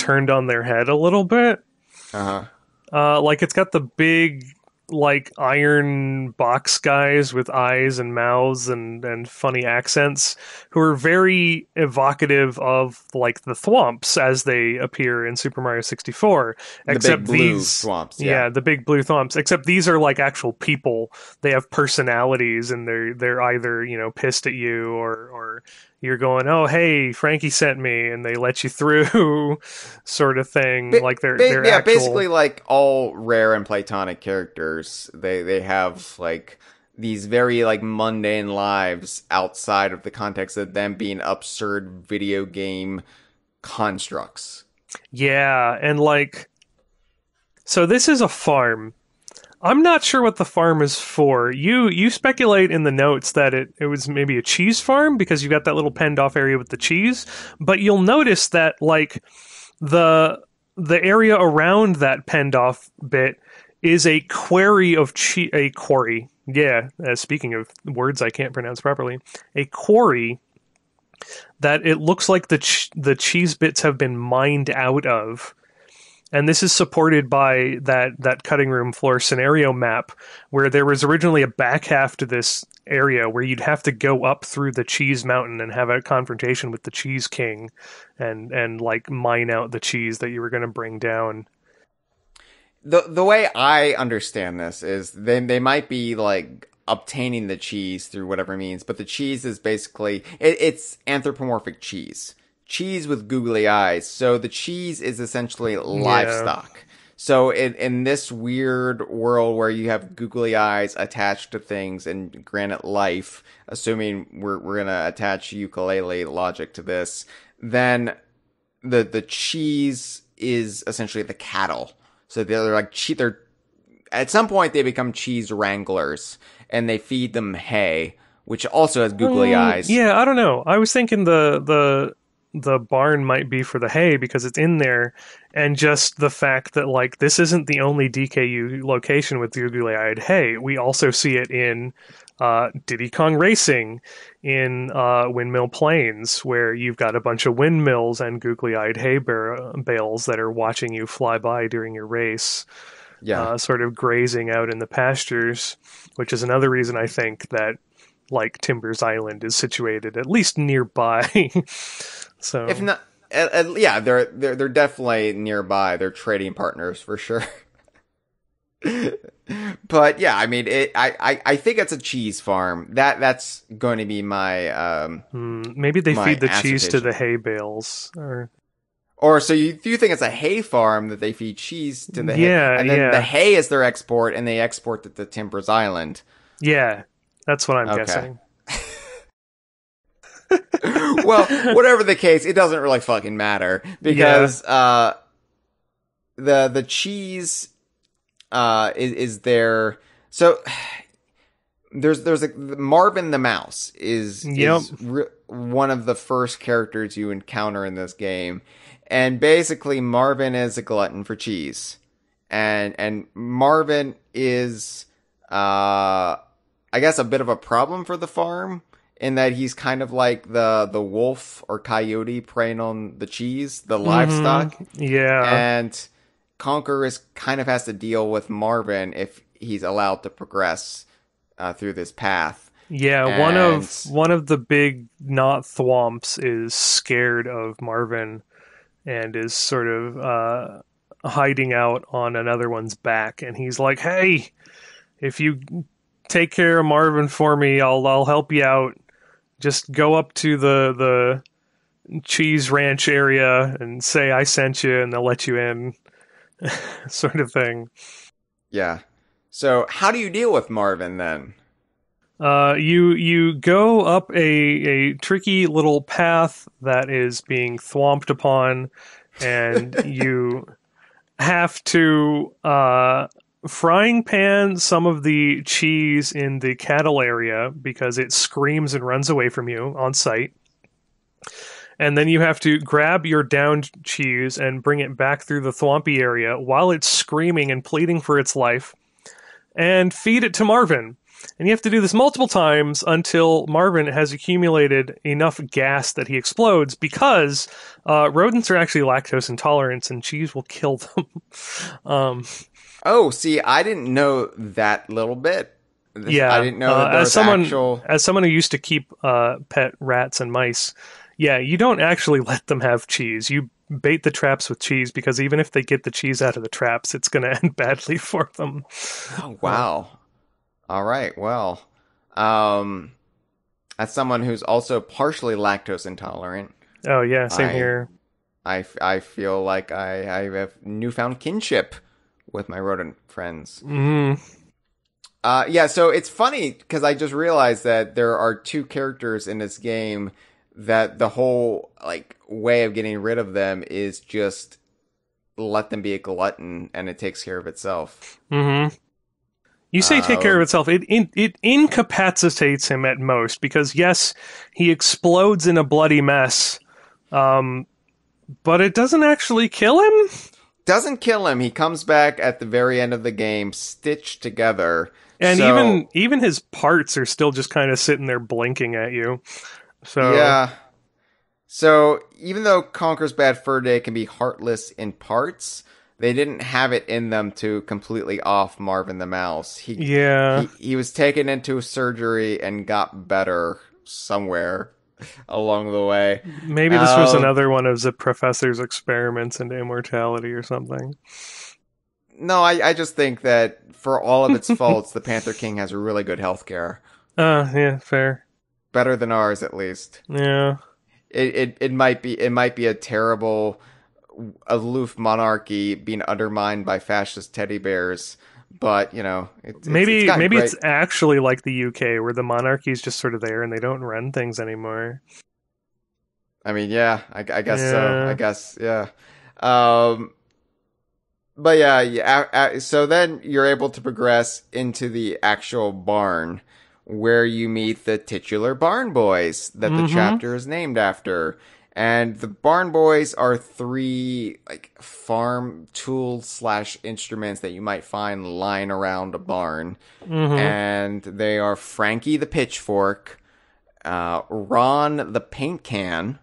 turned on their head a little bit. Uh-huh. Uh, like it's got the big like iron box guys with eyes and mouths and and funny accents who are very evocative of like the thwomps as they appear in Super Mario 64 The except big blue these thwomps. yeah. Yeah. the big blue thwomps except these are like actual people they have personalities and they're they're either you know pissed at you or or you're going oh hey frankie sent me and they let you through sort of thing Ba- like they're, ba- they're yeah, actual- basically like all rare and Playtonic characters. They they have like these very like mundane lives outside of the context of them being absurd video game constructs. Yeah, and like so this is a farm. I'm not sure what the farm is for. You you speculate in the notes that it, it was maybe a cheese farm because you got that little penned off area with the cheese, but you'll notice that like the the area around that penned off bit is a quarry of che- a quarry. Yeah, uh, speaking of words I can't pronounce properly, a quarry that it looks like the ch- the cheese bits have been mined out of. And this is supported by that that cutting room floor scenario map where there was originally a back half to this area where you'd have to go up through the cheese mountain and have a confrontation with the cheese king and and like mine out the cheese that you were going to bring down. the the way I understand this is they they might be like obtaining the cheese through whatever means, but the cheese is basically it, it's anthropomorphic cheese, cheese with googly eyes. So the cheese is essentially livestock. So in in this weird world where you have googly eyes attached to things and granite life, assuming we're we're gonna attach ukulele logic to this, then the the cheese is essentially the cattle. So they're like che- they're at some point they become cheese wranglers and they feed them hay, which also has googly Mm, eyes. Yeah, I don't know. I was thinking the the the barn might be for the hay because it's in there, and just the fact that like this isn't the only DKU location with googly eyed hay. We also see it in uh, Diddy Kong Racing, in uh, Windmill Plains, where you've got a bunch of windmills and googly eyed hay bar- bales that are watching you fly by during your race Yeah. uh, sort of grazing out in the pastures, which is another reason I think that like Timber's Island is situated at least nearby. so if not, uh, uh, yeah, they're they're they're definitely nearby. They're trading partners for sure. but yeah, I mean, it, I, I I think it's a cheese farm. That that's going to be my um. hmm, maybe they feed the cheese to the hay bales. Or Or so you you think it's a hay farm that they feed cheese to the Yeah, hay, and then yeah. the hay is their export, and they export it to Timber's Island. yeah, that's what I'm Okay. guessing. well, whatever the case, it doesn't really fucking matter because uh, the the cheese uh is, is there. So there's there's a Marvin the mouse is Yep. is re- one of the first characters you encounter in this game, and basically Marvin is a glutton for cheese, and and Marvin is uh I guess a bit of a problem for the farm in that he's kind of like the the wolf or coyote preying on the cheese, the livestock, Yeah, and Conker is kind of has to deal with Marvin if he's allowed to progress uh, through this path. yeah. One of one of the big not thwomps is scared of Marvin, and is sort of uh, hiding out on another one's back, and he's like, "Hey, if you take care of Marvin for me, I'll I'll help you out. Just go up to the the cheese ranch area and say I sent you, and they'll let you in." sort of thing. Yeah. So how do you deal with Marvin then? Uh, you you go up a a tricky little path that is being thwomped upon, and you have to uh, frying pan some of the cheese in the cattle area because it screams and runs away from you on sight. And then you have to grab your downed cheese and bring it back through the thwompy area while it's screaming and pleading for its life and feed it to Marvin. And you have to do this multiple times until Marvin has accumulated enough gas that he explodes because uh, rodents are actually lactose intolerant and cheese will kill them. um, oh, see, I didn't know that little bit. Yeah, I didn't know uh, as someone actual... as someone who used to keep uh, pet rats and mice. Yeah, you don't actually let them have cheese. You bait the traps with cheese because even if they get the cheese out of the traps, it's going to end badly for them. Oh, wow. All right. Well, um, as someone who's also partially lactose intolerant. Oh yeah, same I, here. I, I feel like I, I have newfound kinship with my rodent friends. Mm-hmm. Uh, yeah, so it's funny because I just realized that there are two characters in this game that the whole like way of getting rid of them is just let them be a glutton and it takes care of itself. Mm-hmm. You say take care of um, itself. It, it it incapacitates him at most because yes, he explodes in a bloody mess, um, but it doesn't actually kill him. Doesn't kill him. He comes back at the very end of the game, stitched together. And so, even even his parts are still just kind of sitting there blinking at you. So yeah. So even though Conker's Bad Fur Day can be heartless in parts, they didn't have it in them to completely off Marvin the Mouse. He yeah he, he was taken into surgery and got better somewhere along the way. Maybe this um, was another one of the professor's experiments into immortality or something. No, I, I just think that for all of its faults, the Panther King has really good health care. Uh, yeah, fair. Better than ours, at least. Yeah. It, it it might be it might be a terrible aloof monarchy being undermined by fascist teddy bears. But you know, it's, maybe it's maybe great. it's actually like the UK where the monarchy is just sort of there and they don't run things anymore. I mean, yeah, I, I guess yeah. so. I guess, yeah. Um, but yeah, yeah. So then you're able to progress into the actual barn, where you meet the titular barn boys that mm-hmm. the chapter is named after. And the barn boys are three like farm tools slash instruments that you might find lying around a barn. Mm-hmm. And they are Frankie the pitchfork, uh, Ron the paint can,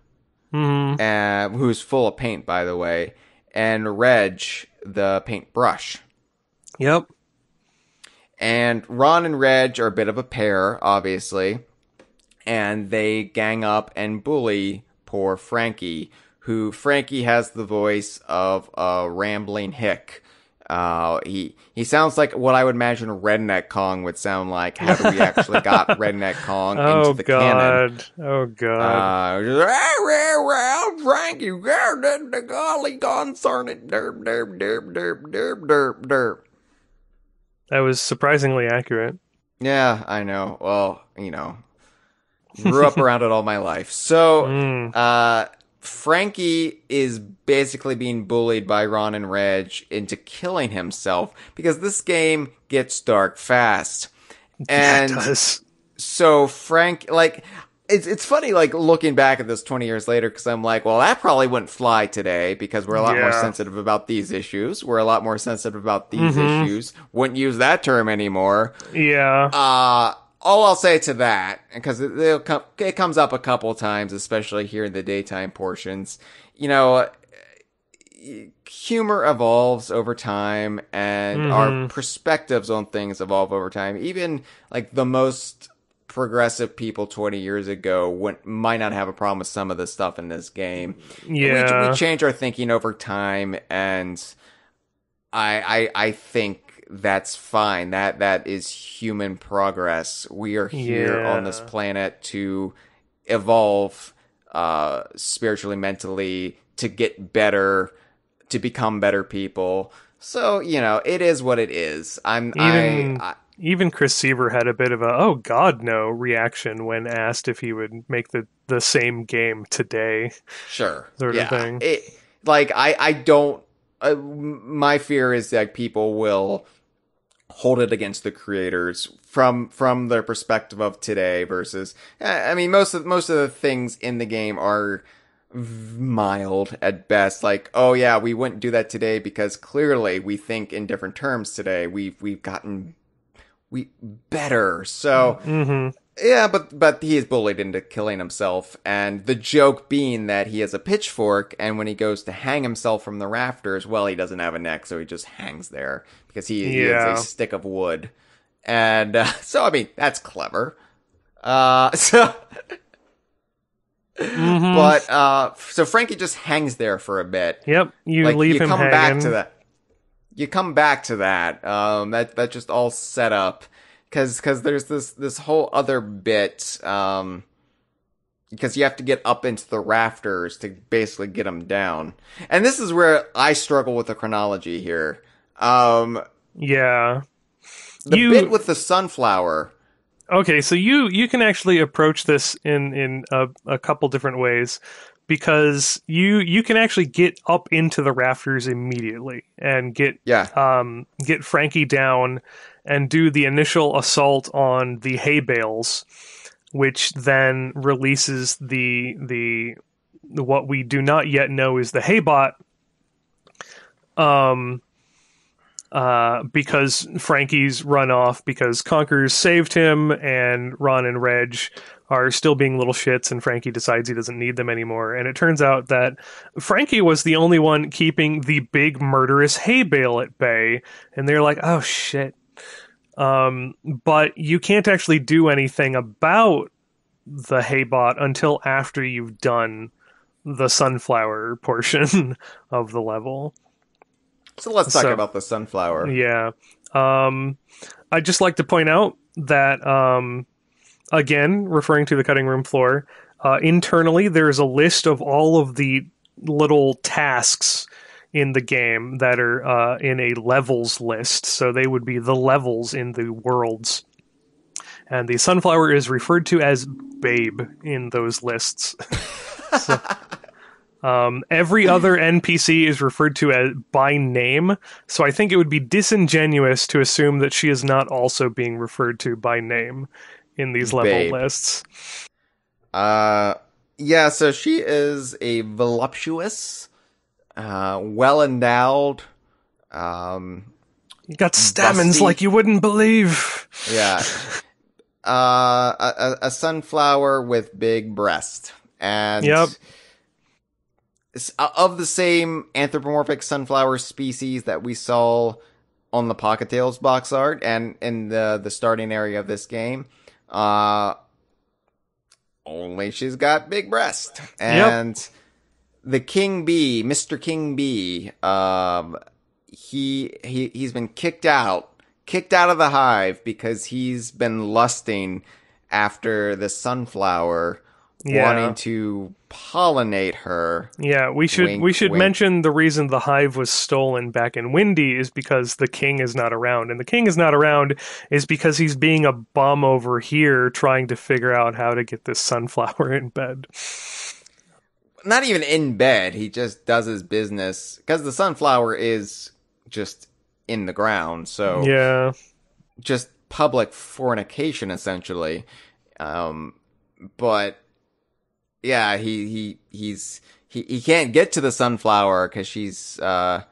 mm-hmm. uh, who's full of paint by the way, and Reg the paintbrush. Yep. And Ron and Reg are a bit of a pair, obviously. And they gang up and bully poor Frankie, who Frankie has the voice of a rambling hick. Uh, he he sounds like what I would imagine Redneck Kong would sound like had we actually got Redneck Kong oh, into the God. canon. Oh god! Oh Uh, well, well, Frankie, the golly concern it, derp, derp, derp, derp, derp, derp, derp. That was surprisingly accurate. Yeah, I know. Well, you know, grew up around it all my life. So, mm. uh, Frankie is basically being bullied by Ron and Reg into killing himself because this game gets dark fast. And yeah, so Frank, like, it's it's funny like looking back at this 20 years later because i'm like well that probably wouldn't fly today because we're a lot yeah. more sensitive about these issues we're a lot more sensitive about these mm-hmm. issues wouldn't use that term anymore yeah uh all I'll say to that, because it, come, it comes up a couple times, especially here in the daytime portions, you know, humor evolves over time and mm-hmm. our perspectives on things evolve over time. Even like the most progressive people 20 years ago went, might not have a problem with some of the stuff in this game. Yeah. We, we change our thinking over time and I, I I think that's fine. That that is human progress. We are here on this planet to evolve uh spiritually, mentally, to get better, to become better people. So, you know, it is what it is. I'm Even- I, I Even Chris Seavor had a bit of a "Oh God, no" reaction when asked if he would make the the same game today. sure sort of thing. It, like I I don't uh, my fear is that people will hold it against the creators from from their perspective of today versus I mean most of most of the things in the game are mild at best. Like oh yeah we wouldn't do that today because clearly we think in different terms today. We've we've gotten we better. So hmm yeah, but but he is bullied into killing himself, and the joke being that he has a pitchfork, and when he goes to hang himself from the rafters, well, he doesn't have a neck, so he just hangs there because he, he Yeah. is a stick of wood, and uh, so I mean that's clever. Uh, so, Mm-hmm. but uh, so Frankie just hangs there for a bit, Yep, you like leave you him come hanging. back to that you come back to that um that that just all set up cuz cuz there's this this whole other bit um because you have to get up into the rafters to basically get them down. And this is where i struggle with the chronology here. Um Yeah. the You- bit with the sunflower. Okay, so you you can actually approach this in in a, a couple different ways because you you can actually get up into the rafters immediately and get yeah. um get Frankie down and do the initial assault on the hay bales, which then releases the the what we do not yet know is the haybot. Um, uh, because Frankie's run off because Conker's saved him, and Ron and Reg are still being little shits, and Frankie decides he doesn't need them anymore. And it turns out that Frankie was the only one keeping the big murderous hay bale at bay, and they're like, "Oh shit." Um, but you can't actually do anything about the haybot until after you've done the sunflower portion of the level. so let's talk so- about the sunflower Yeah. Um, I'd just like to point out that, um, again, referring to the cutting room floor, uh, internally there's a list of all of the little tasks in the game that are uh, in a levels list. So they would be the levels in the worlds. And the sunflower is referred to as Babe in those lists. So, um, every other NPC is referred to as by name, so I think it would be disingenuous to assume that she is not also being referred to by name in these level Babe. lists. Uh, yeah, so she is a voluptuous, uh, well endowed, um, You got stamens Busty. like you wouldn't believe. yeah, uh, a, a- sunflower with big breast. And Yep. uh, of the same anthropomorphic sunflower species that we saw on the Pocket Tales box art and in the, the starting area of this game. Uh, only she's got big breast. And the King Bee, Mr. King Bee, um, he, he, he's been kicked out, kicked out of the hive because he's been lusting after the sunflower, Yeah. wanting to pollinate her. Yeah, we should Wink, we should wink. mention the reason the hive was stolen back in Windy is because the king is not around, and the king is not around is because he's being a bum over here trying to figure out how to get this sunflower in bed. Not even in bed. He just does his business because the sunflower is just in the ground. So Yeah, just public fornication essentially. Um, but yeah, he, he, he's, he, he can't get to the sunflower because she's, uh,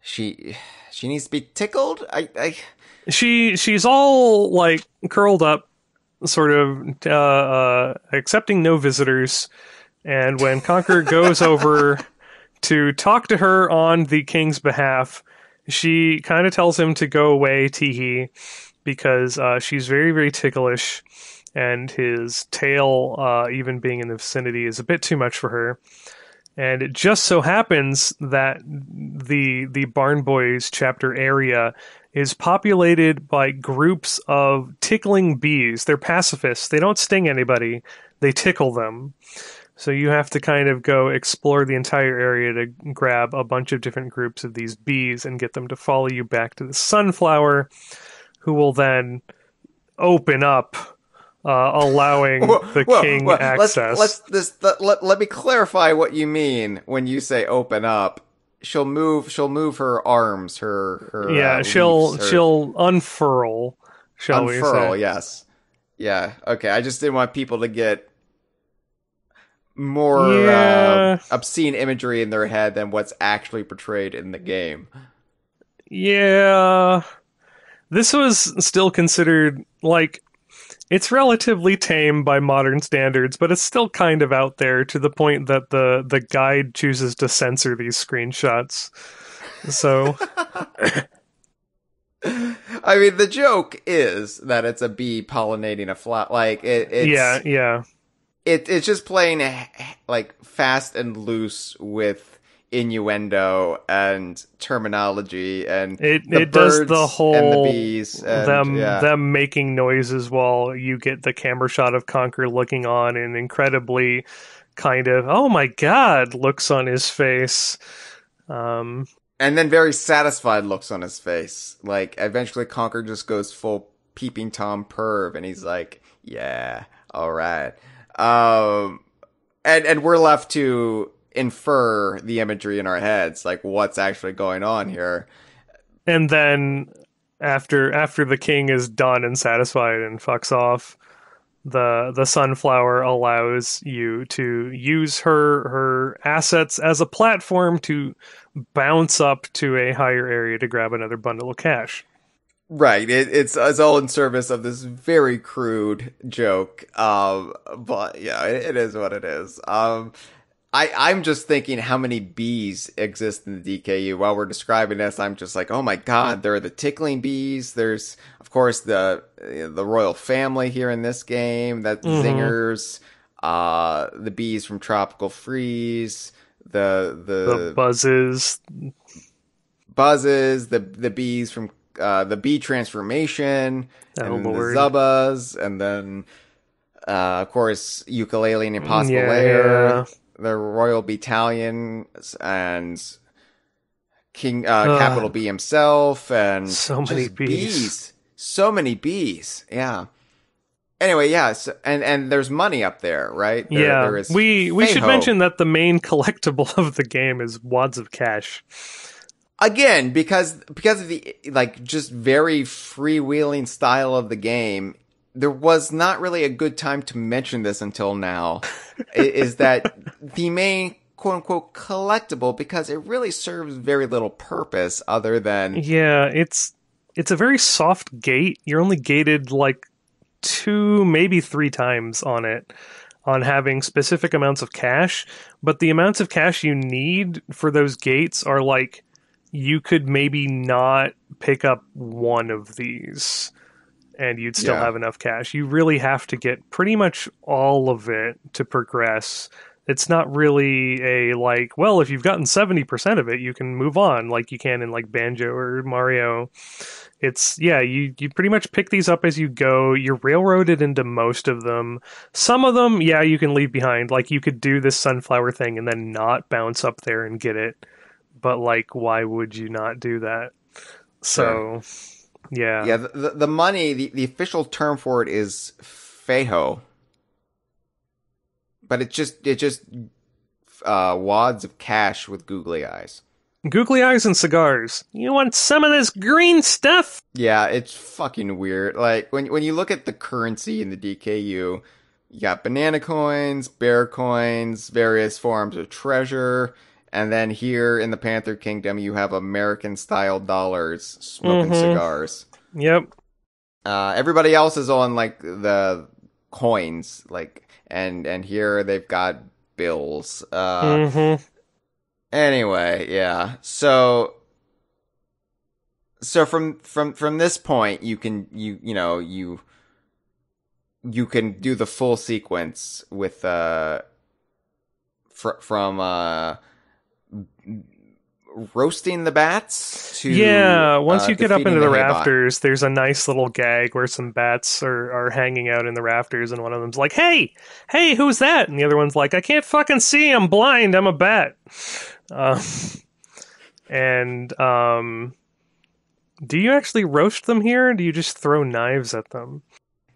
she, she needs to be tickled. I, I, she she's all like curled up, sort of uh, uh, accepting no visitors. And when Conker goes over to talk to her on the king's behalf, she kind of tells him to go away, Teehee, because uh, she's very, very ticklish, and his tail, uh, even being in the vicinity, is a bit too much for her. And it just so happens that the the Barn Boys chapter area is populated by groups of tickling bees. They're pacifists. They don't sting anybody. They tickle them. So you have to kind of go explore the entire area to grab a bunch of different groups of these bees and get them to follow you back to the sunflower, who will then open up, uh, allowing Whoa, the whoa, king whoa, access. Let's, let's this, let, let, me clarify what you mean when you say open up. She'll move. She'll move her arms. Her her. yeah, uh, she'll leaves, her- she'll unfurl. Shall unfurl. we say? Yes. Yeah. Okay. I just didn't want people to get more Yeah. uh, obscene imagery in their head than what's actually portrayed in the game. Yeah. This was still considered like it's relatively tame by modern standards, but it's still kind of out there to the point that the the guide chooses to censor these screenshots. So, I mean, the joke is that it's a bee pollinating a flower. Like it, it's, yeah, yeah. It it's just playing like fast and loose with innuendo and terminology and It the it does the whole the bees and, them yeah. them making noises while you get the camera shot of Conker looking on and incredibly kind of oh my god looks on his face. Um and then very satisfied looks on his face. Like eventually, Conker just goes full peeping tom perv, and he's like, "Yeah, all right." Um, and and we're left to infer the imagery in our heads, like what's actually going on here. and then after after the king is done and satisfied and fucks off the the sunflower allows you to use her her assets as a platform to bounce up to a higher area to grab another bundle of cash Right. It, it's it's all in service of this very crude joke. Um, but yeah, it, it is what it is. Um, I I'm just thinking how many bees exist in the DKU. While we're describing this, I'm just like, oh my god, there are the tickling bees. There's of course the the royal family here in this game. That Mhm. zingers. Uh, the bees from Tropical Freeze. The the, the buzzes buzzes, the the bees from uh, the B transformation, Oh, and then Lord. the Zubbas, and then uh, of course Yooka-Laylee and Impossible Yeah, Lair, yeah. the Royal Battalion, and King uh. Capital B himself, and So many just bees. so many bees, yeah. Anyway, yes, and and there's money up there, right? There- yeah there is we we should mention that the main collectible of the game is wads of cash again because because of the like just very freewheeling style of the game there was not really a good time to mention this until now is that the main quote unquote collectible because it really serves very little purpose other than Yeah, it's it's a very soft gate. You're only gated like two, maybe three times on it on having specific amounts of cash, but the amounts of cash you need for those gates are like you could maybe not pick up one of these and you'd still Yeah. have enough cash. You really have to get pretty much all of it to progress. It's not really a like, well, if you've gotten 70% of it, you can move on like you can in like Banjo or Mario. It's yeah, you you pretty much pick these up as you go. You're railroaded into most of them. Some of them, yeah, you can leave behind. Like you could do this sunflower thing and then not bounce up there and get it. But like why would you not do that? So yeah. yeah the, the, the money the, the official term for it is feho but it's just it just uh wads of cash with googly eyes Googly eyes and cigars. You want some of this green stuff? Yeah, it's fucking weird. Like when when you look at the currency in the DKU, you got banana coins, bear coins, various forms of treasure, and then here in the Panther Kingdom, you have American style dollars smoking Mhm. cigars. Yep. Uh, everybody else is on like the coins, like and and here they've got bills. Uh, hmm Anyway, yeah. So so from from from this point you can you you know, you you can do the full sequence with uh fr- from uh, roasting the bats to yeah, once uh, you get up into the, Haybot. rafters, there's a nice little gag where some bats are, are hanging out in the rafters, and one of them's like, "Hey, hey, who's that?" And the other one's like, "I can't fucking see. I'm blind. I'm a bat." Uh, and um, do you actually roast them here? Or do you just throw knives at them?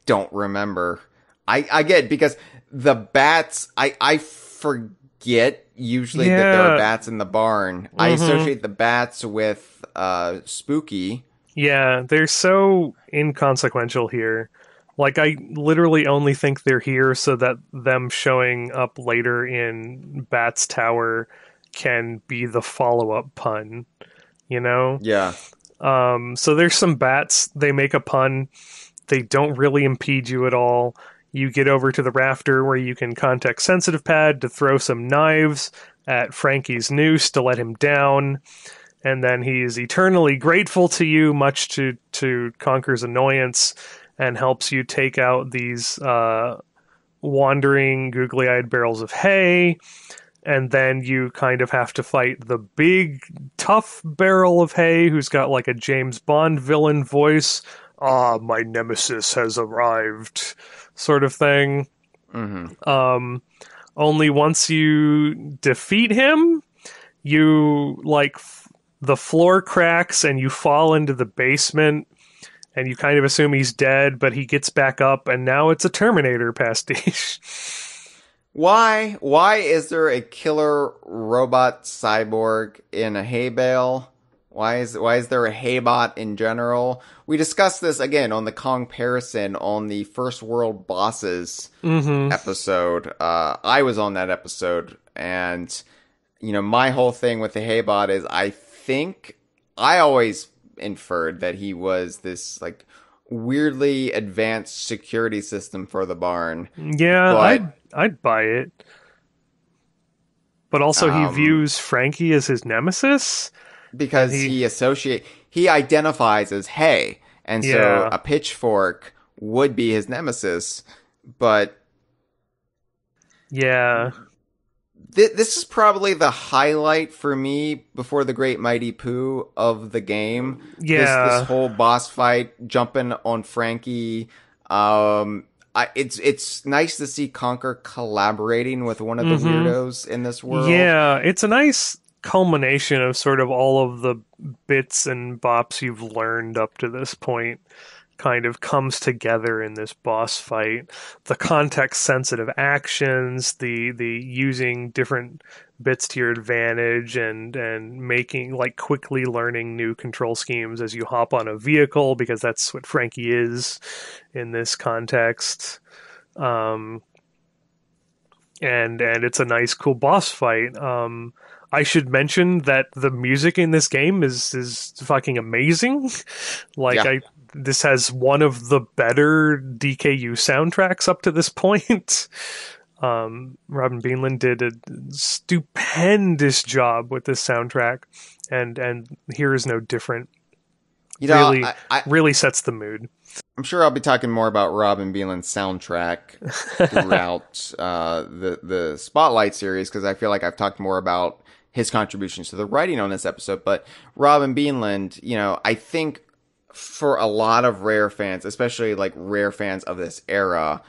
don't remember. I I get because the bats. I I forget usually that there are bats in the barn. I Mhm. associate the bats with uh spooky. Yeah, they're so inconsequential here. Like I literally only think they're here so that them showing up later in Bat's Tower can be the follow-up pun. You know? Yeah. Um so there's some bats, they make a pun. They don't really impede you at all. You get over to the rafter where you can contact sensitive pad to throw some knives at Frankie's noose to let him down and then he is eternally grateful to you, much to to Conker's annoyance, and helps you take out these uh, wandering, googly-eyed barrels of hay. And then you kind of have to fight the big, tough barrel of hay, who's got like a James Bond villain voice. Ah, my nemesis has arrived, sort of thing. hmm Um, only once you defeat him, you like f- the floor cracks and you fall into the basement, and you kind of assume he's dead, but he gets back up, and now it's a Terminator pastiche. Why why is there a killer robot cyborg in a hay bale? Why is why is there a haybot in general? We discussed this again on the comparison on the first world bosses mm-hmm. episode. Uh, I was on that episode, and you know, my whole thing with the Haybot is I think I always inferred that he was this like weirdly advanced security system for the barn. Yeah, But- I'd I'd buy it. But also, he Um, views Frankie as his nemesis. Because He- he, associate he identifies as hay, and so Yeah. a pitchfork would be his nemesis. But Yeah, th- this is probably the highlight for me before the Great Mighty Poo of the game. yeah. this, this whole boss fight, jumping on Frankie. Um, I, it's it's nice to see Conker collaborating with one of the Mhm. weirdos in this world. Yeah, it's a nice culmination of sort of all of the bits and bops you've learned up to this point kind of comes together in this boss fight. The context sensitive actions, the the using different bits to your advantage and and making like quickly learning new control schemes as you hop on a vehicle because that's what Frankie is in this context. Um and and it's a nice cool boss fight. Um I should mention that the music in this game is is fucking amazing. like Yeah. I this has one of the better DKU soundtracks up to this point. Um, Robin Beanland did a stupendous job with this soundtrack, and and here is no different. you know, really- I, I, Really sets the mood. I'm sure I'll be talking more about Robin Beanland's soundtrack throughout uh, the the Spotlight series because I feel like I've talked more about his contributions to the writing on this episode. But Robin Beanland, you know, I think for a lot of Rare fans, especially like Rare fans of this era,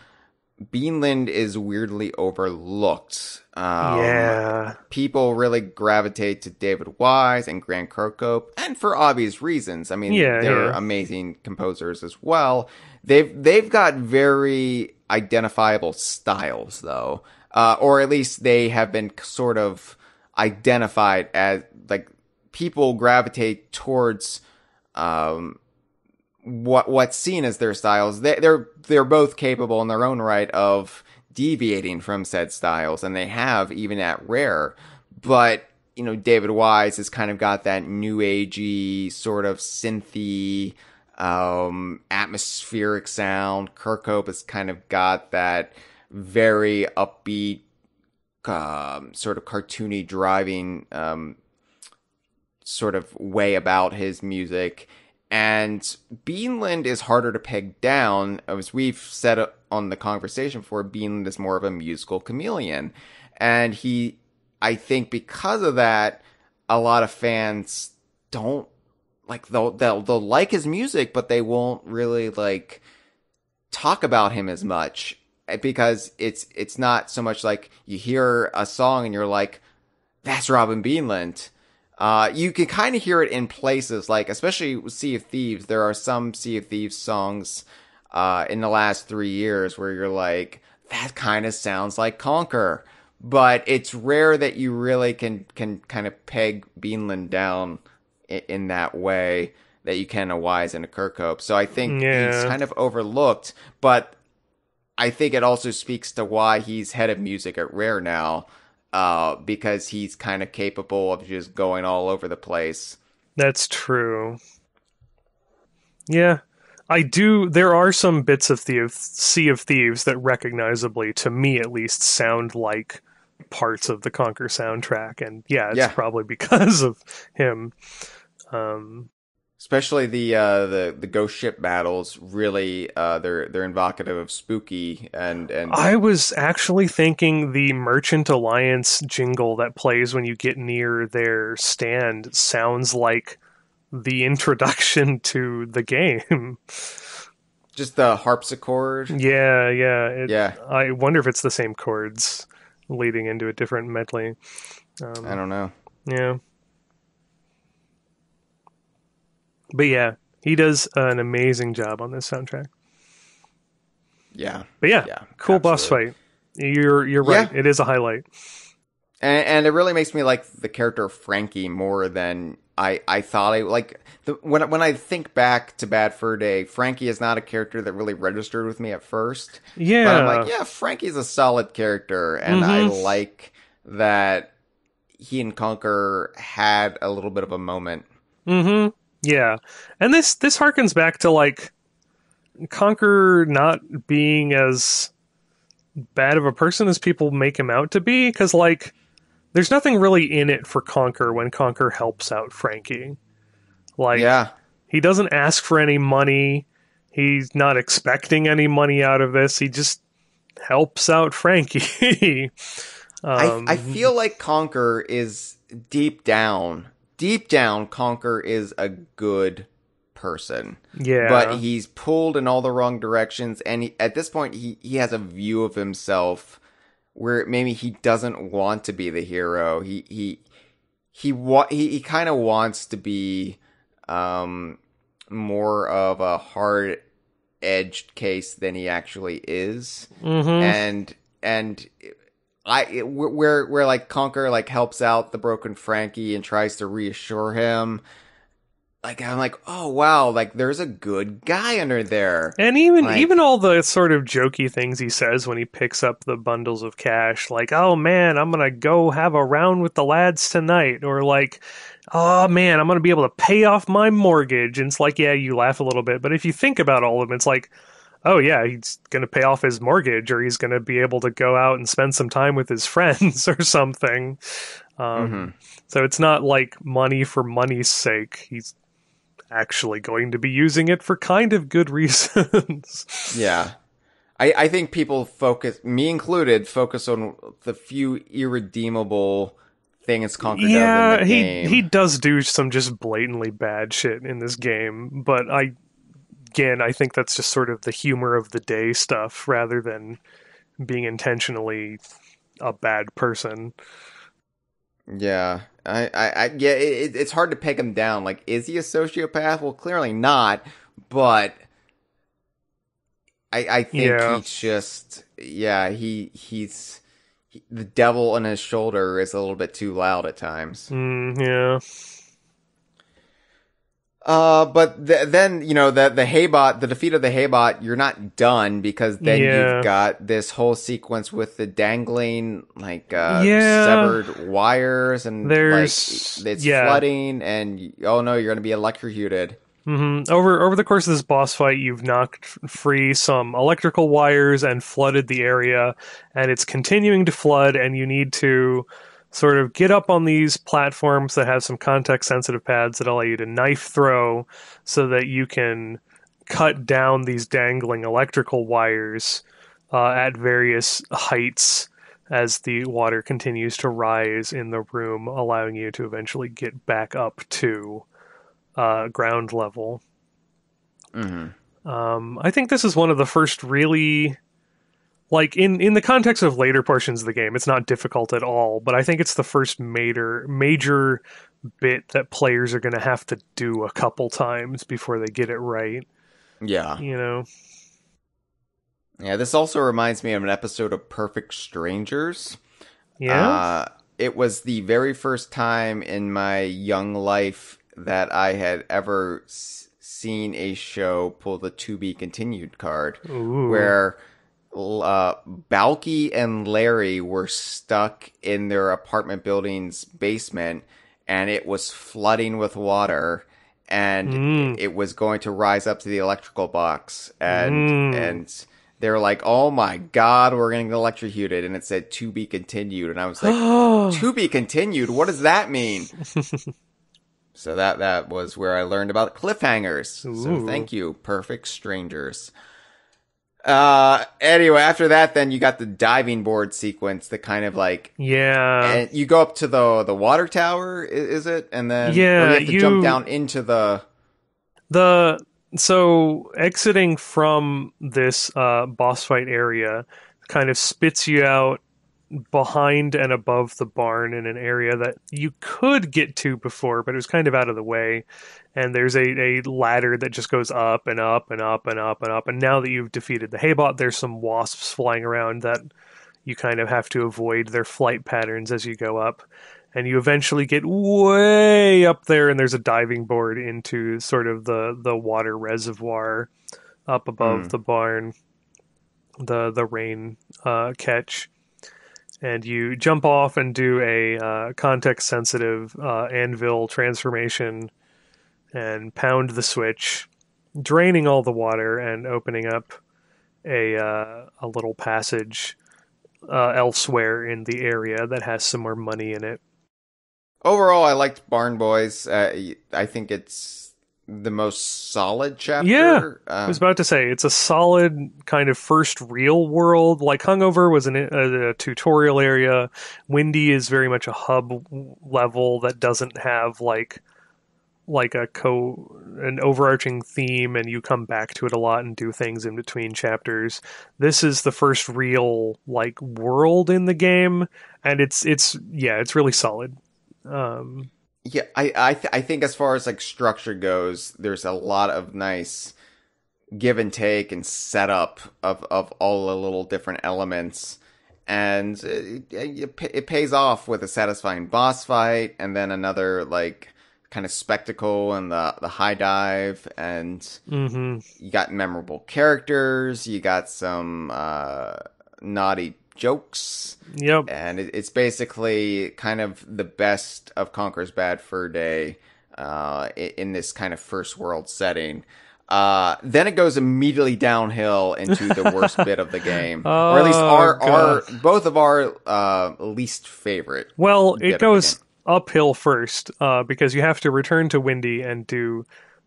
Beanland is weirdly overlooked. Um, yeah, people really gravitate to David Wise and Grant Kirkhope, and for obvious reasons. I mean, Yeah, they're yeah. amazing composers as well. They've they've got very identifiable styles, though, uh, or at least they have been sort of identified as like people gravitate towards um, what what's seen as their styles. They, they're they're both capable in their own right of deviating from said styles, and they have even at Rare. But you know, David Wise has kind of got that new agey sort of synthy, um, atmospheric sound. Kirkhope has kind of got that very upbeat, um, sort of cartoony driving, um, sort of way about his music and Beanland is harder to peg down. As we've said on the Kongversation before, Beanland is more of a musical chameleon. And he, I think because of that, a lot of fans don't like they'll they'll they'll like his music, but they won't really like talk about him as much because it's it's not so much like you hear a song and you're like, that's Robin Beanland. Uh, you can kind of hear it in places like, especially with Sea of Thieves. There are some Sea of Thieves songs uh, in the last three years where you're like, that kind of sounds like Conker, But it's rare that you really can can kind of peg Beanland down in, in that way that you can a Wise and a Kirkhope. So I think Yeah. he's kind of overlooked, but I think it also speaks to why he's head of music at Rare now, uh, because he's kind of capable of just going all over the place. That's true. Yeah. I do. There are some bits of the Sea of Thieves that recognizably, to me at least, sound like parts of the Conker soundtrack. And yeah, it's Yeah. probably because of him. Um, Especially the uh, the the ghost ship battles, really, uh, they're they're invocative of spooky and and I was actually thinking the Merchant Alliance jingle that plays when you get near their stand sounds like the introduction to the game. just the harpsichord. yeah, yeah. It, Yeah, I wonder if it's the same chords leading into a different medley. Um, I don't know. yeah. But yeah, he does an amazing job on this soundtrack. Yeah, But yeah, Yeah, cool boss fight. You're you're right. Yeah. It is a highlight. and and it really makes me like the character Frankie more than I I thought I like. The, when when I think back to Bad Fur Day, Frankie is not a character that really registered with me at first. Yeah. But I'm like, yeah, Frankie's a solid character, and I Mhm. like that he and Conker had a little bit of a moment. Mm-hmm. Yeah. And this this harkens back to like Conker not being as bad of a person as people make him out to be, because like there's nothing really in it for Conker when Conker helps out Frankie. Like yeah, he doesn't ask for any money. He's not expecting any money out of this. He just helps out Frankie. um, I I feel like Conker is deep down, deep down, Conker is a good person. yeah, but he's pulled in all the wrong directions and he, at this point he, he has a view of himself where maybe he doesn't want to be the hero he he he wa- he, he kind of wants to be um more of a hard edged case than he actually is Mhm. and and I where where like Conker like helps out the broken Frankie and tries to reassure him. Like I'm like, oh wow, like there's a good guy under there. And even Like- even all the sort of jokey things he says when he picks up the bundles of cash, like "Oh man, I'm gonna go have a round with the lads tonight," or like "Oh man, I'm gonna be able to pay off my mortgage." And it's like, yeah, you laugh a little bit, but if you think about all of them, it's like, oh yeah, he's gonna pay off his mortgage, or he's gonna be able to go out and spend some time with his friends or something. Um, Mhm. So it's not like money for money's sake. He's actually going to be using it for kind of good reasons. Yeah. I, I think people focus, me included, focus on the few irredeemable things Conker does yeah, he game. he does do some just blatantly bad shit in this game, but I again, I think that's just sort of the humor of the day stuff rather than being intentionally a bad person. Yeah, I, I, I yeah, it, it's hard to peg him down. Like, is he a sociopath? Well, clearly not. But I, I think Yeah. he's just, yeah, he, he's he, the devil on his shoulder is a little bit too loud at times. Mm, yeah. Uh, but th- then you know the the Haybot, the defeat of the Haybot, you're not done because then Yeah. you've got this whole sequence with the dangling like uh, Yeah. severed wires and There's- like it's yeah. flooding and oh no, you're gonna be electrocuted. hmm Over over the course of this boss fight, you've knocked free some electrical wires and flooded the area, and it's continuing to flood. And you need to sort of get up on these platforms that have some context sensitive pads that allow you to knife throw so that you can cut down these dangling electrical wires uh, at various heights as the water continues to rise in the room, allowing you to eventually get back up to uh, ground level. Mm-hmm. Um, I think this is one of the first really, like in in the context of later portions of the game, it's not difficult at all. But I think it's the first major major bit that players are going to have to do a couple times before they get it right. Yeah. You know. Yeah, this also reminds me of an episode of Perfect Strangers. Yeah. Uh, it was the very first time in my young life that I had ever s- seen a show pull the to be continued card, Ooh. where uh, Balki and Larry were stuck in their apartment building's basement, and it was flooding with water. And Mm. it was going to rise up to the electrical box, and Mm. and they were like, "Oh my god, we're getting electrocuted," and it said "to be continued," and I was like, "To be continued? What does that mean?" so that that was where I learned about cliffhangers. So thank you, Perfect Strangers. Uh, anyway, after that, then you got the diving board sequence the kind of like, yeah. and you go up to the the water tower, is it? And then Yeah, you have to you- jump down into the. the so exiting from this uh, boss fight area kind of spits you out behind and above the barn in an area that you could get to before, but it was kind of out of the way. And there's a, a ladder that just goes up and up and up and up and up. And now that you've defeated the Haybot, there's some wasps flying around that you kind of have to avoid their flight patterns as you go up. And you eventually get way up there, and there's a diving board into sort of the, the water reservoir up above Mm. the barn, the the rain uh, catch and you jump off and do a uh, context sensitive uh, anvil transformation and pound the switch, draining all the water and opening up a uh, a little passage uh, elsewhere in the area that has some more money in it. Overall, I liked Barn Boys. Uh, I think it's the most solid chapter. Yeah, I Um, was about to say it's a solid kind of first real world. Like Hungover was an, a, a tutorial area. Windy is very much a hub level that doesn't have like like a co an overarching theme, and you come back to it a lot and do things in between chapters. This is the first real like world in the game, and it's it's yeah, it's really solid. Um, Yeah, I I, th- I think as far as like structure goes, there's a lot of nice give and take and setup of of all the little different elements, and it, it, it pays off with a satisfying boss fight, and then another like kind of spectacle and the the high dive, and mhm. you got memorable characters, you got some uh, naughty jokes Yep. and it, it's basically kind of the best of Conker's Bad Fur Day uh, in this kind of first world setting. Uh, then it goes immediately downhill into the worst bit of the game, or at least Oh, our, our both of our uh, least favorite. Well, it goes uphill first uh, because you have to return to Windy and do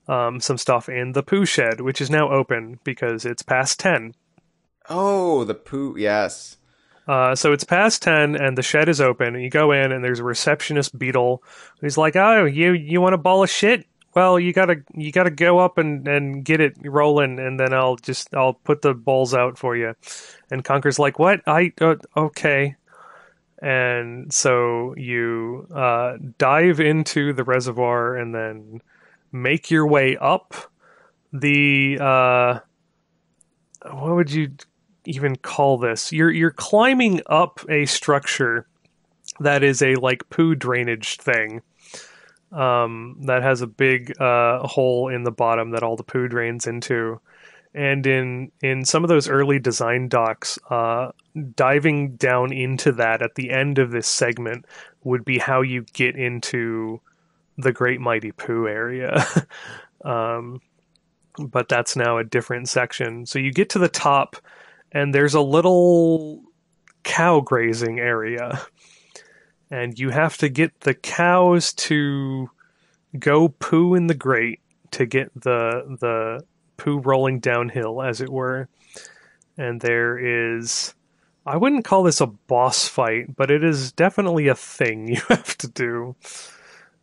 um, some stuff in the poo shed, which is now open because it's past 10. Oh, the poo! Yes, Uh, so it's past 10 and the shed is open. And you go in and there's a receptionist beetle who's like, Oh, you, you want a ball of shit? Well, you gotta you gotta go up and, and get it rolling, and then I'll just I'll put the balls out for you. And Conker's like, "What? I uh, okay." And so you uh, dive into the reservoir and then make your way up the uh, what would you even call this? You're you're climbing up a structure that is a like poo drainage thing um, that has a big uh, hole in the bottom that all the poo drains into and in in some of those early design docs uh, diving down into that at the end of this segment would be how you get into the Great Mighty Poo area. um, but that's now a different section. So you get to the top, and there's a little cow grazing area. and you have to get the cows to go poo in the grate to get the the poo rolling downhill, as it were. And there is. I wouldn't call this a boss fight, but it is definitely a thing you have to do.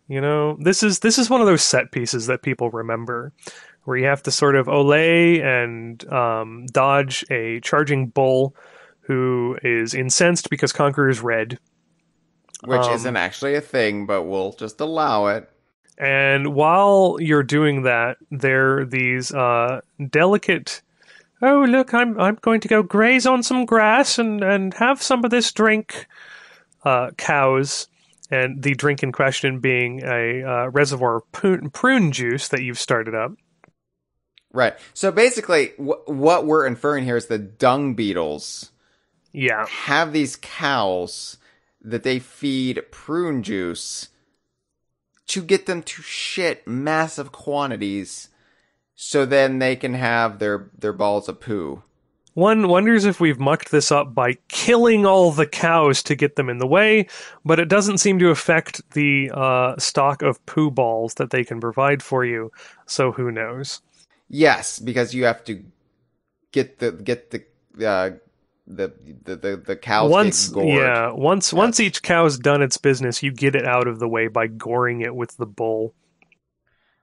You know, this is this is one of those set pieces that people remember, where you have to sort of olay and um, dodge a charging bull who is incensed because Conker is red. Which Um, isn't actually a thing, but we'll just allow it. And while you're doing that, there are these uh, delicate. Oh look, I'm I'm going to go graze on some grass and and have some of this drink. Uh, cows, and the drink in question being a uh, reservoir of prune, prune juice that you've started up. Right. So basically, wh- what we're inferring here is the dung beetles Yeah, have these cows that they feed prune juice to get them to shit massive quantities so then they can have their their balls of poo. One wonders if we've mucked this up by killing all the cows to get them in the way, but it doesn't seem to affect the uh, stock of poo balls that they can provide for you. So who knows? Yes, because you have to get the get the uh, the, the the the cows once, get gored. yeah, once once each cow's done its business, you get it out of the way by goring it with the bull.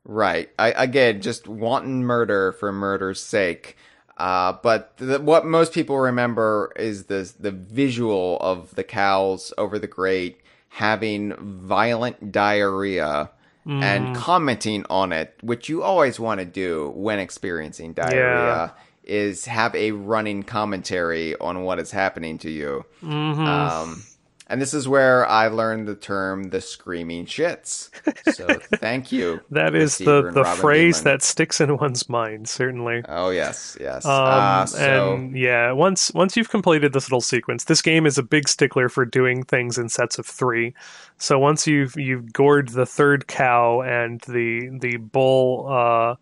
Right. I again just wanton murder for murder's sake. Uh, but the, what most people remember is the the visual of the cows over the grate having violent diarrhea Mm. and commenting on it, which you always want to do when experiencing diarrhea, is have a running commentary on what is happening to you. Mhm. Um, and this is where I learned the term "the screaming shits." So thank you. that is the the Robin phrase Beeman. that sticks in one's mind, certainly. Oh yes, yes. Um, uh, so and yeah, once once you've completed this little sequence, this game is a big stickler for doing things in sets of three. So once you've you've gored the third cow and the the bull uh,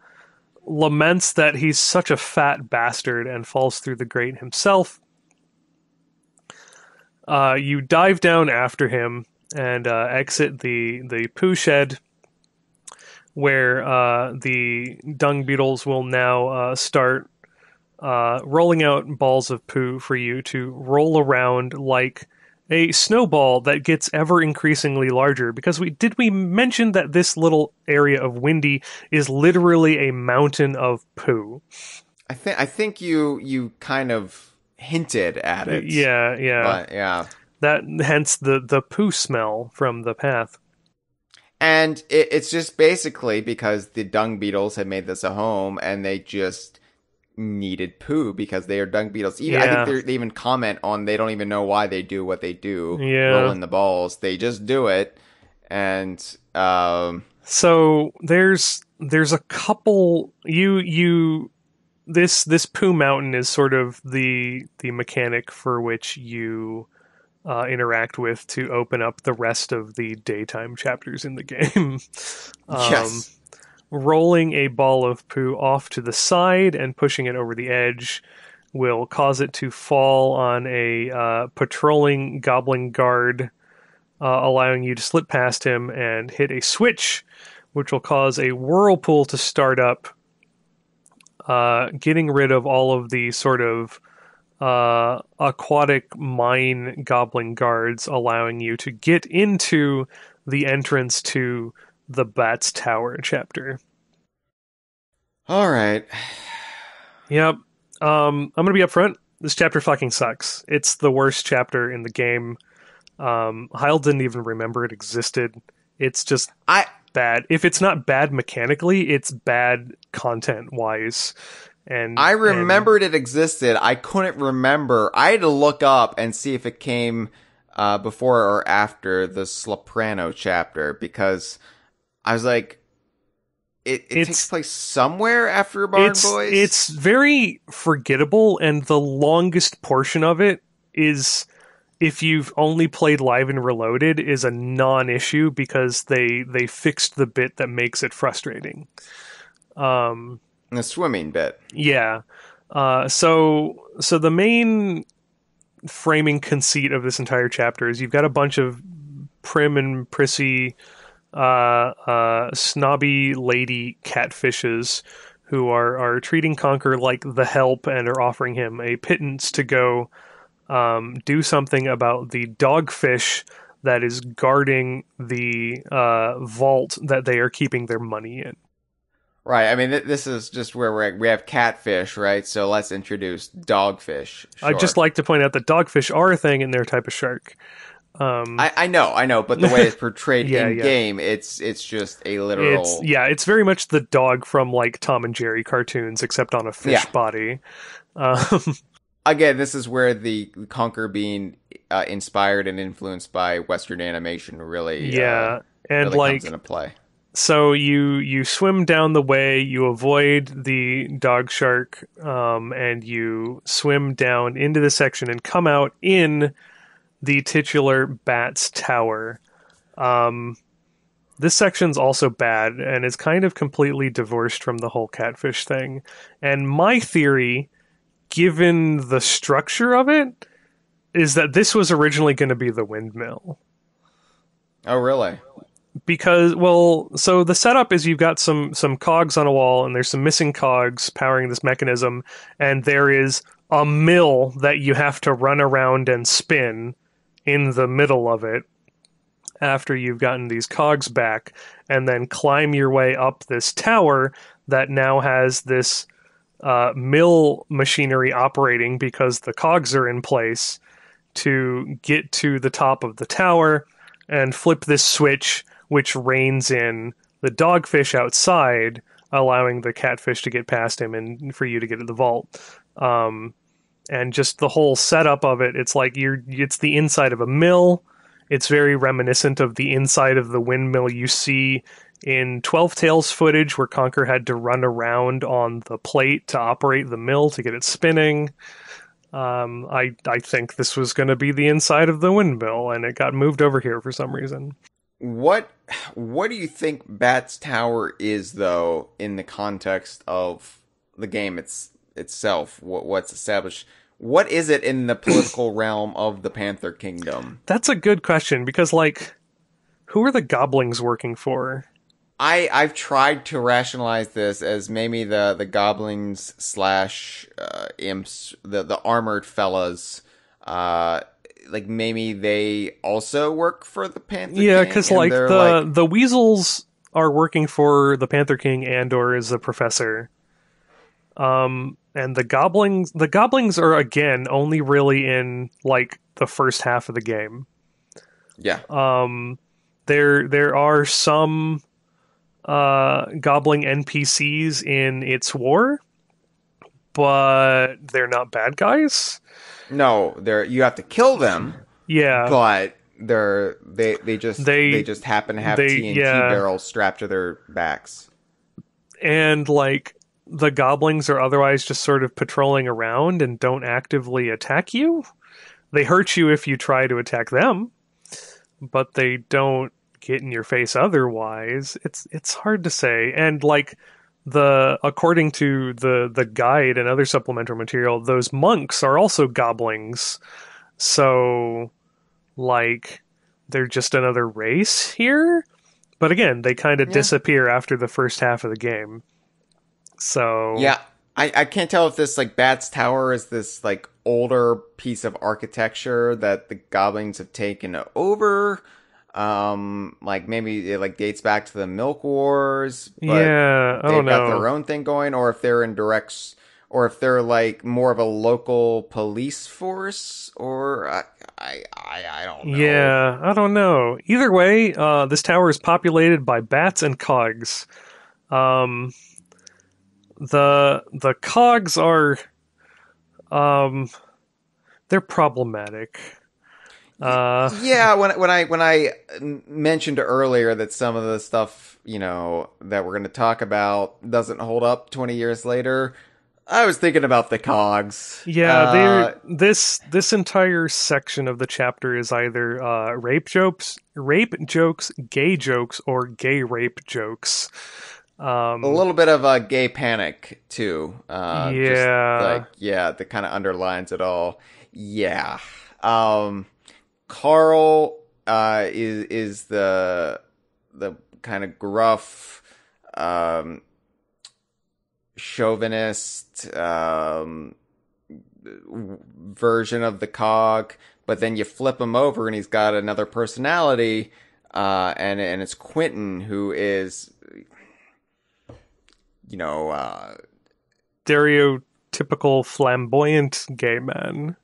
laments that he's such a fat bastard and falls through the grate himself, uh, you dive down after him and uh, exit the the poo shed where uh, the dung beetles will now uh, start uh, rolling out balls of poo for you to roll around like a snowball that gets ever increasingly larger. Because we did we mention that this little area of Windy is literally a mountain of poo. I think I think you you kind of hinted at it. Yeah, yeah. But yeah. That hence the the poo smell from the path. And it, it's just basically because the dung beetles had made this a home and they just needed poo because they are dung beetles. Even, I think they even comment on they don't even know why they do what they do. Yeah. Rolling the balls. They just do it. And um, So there's there's a couple you you this this poo mountain is sort of the the mechanic for which you uh, interact with to open up the rest of the daytime chapters in the game. um, yes. Rolling a ball of poo off to the side and pushing it over the edge will cause it to fall on a uh, patrolling goblin guard, uh, allowing you to slip past him and hit a switch, which will cause a whirlpool to start up, uh, getting rid of all of the sort of uh, aquatic mine goblin guards, allowing you to get into the entrance to the Bats Tower chapter. All right. Yep. Um, I'm gonna be upfront. This chapter fucking sucks. It's the worst chapter in the game. Um, Hyle didn't even remember it existed. It's just I bad. If it's not bad mechanically, it's bad content wise. And I and- remembered it existed. I couldn't remember. I had to look up and see if it came uh, before or after the Soprano chapter because I was like, it, it takes place somewhere after Barn it's Boys. it's very forgettable, and the longest portion of it is if you've only played Live and Reloaded is a non-issue because they they fixed the bit that makes it frustrating. Um, the swimming bit. yeah. Uh, so so the main framing conceit of this entire chapter is you've got a bunch of prim and prissy, uh, uh, snobby lady catfishes who are are treating Conker like the help and are offering him a pittance to go um, do something about the dogfish that is guarding the uh, vault that they are keeping their money in. Right. I mean, th- this is just where we're at. We have catfish, right? So let's introduce dogfish. I'd just like to point out that dogfish are a thing and they're a type of shark. Um, I, I know, I know, but the way it's portrayed Yeah, in yeah. game, it's it's just a literal. it's yeah, it's very much the dog from like Tom and Jerry cartoons, except on a fish Yeah. body. Um, Again, this is where the Conker being uh, inspired and influenced by Western animation really, yeah, uh, and really like comes into play. so you you swim down the way you avoid the dog shark um, and you swim down into the section and come out in the titular bats tower. Um, this section's also bad and is kind of completely divorced from the whole catfish thing. And my theory given the structure of it is that this was originally going to be the windmill. Oh, really? because well so the setup is you've got some some cogs on a wall and there's some missing cogs powering this mechanism and there is a mill that you have to run around and spin in the middle of it after you've gotten these cogs back and then climb your way up this tower that now has this uh, mill machinery operating because the cogs are in place to get to the top of the tower and flip this switch, which reins in the dogfish outside, allowing the catfish to get past him and for you to get to the vault. Um, and just the whole setup of it, it's like you're it's the inside of a mill. It's very reminiscent of the inside of the windmill you see in Twelve Tales footage, where Conker had to run around on the plate to operate the mill to get it spinning. Um, I I think this was going to be the inside of the windmill, and it got moved over here for some reason. What what do you think Bats Tower is though in the context of the game it's itself? What what's established? What is it in the political realm of the Panther Kingdom? That's a good question because, like, who are the goblins working for? I I've tried to rationalize this as maybe the the goblins slash uh, imps, the the armored fellas, uh, like maybe they also work for the Panther. yeah, because like the the weasels are working for the Panther King and or is the professor. Um, and the goblins the goblins are again only really in like the first half of the game. yeah, Um, there there are some uh, goblin NPCs in It's War, but they're not bad guys. no, they're you have to kill them, Yeah, but they're they they just They- they, just happen to have they- TNT yeah. barrels strapped to their backs. and like the goblins are otherwise just sort of patrolling around and don't actively attack you. They hurt you if you try to attack them, but they don't get in your face otherwise. It's it's hard to say. And like the according to the the guide and other supplemental material, those monks are also goblins. So like they're just another race here. But again, they kind of Yeah. disappear after the first half of the game. So Yeah, I, I can't tell if this like Bats Tower is this like older piece of architecture that the goblins have taken over. Um, like maybe it like dates back to the Milk Wars. But yeah, I they've got their own thing going, or if they're in direct, or if they're like more of a local police force, or I I I, I don't know. Yeah, I don't know. Either way, uh, this tower is populated by bats and cogs. Um, the the cogs are, um, they're problematic. Uh, yeah when when i when I mentioned earlier that some of the stuff you know that we're going to talk about doesn't hold up 20 years later i was thinking about the cogs yeah, Uh, this this entire section of the chapter is either uh, rape jokes, rape jokes, gay jokes, or gay rape jokes. Um, a little bit of a gay panic too uh just Yeah. like yeah that kind of underlines it all yeah um carl uh, is is the the kind of gruff, um, chauvinist um, version of the cog, but then you flip him over and he's got another personality, uh, and and it's Quentin who is, you know, uh, Stereotypical flamboyant gay men.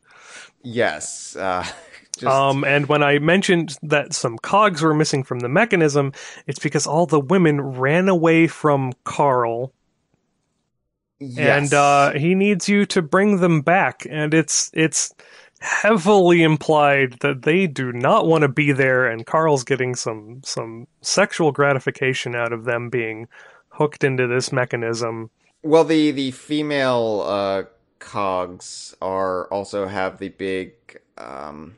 yes, uh, just, Um, and when I mentioned that some cogs were missing from the mechanism, it's because all the women ran away from Carl, yes. and uh, he needs you to bring them back. And it's it's heavily implied that they do not want to be there, and Carl's getting some some sexual gratification out of them being hooked into this mechanism. Well, the the female uh, cogs are also have the big um,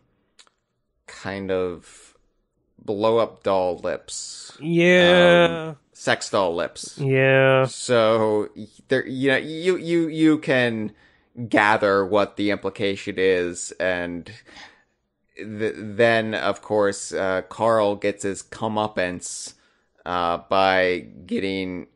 kind of blow up doll lips, Yeah, sex doll lips. yeah. So there, you know, you you you can gather what the implication is, and th- then of course uh, Carl gets his comeuppance uh, by getting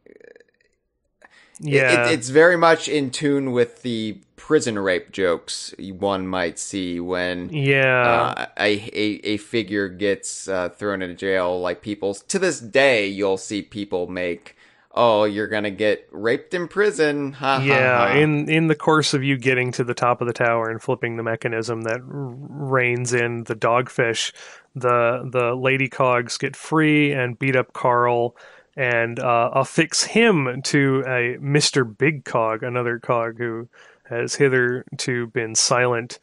Yeah, it, it's very much in tune with the prison rape jokes one might see when yeah. uh, a, a a figure gets uh, thrown into jail. Like people to this day, you'll see people make, "Oh, you're gonna get raped in prison." Ha, ha, yeah, ha. in in the course of you getting to the top of the tower and flipping the mechanism that r- reins in the dogfish, the the lady cogs get free and beat up Carl and uh, affix him to a Mister Big Cog, another cog who has hitherto been silent.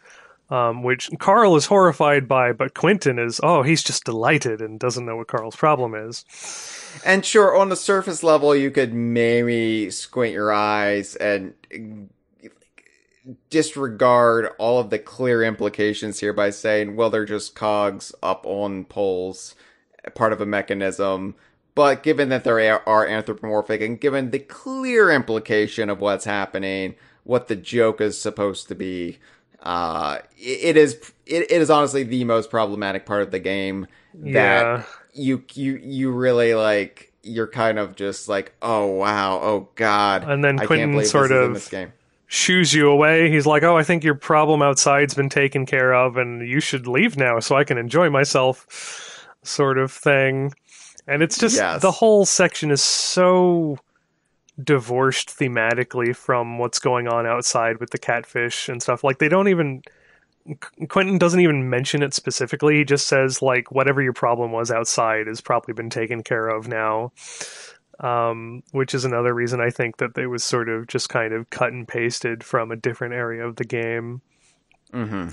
Um, which Carl is horrified by, but Quentin is, oh, he's just delighted and doesn't know what Carl's problem is. And sure, on the surface level, you could maybe squint your eyes and disregard all of the clear implications here by saying, well, they're just cogs up on poles, part of a mechanism. But given that they are anthropomorphic and given the clear implication of what's happening, what the joke is supposed to be, uh, it, is it, it is honestly the most problematic part of the game that Yeah. you you you really like you're kind of just like oh wow oh god And then Quentin sort of- this game shoos you away. He's like, "Oh, I think your problem outside's been taken care of, and you should leave now, so I can enjoy myself," sort of thing. And it's just Yes. the whole section is so divorced thematically from what's going on outside with the catfish and stuff. Like they don't even Quentin doesn't even mention it specifically. He just says like whatever your problem was outside has probably been taken care of now. Um, which is another reason I think that they was sort of just kind of cut and pasted from a different area of the game. hmm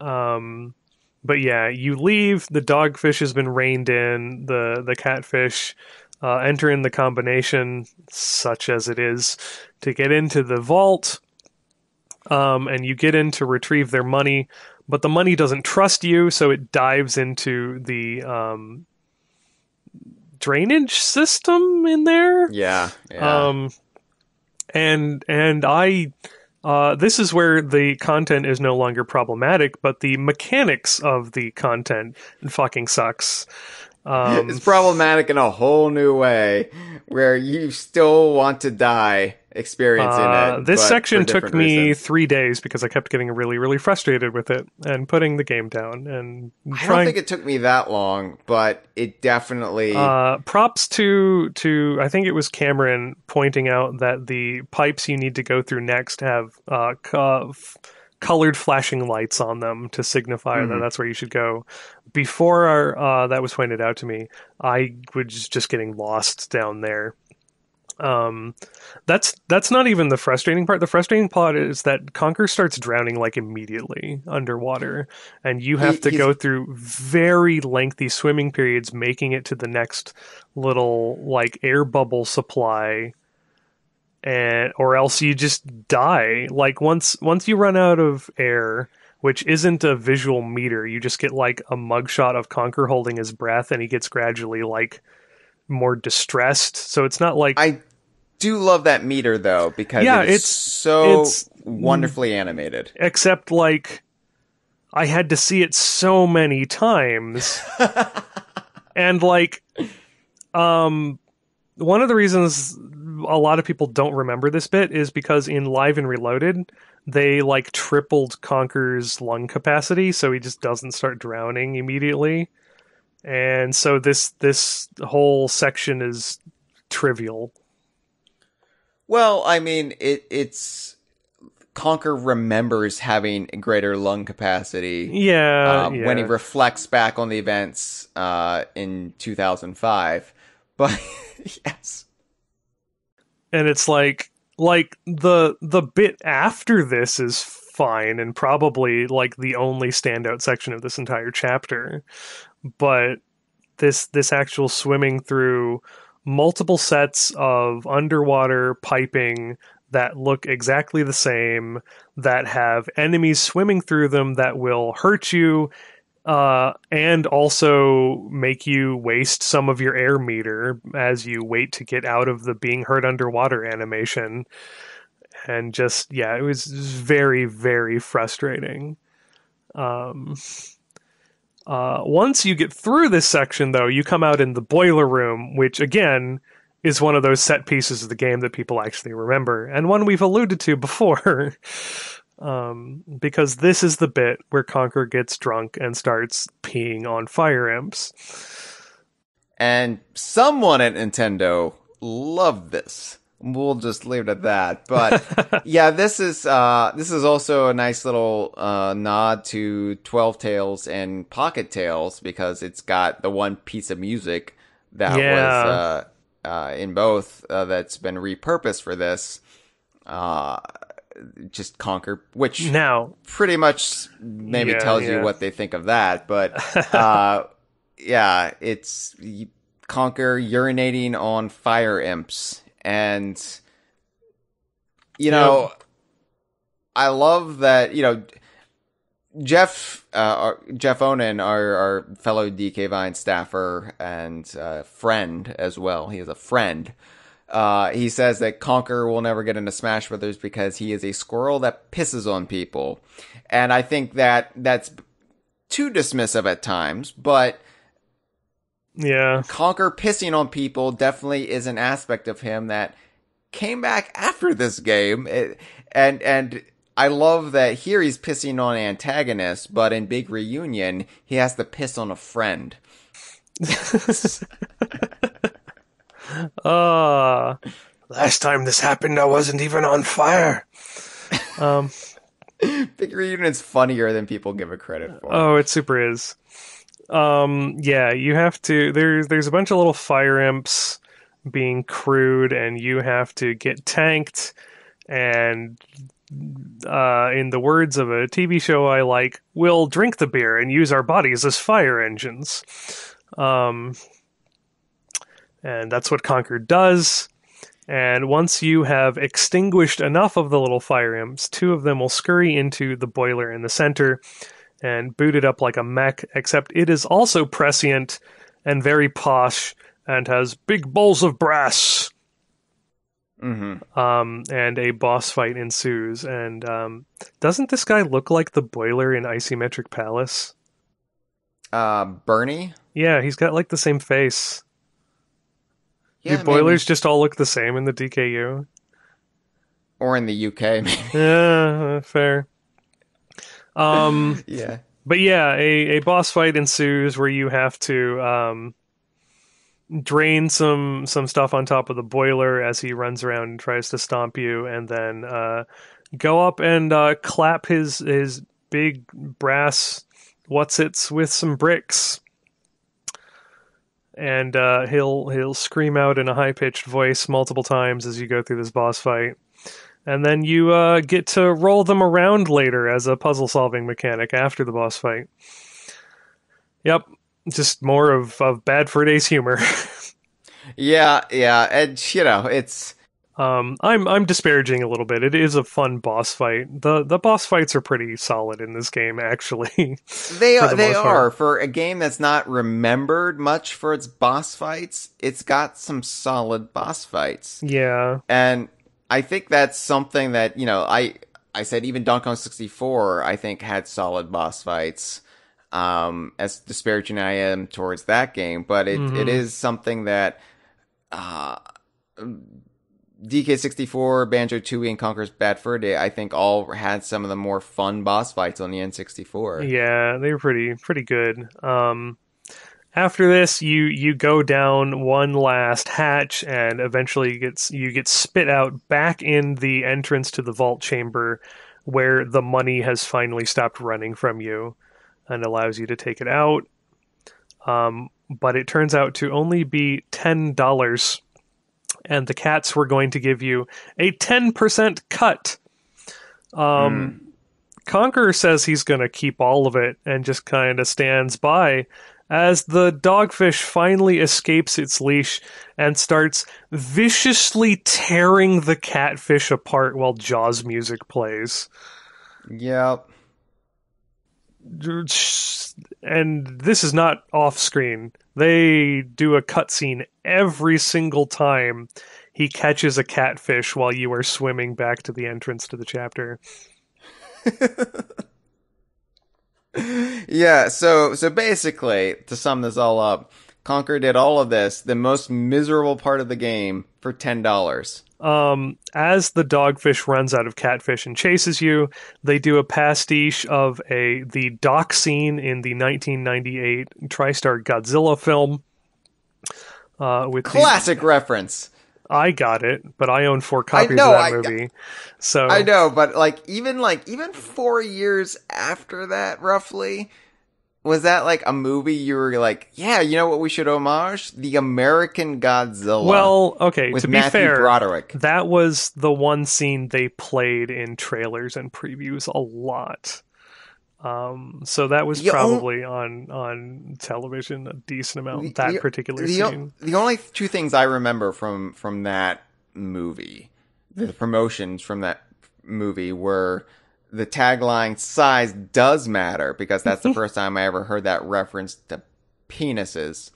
Um, but yeah, you leave. The dogfish has been reined in. The the catfish uh, enter in the combination, such as it is, to get into the vault. Um, and you get in to retrieve their money, but the money doesn't trust you, so it dives into the um, drainage system in there. yeah yeah Um, and and I, uh, this is where the content is no longer problematic, but the mechanics of the content fucking sucks. Um, it's problematic in a whole new way where you still want to die experiencing uh, it this section took me reasons. three days because I kept getting really, really frustrated with it and putting the game down and trying. I don't think it took me that long, but it definitely. Uh, props to to I think it was Cameron pointing out that the pipes you need to go through next have uh, co- f- colored flashing lights on them to signify that Mhm. that's where you should go. Before our, uh, that was pointed out to me, I was just getting lost down there. Um, that's that's not even the frustrating part. The frustrating part is that Conker starts drowning like immediately underwater, and you have He- to go through very lengthy swimming periods, making it to the next little like air bubble supply, and or else you just die. Like once once you run out of air, which isn't a visual meter, you just get like a mugshot of Conker holding his breath, and he gets gradually like more distressed. So it's not like I do love that meter though because Yeah, it it's- so it's- wonderfully animated. except like I had to see it so many times. and like um one of the reasons a lot of people don't remember this bit is because in Live and Reloaded, they like tripled Conker's lung capacity, so he just doesn't start drowning immediately. And so this this whole section is trivial. Well, I mean, it it's Conker remembers having greater lung capacity. Yeah, um, yeah. when he reflects back on the events uh, in 2005. But yes, and it's like like the the bit after this is fine and probably like the only standout section of this entire chapter but this this actual swimming through multiple sets of underwater piping that look exactly the same that have enemies swimming through them that will hurt you uh, and also make you waste some of your air meter as you wait to get out of the being hurt underwater animation. And just, yeah, it was very, very frustrating. Um, uh, once you get through this section, though, you come out in the boiler room, which again is one of those set pieces of the game that people actually remember, and one we've alluded to before. um, because this is the bit where Conker gets drunk and starts peeing on fire imps. and someone at Nintendo loved this. We'll just leave it at that. But yeah, this is uh, this is also a nice little uh, nod to Twelve Tales and Pocket Tales because it's got the one piece of music that Yeah. was uh, uh, in both uh, that's been repurposed for this. Uh, just Conker, which Now, pretty much maybe Yeah, tells you what they think of that. But uh, yeah, it's Conker urinating on fire imps, and you know, I love that. You know, Jeff uh, our- Jeff Onan, our our fellow DK Vine staffer and uh, friend as well. He is a friend. Uh, he says that Conker will never get into Smash Brothers because he is a squirrel that pisses on people, and I think that that's too dismissive at times. But yeah, Conker pissing on people definitely is an aspect of him that came back after this game, It- and and I love that here he's pissing on antagonists, but in Big Reunion he has to piss on a friend. uh, last time this happened, I wasn't even on fire. um, Big Reunion is funnier than people give it credit for. Oh, it super is. Um, yeah, you have to. There's there's a bunch of little fire imps being crewed, and you have to get tanked. And uh, in the words of a TV show I like, we'll drink the beer and use our bodies as fire engines. Um, and that's what Conker does. And once you have extinguished enough of the little fire imps, two of them will scurry into the boiler in the center and boot it up like a mech, except it is also prescient and very posh and has big bowls of brass. Mm-hmm. Um, and a boss fight ensues. And um, doesn't this guy look like the boiler in Isometric Palace? Uh, Bernie. Yeah, he's got like the same face. Yeah, Do boilers maybe. just all look the same in the DKU? or in the UK. Maybe. Yeah, uh, fair. Um, yeah. but yeah, a, a boss fight ensues where you have to um, drain some some stuff on top of the boiler as he runs around and tries to stomp you, and then uh, go up and uh, clap his his big brass what's its with some bricks. And uh, he'll he'll scream out in a high pitched voice multiple times as you go through this boss fight and then you uh, get to roll them around later as a puzzle solving mechanic after the boss fight. Yep, just more of, of Bad Fur Day's humor. Yeah, yeah, and you know, it's um, I'm I'm disparaging a little bit. It is a fun boss fight. the The boss fights are pretty solid in this game, actually. They are, the they most part. are for a game that's not remembered much for its boss fights. It's got some solid boss fights, yeah, and I think that's something that you know I I said even Donkey Kong 64, I think had solid boss fights. Um, as disparaging I am towards that game, but it, Mhm. it is something that, uh, DK64, Banjo Tooie, and Conker's Bad Fur Day, I think all had some of the more fun boss fights on the N64. Yeah, they were pretty pretty good. Um, after this, you you go down one last hatch, and eventually gets you get spit out back in the entrance to the vault chamber, where the money has finally stopped running from you, and allows you to take it out. Um, but it turns out to only be ten dollars, and the cats were going to give you a ten percent cut. Um. Conker says he's going to keep all of it and just kind of stands by as the dogfish finally escapes its leash and starts viciously tearing the catfish apart while Jaws music plays. Yep. And this is not off screen. They do a cutscene every single time he catches a catfish while you are swimming back to the entrance to the chapter. yeah, so so basically, to sum this all up, Conker did all of this, the most miserable part of the game, for ten dollars. um, as the dogfish runs out of catfish and chases you, they do a pastiche of a the dock scene in the 1998 TriStar Godzilla film. Uh, with the, Classic reference. I got it, but I own four copies know, of that I- movie. So I know, but like even like even four years after that, roughly, was that like a movie you were like, yeah, you know what we should homage? The American Godzilla. well, okay. with To be Matthew fair, Broderick. that was the one scene they played in trailers and previews a lot. Um, so that was The probably on on television a decent amount. The- that the- particular the, scene. the only two things I remember from from that movie, the promotions from that movie were the tagline "Size does matter" because that's the first time I ever heard that reference to penises,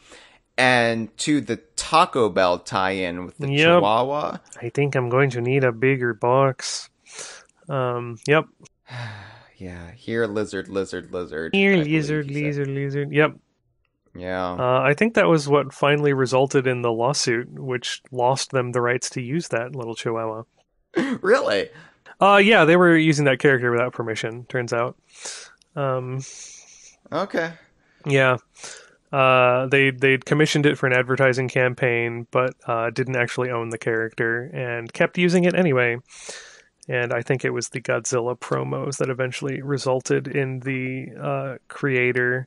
and to the Taco Bell tie-in with the Yep. Chihuahua. I think I'm going to need a bigger box. Um, yep. Yeah, here lizard, lizard, lizard. Here, lizard, lizard, lizard. Yep. Yeah. Uh, I think that was what finally resulted in the lawsuit, which lost them the rights to use that little chihuahua. really? Uh, yeah, they were using that character without permission. Turns out. Um, Okay. yeah. Uh, they they'd commissioned it for an advertising campaign, but uh, didn't actually own the character and kept using it anyway. And I think it was the Godzilla promos that eventually resulted in the uh, creator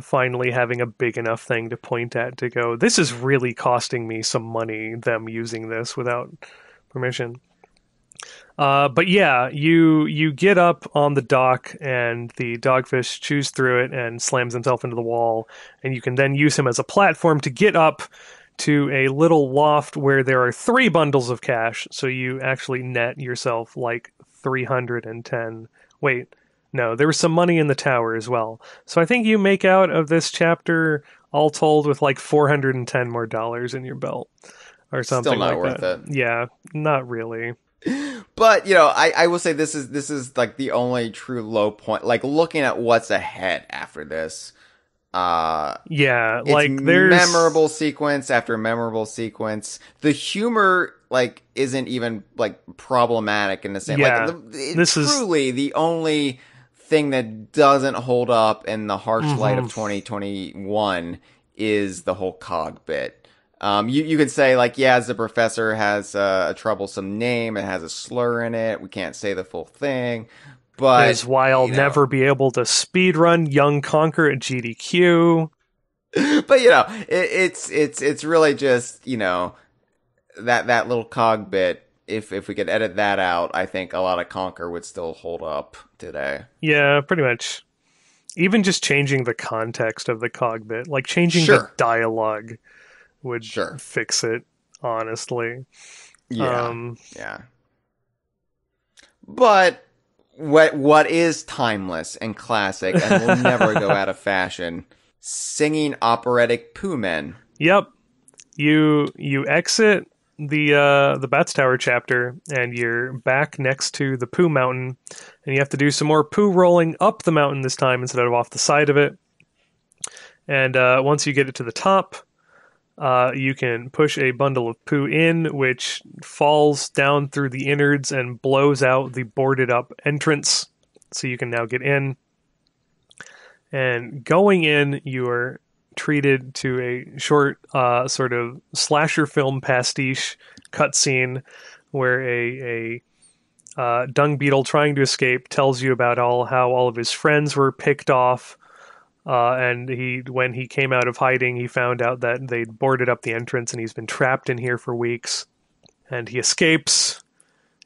finally having a big enough thing to point at to go, this is really costing me some money, them using this without permission. Uh, but yeah, you you get up on the dock and the dogfish chews through it and slams himself into the wall, and you can then use him as a platform to get up to a little loft where there are three bundles of cash. So you actually net yourself like three hundred and ten. Wait, no, there was some money in the tower as well. So I think you make out of this chapter all told with like four hundred and ten more dollars in your belt or something Still not like worth that. it. Yeah, not really. But you know, I, I will say this is this is like the only true low point. Like looking at what's ahead after this, uh, Yeah, like there's memorable sequence after memorable sequence. The humor like isn't even like problematic in the same. Yeah, like the, it's this is- truly the only thing that doesn't hold up in the harsh light Mm-hmm. of 2021 is the whole cog bit. Um, you, you could say like, yeah, the professor has uh, a troublesome name. It has a slur in it. We can't say the full thing, but is why I'll you know. never be able to speedrun Young Conker at GDQ. but you know, it, it's it's it's really just you know that that little cog bit. If if we could edit that out, I think a lot of Conker would still hold up today. Yeah, pretty much. Even just changing the context of the cog bit, like changing the dialogue, would Sure. fix it. Honestly, Yeah, um, yeah. But what what is timeless and classic and will never go out of fashion? Singing operatic poo men. Yep. You you exit the uh, the Bats Tower chapter, and you're back next to the poo Mountain, and you have to do some more poo rolling up the mountain this time instead of off the side of it. And uh, once you get it to the top, uh, you can push a bundle of poo in, which falls down through the innards and blows out the boarded up entrance. So you can now get in. And going in, you are treated to a short, uh, sort of slasher film pastiche cutscene where a, a uh, dung beetle trying to escape tells you about all how all of his friends were picked off. Uh, and he, when he came out of hiding, he found out that they'd boarded up the entrance, and he's been trapped in here for weeks. And he escapes,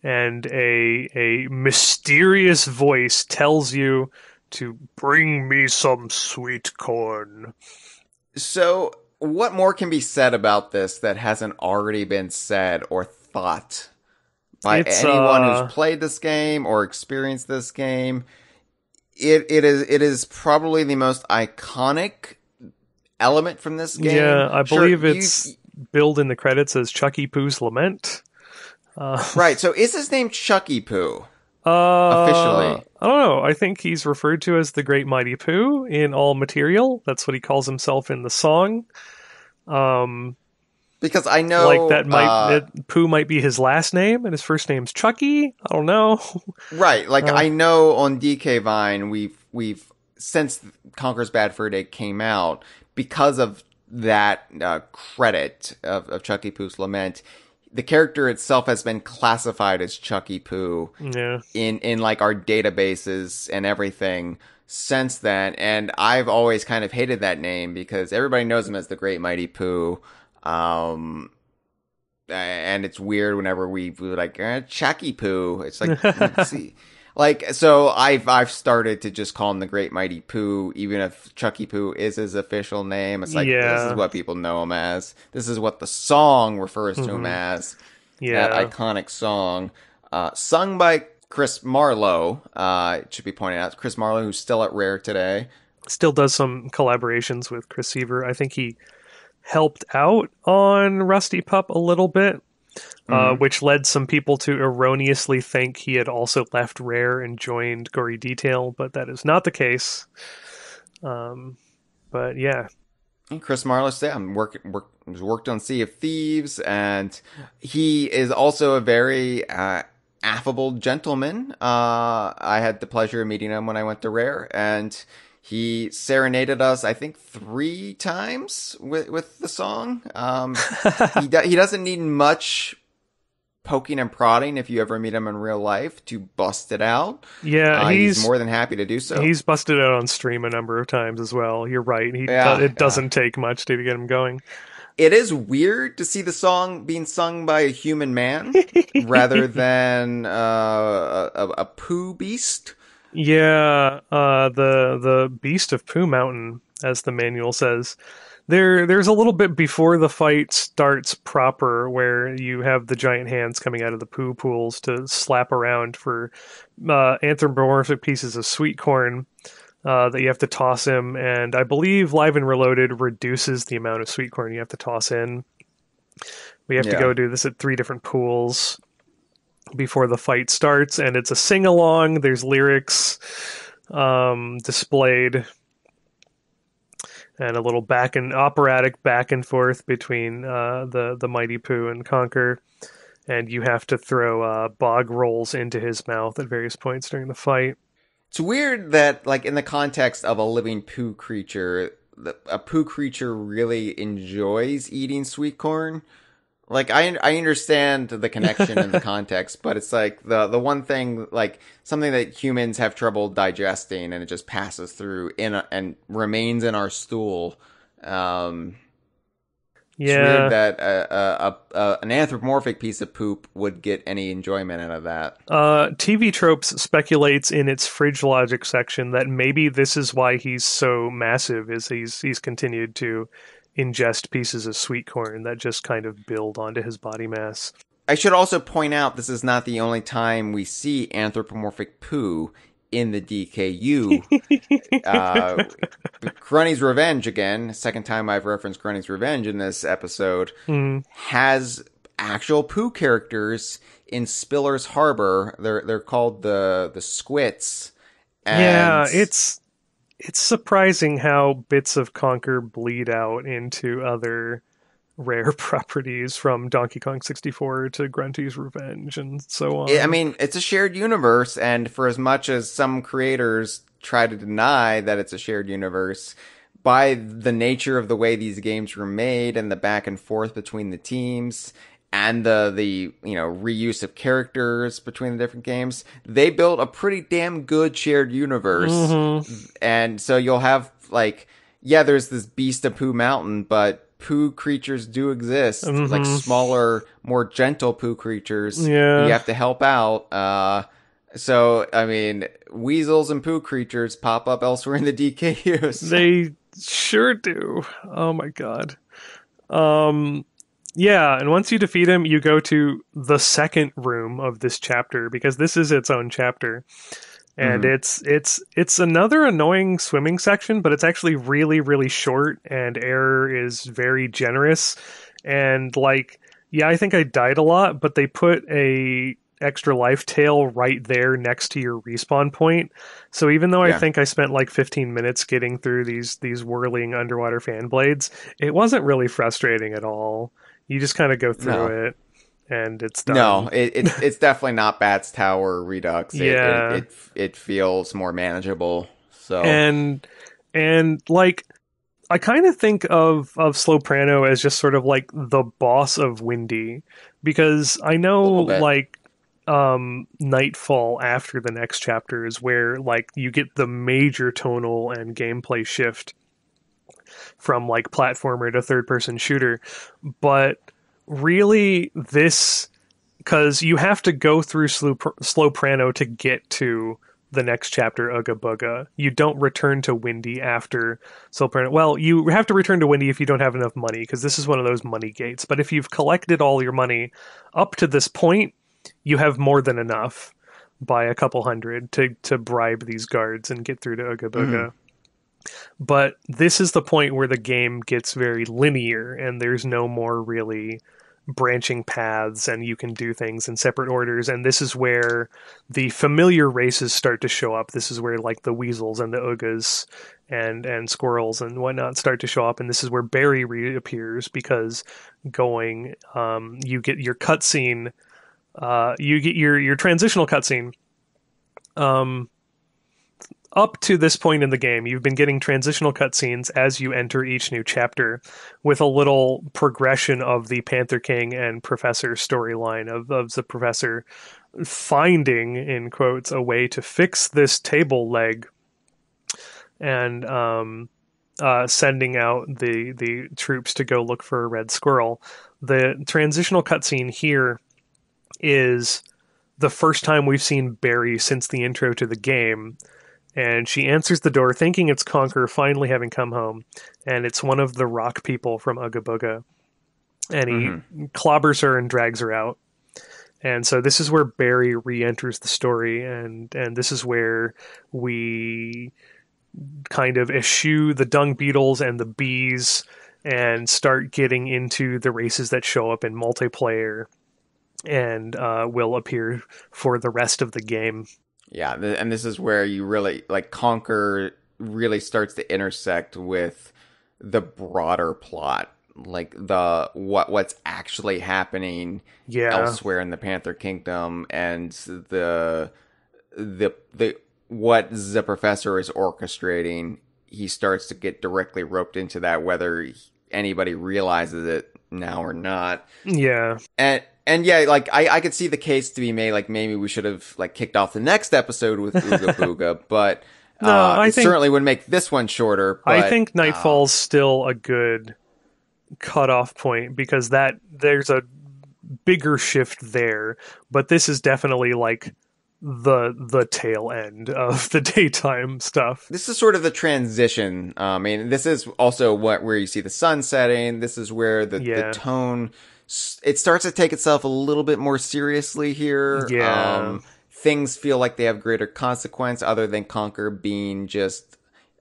and a a mysterious voice tells you to bring me some sweet corn. So, what more can be said about this that hasn't already been said or thought by It's, anyone uh, who's played this game or experienced this game? It it is it is probably the most iconic element from this game. Yeah, I Sure, believe you- it's billed in the credits as Chucky Pooh's Lament. Uh, right. So, is his name Chucky Poo? Uh, Officially. I don't know. I think he's referred to as the Great Mighty Poo in all material. That's what he calls himself in the song. Um, Because I know like that might uh, that Pooh might be his last name, and his first name's Chucky. I don't know. Right. Like Uh, I know on DK Vine we've we've since Conker's Bad Fur Day came out because of that uh, credit of, of Chucky Pooh's Lament. The character itself has been classified as Chucky Pooh yeah, in in like our databases and everything since then and I've always kind of hated that name because everybody knows him as the Great Mighty Poo um and it's weird whenever we we were like eh, Chucky Pooh it's like let's see like so I've I've started to just call him the Great Mighty Poo, even if Chucky Poo is his official name it's like yeah. this is what people know him as this is what the song refers to him as yeah. that iconic song, uh, sung by Chris Marlowe. Uh, it should be pointed out, Chris Marlowe, who's still at Rare today. Still does some collaborations with Chris Seavor. I think he helped out on Rusty Pup a little bit. Uh, Mhm. which led some people to erroneously think he had also left Rare and joined Gory Detail, but that is not the case. Um, but yeah, And Chris Marlowe yeah, "I'm working work, worked on Sea of Thieves, and he is also a very uh, affable gentleman. Uh, I had the pleasure of meeting him when I went to Rare, and he serenaded us, I think, three times with with the song. Um, he do, he doesn't need much poking and prodding if you ever meet him in real life to bust it out. yeah, Uh, he's he's more than happy to do so. He's busted out on stream a number of times as well. You're right. He Yeah, it doesn't take much to get him going. it is weird to see the song being sung by a human man rather than uh, a, a poo beast. Yeah, uh, the the Beast of Pooh Mountain, as the manual says. There, there's a little bit before the fight starts proper, where you have the giant hands coming out of the poo pools to slap around for uh, anthropomorphic pieces of sweet corn uh, that you have to toss him, and I believe Live and Reloaded reduces the amount of sweet corn you have to toss in. We have to go do this at three different pools before the fight starts, and it's a sing along. There's lyrics um, displayed, and a little back and operatic back and forth between uh, the the mighty Pooh and Conker. And you have to throw uh, bog rolls into his mouth at various points during the fight. It's weird that, like, in the context of a living poo creature, the, a poo creature really enjoys eating sweet corn. Like, I I understand the connection and the context, but it's like the the one thing, like something that humans have trouble digesting, and it just passes through in a, and remains in our stool. Um, Yeah, that a, a, a, a, an anthropomorphic piece of poop would get any enjoyment out of that. Uh, TV Tropes speculates in its fridge logic section that maybe this is why he's so massive, is he's he's continued to ingest pieces of sweet corn that just kind of build onto his body mass. I should also point out this is not the only time we see anthropomorphic poo in the DKU. uh, Grunty's Revenge again, second time I've referenced Grunty's Revenge in this episode, Hmm. has actual poo characters in Spiller's Harbor. They're they're called the the Squits. And yeah, it's it's surprising how bits of Conker bleed out into other rare properties from Donkey Kong 64 to Grunty's Revenge and so on. I mean, it's a shared universe, and for as much as some creators try to deny that it's a shared universe, by the nature of the way these games were made and the back and forth between the teams and the the you know reuse of characters between the different games, they built a pretty damn good shared universe. Mm-hmm. And so you'll have like yeah, there's this Beast of poo Mountain, but poo creatures do exist, Mhm. like smaller, more gentle poo creatures. Yeah. you have to help out. Uh, so I mean, weasels and poo creatures pop up elsewhere in the DKUs. They sure do. Oh my god. Um yeah, and once you defeat him, you go to the second room of this chapter because this is its own chapter. And mm-hmm. it's it's it's another annoying swimming section, but it's actually really really short and air is very generous and like yeah, I think I died a lot, but they put a extra life tail right there next to your respawn point. So even though I think I spent like 15 minutes getting through these these whirling underwater fan blades, it wasn't really frustrating at all. You just kind of go through No. it and it's done. No, it, it's it's definitely not Bats Tower Redux. It, Yeah. it, it it feels more manageable. So and and like I kind of think of of Sloprano as just sort of like the boss of Windy because I know like um Nightfall after the next chapter is where like you get the major tonal and gameplay shift from like platformer to third person shooter but really this because you have to go through slow, slow prano to get to the next chapter Uga Buga. You don't return to Windy after Sloprano. Well, you have to return to Windy if you don't have enough money because this is one of those money gates. But if you've collected all your money up to this point, you have more than enough by a couple hundred to to bribe these guards and get through to Uga Buga. Mm-hmm. But this is the point where the game gets very linear and there's no more really branching paths and you can do things in separate orders. And this is where the familiar races start to show up. This is where like the weasels and the ugas and and squirrels and whatnot start to show up. And this is where Berri reappears because going um you get your cutscene uh you get your your transitional cutscene um up to this point in the game, you've been getting transitional cutscenes as you enter each new chapter with a little progression of the Panther King and Professor storyline of, of the professor finding, in quotes, a way to fix this table leg and um, uh, sending out the, the troops to go look for a red squirrel. The transitional cutscene here is the first time we've seen Berri since the intro to the game and she answers the door thinking it's Conker finally having come home and it's one of the rock people from Uga Buga and he clobbers her and drags her out. And so this is where Berri re-enters the story and and this is where we kind of eschew the dung beetles and the bees and start getting into the races that show up in multiplayer and uh, will appear for the rest of the game Yeah, and this is where you really like Conker really starts to intersect with the broader plot, like the what what's actually happening yeah elsewhere in the Panther Kingdom and the the the what the professor is orchestrating. He starts to get directly roped into that, whether anybody realizes it now or not yeah and and yeah, like I, I could see the case to be made, like maybe we should have like kicked off the next episode with Ooga Booga, but No, uh, I it think- certainly would make this one shorter. I but, think uh, Nightfall's still a good cutoff point because that there's a bigger shift there, but this is definitely like the the tail end of the daytime stuff. this is sort of the transition. Uh, I mean, this is also what where you see the sun setting. This is where the, Yeah. the tone it starts to take itself a little bit more seriously here. Yeah. Um, things feel like they have greater consequence, other than Conker being just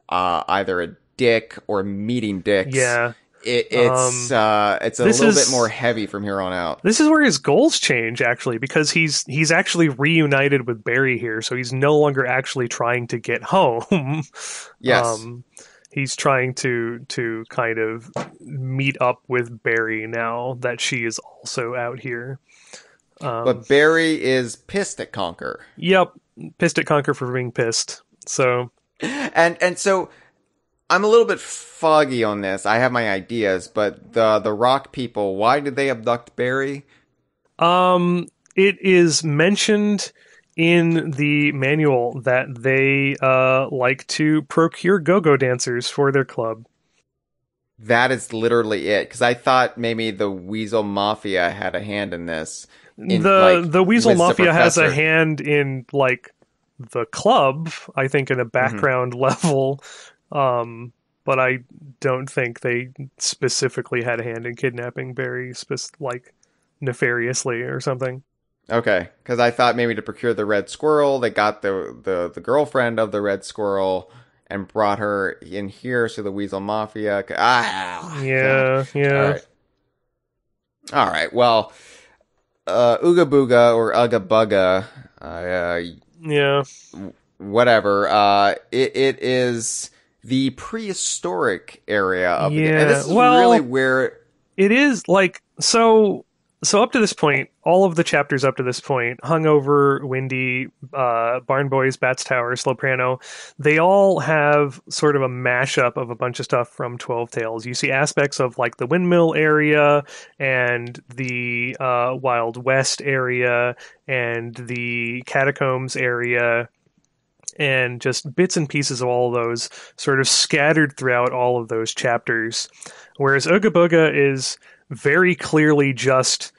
uh, either a dick or meeting dicks. Yeah. it, it's uh, it's a Um, little is- bit more heavy from here on out. This is where his goals change actually because he's he's actually reunited with Berri here, so he's no longer actually trying to get home. Yes. Um, he's trying to to kind of meet up with Berri now that she is also out here. Um, but Berri is pissed at Conker. yep, pissed at Conker for being pissed. So and and so I'm a little bit foggy on this. I have my ideas, but the the rock people, why did they abduct Berri? Um, it is mentioned in the manual that they uh, like to procure go-go dancers for their club. That is literally it. Because I thought maybe the Weasel Mafia had a hand in this. In, the like, the Weasel Mafia has a hand in like the club, I think, Mm-hmm. in a background level. Um, but I don't think they specifically had a hand in kidnapping Berri, spec- like nefariously or something. Okay, because I thought maybe to procure the red squirrel, they got the, the the girlfriend of the red squirrel and brought her in here. So the Weasel Mafia. Ah, Yeah, yeah. All right. All right. Well, uh, Ooga Booga or Ugga Bugga, uh, Yeah, whatever. Uh, it, it is the prehistoric area of the. Yeah, And this is well- really where. it is like so. So up to this point, all of the chapters up to this point, Hungover, Windy, uh, Barn Boys, Bats Tower, Sloprano, they all have sort of a mashup of a bunch of stuff from Twelve Tales. You see aspects of like the windmill area and the uh, Wild West area and the catacombs area and just bits and pieces of all of those sort of scattered throughout all of those chapters. Whereas Ooga Booga is very clearly just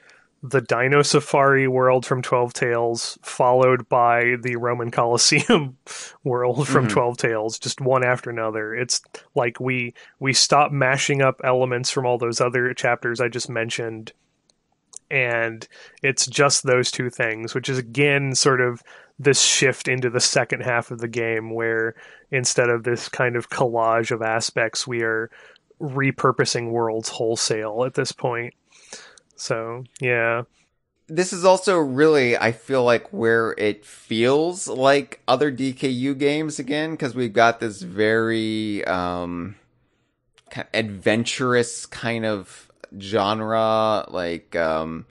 the Dino Safari world from Twelve Tales, followed by the Roman Colosseum world from Mhm. Twelve Tales, just one after another. It's like we we stop mashing up elements from all those other chapters I just mentioned, and it's just those two things, which is again sort of this shift into the second half of the game where instead of this kind of collage of aspects, we are repurposing worlds wholesale at this point. So, yeah. This is also really, I feel like, where it feels like other DKU games again, because we've got this very um, ki- adventurous kind of genre, like um,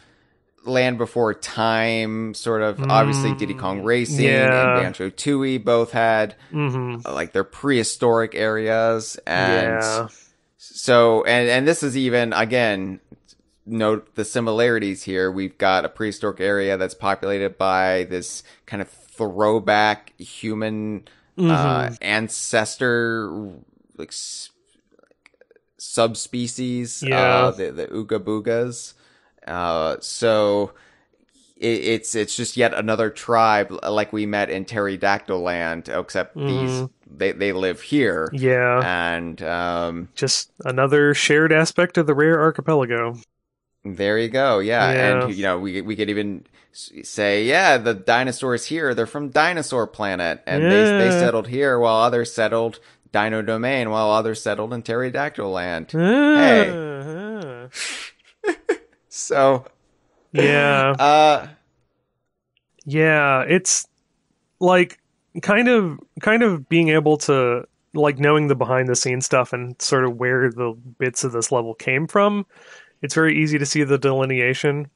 Land Before Time, sort of. Obviously, Mm, Diddy Kong Racing yeah. and Banjo Tooie both had hmm uh, like their prehistoric areas, and Yeah. So and and this is even again note the similarities here. We've got a prehistoric area that's populated by this kind of throwback human uh, Mm-hmm. ancestor like subspecies Yeah. uh the, the ooga boogas uh so it, it's it's just yet another tribe like we met in pterodactyl land except these they they live here. Yeah. and um Just another shared aspect of the rare archipelago. There you go. Yeah, Yeah. and you know we we could even say, yeah, the dinosaurs here, they're from Dinosaur Planet, and they they settled here, while others settled Dino Domain, while others settled in Pterodactyl Land. Hey. So, Yeah. uh, Yeah, it's like kind of kind of being able to like knowing the behind the scenes stuff and sort of where the bits of this level came from. It's very easy to see the delineation,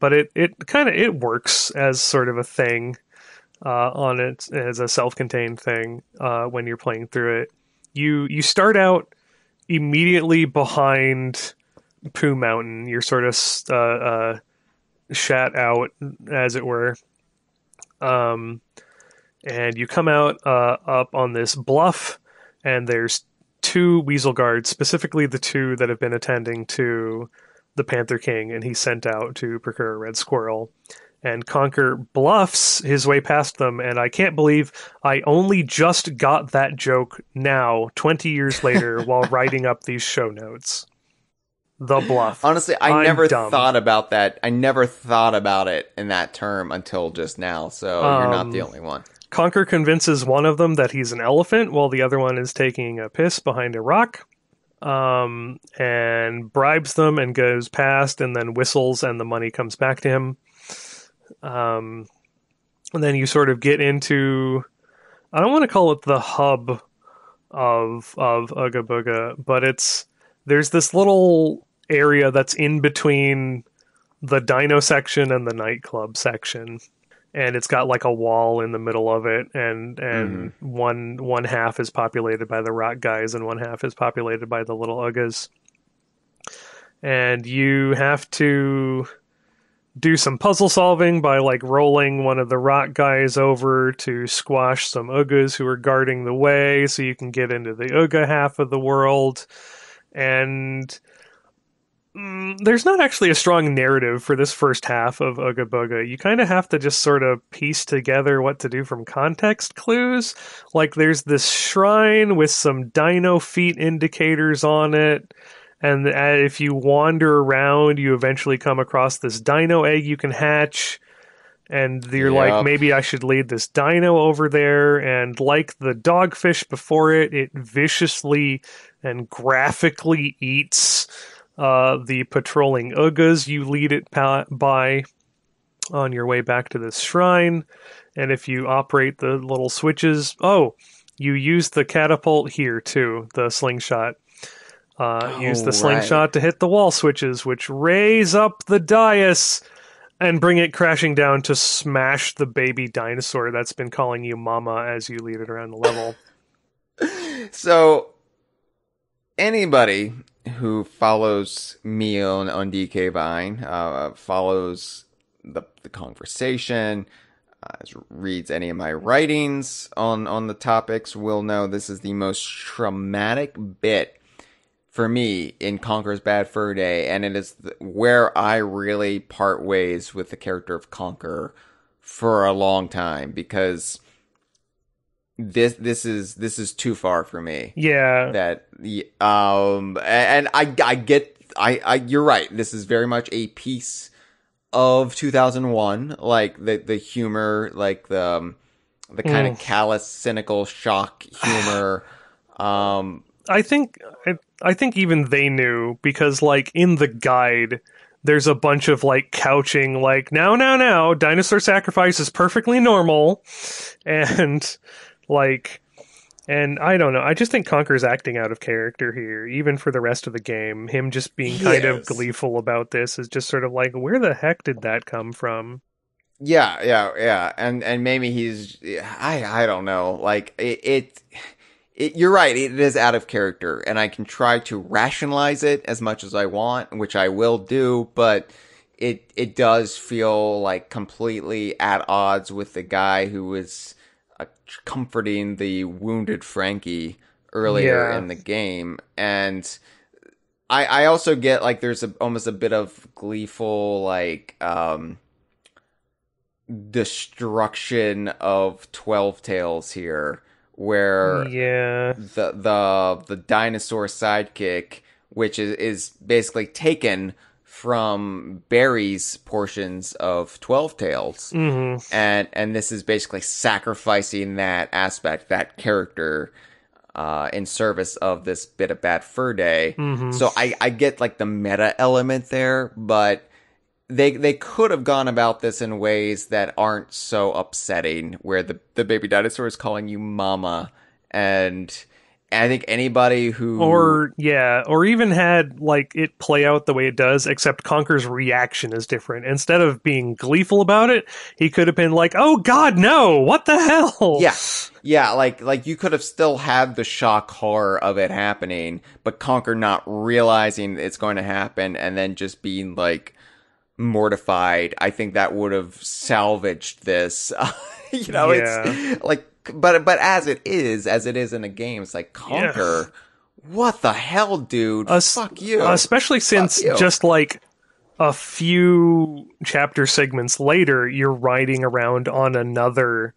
but it it kind of it works as sort of a thing uh, on it as a self-contained thing uh, when you're playing through it. You you start out immediately behind Poo Mountain. You're sort of uh, uh, shat out, as it were. Um, and you come out uh, up on this bluff, and there's two weasel guards, specifically the two that have been attending to the Panther King, and he's sent out to procure a red squirrel. And Conker bluffs his way past them, and I can't believe I only just got that joke now, 20 years later, while writing up these show notes. The bluff. honestly, I I'm never dumb. thought about that. I never thought about it in that term until just now. So you're not the Um, only one. Conker convinces one of them that he's an elephant while the other one is taking a piss behind a rock. um, and bribes them and goes past and then whistles and the money comes back to him. Um, and then you sort of get into I don't want to call it the hub of of Ooga Booga, but it's there's this little area that's in between the dino section and the nightclub section and it's got like a wall in the middle of it and and mm-hmm. one one half is populated by the rock guys and one half is populated by the little Oogas and you have to do some puzzle solving by like rolling one of the rock guys over to squash some Oogas who are guarding the way so you can get into the Ooga half of the world and mm, there's not actually a strong narrative for this first half of Ooga Booga. You kind of have to just sort of piece together what to do from context clues. Like there's this shrine with some dino feet indicators on it. And if you wander around, you eventually come across this dino egg you can hatch. And you're yep. like, maybe I should lead this dino over there. And like the dogfish before it, it viciously and graphically eats uh, the patrolling Oogas you lead it pa- by on your way back to this shrine. And if you operate the little switches, oh, you use the catapult here too, the slingshot. Uh, oh, use the slingshot right. to hit the wall switches, which raise up the dais and bring it crashing down to smash the baby dinosaur that's been calling you mama as you lead it around the level. so, anybody who follows me on, on DK Vine, uh, follows the, the Kongversation, uh, reads any of my writings on, on the topics, will know this is the most traumatic bit for me in Conker's Bad Fur Day, and it is where I really part ways with the character of Conker for a long time because this this is this is too far for me. Yeah. That um and I I get I I you're right. This is very much a piece of 2001 like the the humor like the um, the kind mm. of callous cynical shock humor um I think I, I think even they knew because like in the guide there's a bunch of like couching like now now now dinosaur sacrifice is perfectly normal and like, and I don't know. I just think Conker's acting out of character here, even for the rest of the game. Him just being kind of gleeful about this is just sort of like, where the heck did that come from? Yeah, yeah, yeah. And and maybe he's I I don't know. Like it, it it, you're right. It is out of character, and I can try to rationalize it as much as I want, which I will do. But it it does feel like completely at odds with the guy who was comforting the wounded Frankie earlier yeah. in the game, and I I also get like there's a, almost a bit of gleeful like um destruction of Twelve Tales here, where yeah the the the dinosaur sidekick, which is is basically taken from Berri's portions of Twelve Tales, mm-hmm. and and this is basically sacrificing that aspect, that character, uh, in service of this bit of Bad Fur Day. Mm-hmm. So I I get like the meta element there, but they they could have gone about this in ways that aren't so upsetting, where the the baby dinosaur is calling you mama and I think anybody who or yeah, or even had like it play out the way it does, except Conker's reaction is different. Instead of being gleeful about it, he could have been like, "Oh God, no! What the hell?" Yeah, yeah, like like you could have still had the shock horror of it happening, but Conker not realizing it's going to happen and then just being like mortified. I think that would have salvaged this. you know, yeah. it's like but but as it is, as it is in a game, it's like Conker. What the hell, dude? Uh, Fuck you. Especially since just like a few chapter segments later, you're riding around on another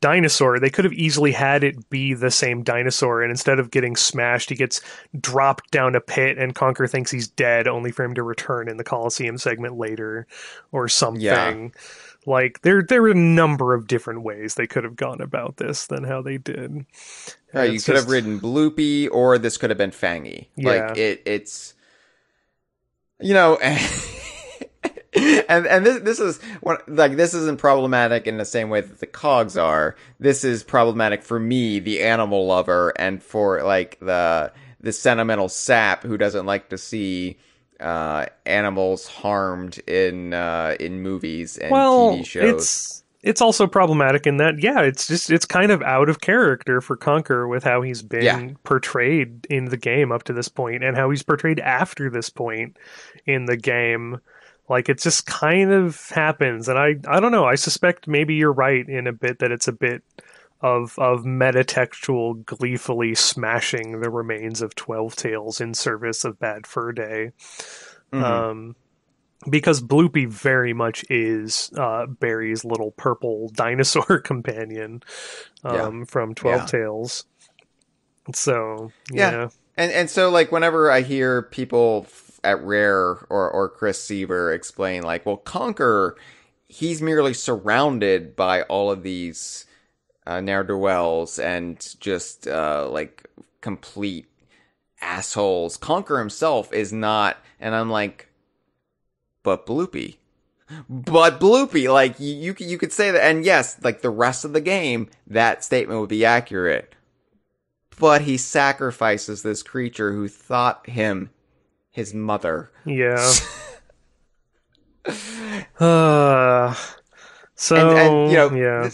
dinosaur. They could have easily had it be the same dinosaur, and instead of getting smashed, he gets dropped down a pit, and Conker thinks he's dead, only for him to return in the Coliseum segment later, or something. Yeah. Like there there were a number of different ways they could have gone about this than how they did. Right, uh, you It's could have ridden Bloopie, or this could have been Fangy. Like it, it's you know, and and this this is what like this isn't problematic in the same way that the cogs are. This is problematic for me, the animal lover, and for like the the sentimental sap who doesn't like to see uh animals harmed in uh in movies and well, TV shows. it's it's also problematic in that yeah, it's just it's kind of out of character for Conker with how he's been Yeah. portrayed in the game up to this point and how he's portrayed after this point in the game. Like it just kind of happens, and I I don't know. I suspect maybe you're right in a bit that it's a bit of of metatextual gleefully smashing the remains of Twelve Tales in service of Bad Fur Day. Mhm. Um, because Bloopie very much is uh, Berri's little purple dinosaur companion um, from Twelve Yeah. Tales. So Yeah. yeah, And and so like whenever I hear people at Rare or or Chris Seavor explain like, well, Conker, he's merely surrounded by all of these uh, ne'er do wells and just uh, like complete assholes. Conker himself is not, and I'm like, but Bloopie. But Bloopie, like you, you, you could say that, and yes, like the rest of the game, that statement would be accurate but he sacrifices this creature who thought him his mother. yeah. uh, so and, and you know,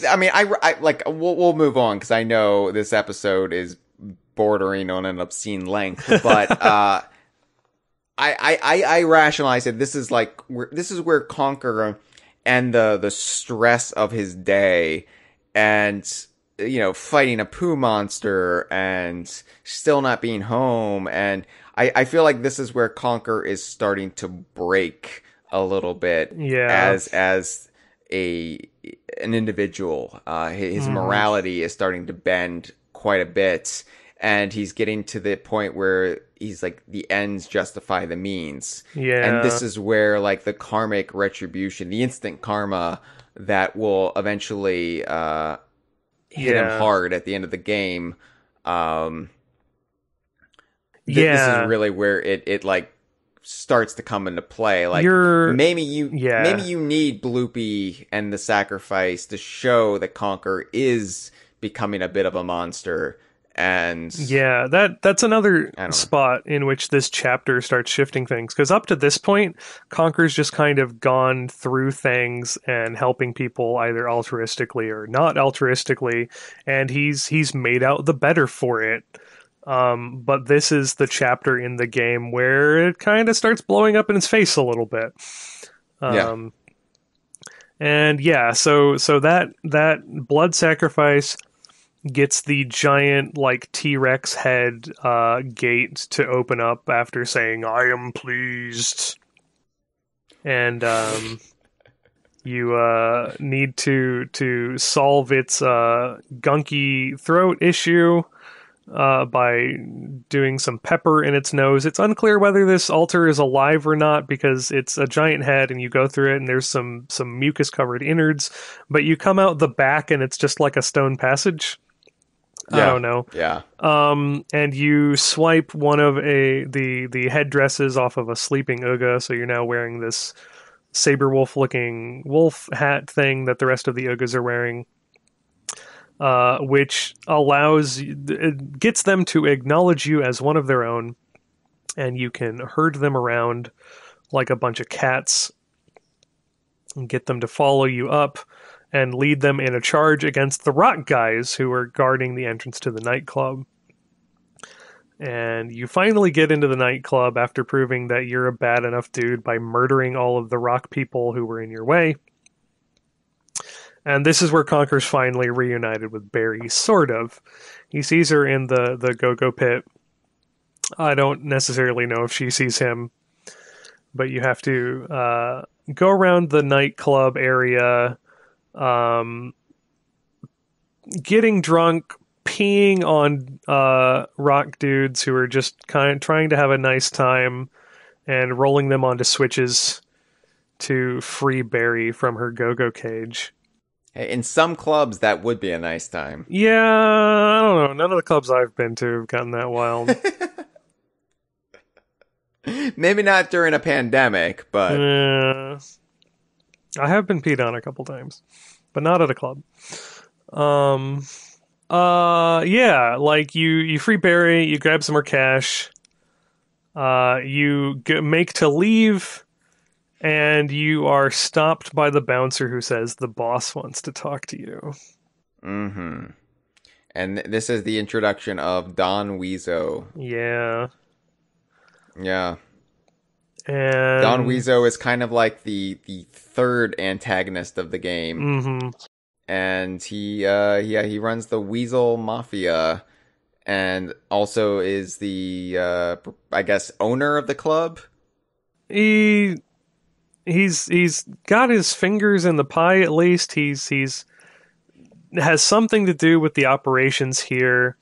I mean, I, I like we'll, we'll move on because I know this episode is bordering on an obscene length, but uh, I, I, I, I rationalize it. This is like this is where Conqueror and the the stress of his day and you know fighting a poo monster and still not being home and I, I feel like this is where Conker is starting to break a little bit Yeah. as as a an individual uh his Mhm. morality is starting to bend quite a bit and he's getting to the point where he's like the ends justify the means yeah, and this is where like the karmic retribution the instant karma that will eventually uh hit Yeah. him hard at the end of the game um th- this is really where it it like starts to come into play like You're maybe you yeah. maybe you need Bloopie and the sacrifice to show that Conker is becoming a bit of a monster and Yeah, that that's another spot in which this chapter starts shifting things because up to this point, Conker's just kind of gone through things and helping people either altruistically or not altruistically, and he's he's made out the better for it. Um, but this is the chapter in the game where it kind of starts blowing up in his face a little bit. Yeah. Um, and yeah, so so that that blood sacrifice gets the giant like T-Rex head uh gate to open up after saying I am pleased. And um you uh need to to solve its uh gunky throat issue uh, by doing some pepper in its nose. It's unclear whether this altar is alive or not because it's a giant head and you go through it and there's some some mucus covered innards, but you come out the back and it's just like a stone passage. I Yeah. don't know. yeah Um, and you swipe one of a the the headdresses off of a sleeping Uga, so you're now wearing this saber wolf looking wolf hat thing that the rest of the Ugas are wearing. Uh, which allows gets them to acknowledge you as one of their own, and you can herd them around like a bunch of cats and get them to follow you up and lead them in a charge against the rock guys who are guarding the entrance to the nightclub. And you finally get into the nightclub after proving that you're a bad enough dude by murdering all of the rock people who were in your way. And this is where Conker's finally reunited with Berri, sort of. He sees her in the, the go go pit. I don't necessarily know if she sees him, but you have to uh, go around the nightclub area, um, getting drunk, peeing on uh, rock dudes who are just kind of trying to have a nice time, and rolling them onto switches to free Berri from her go-go cage. In some clubs, that would be a nice time. Yeah, I don't know. None of the clubs I've been to have gotten that wild. Maybe not during a pandemic, but Yeah. I have been peed on a couple times, but not at a club. Um, uh, yeah, like you, you free Berri, you grab some more cash, uh, you g- make to leave, and you are stopped by the bouncer who says the boss wants to talk to you. Mm-hmm. And this is the introduction of Don Weaso. Yeah, Yeah. and Don Weaso is kind of like the the third antagonist of the game, Mm-hmm. and he uh yeah he runs the Weasel Mafia, and also is the uh I guess owner of the club. he he's he's got his fingers in the pie at least he's he's has something to do with the operations here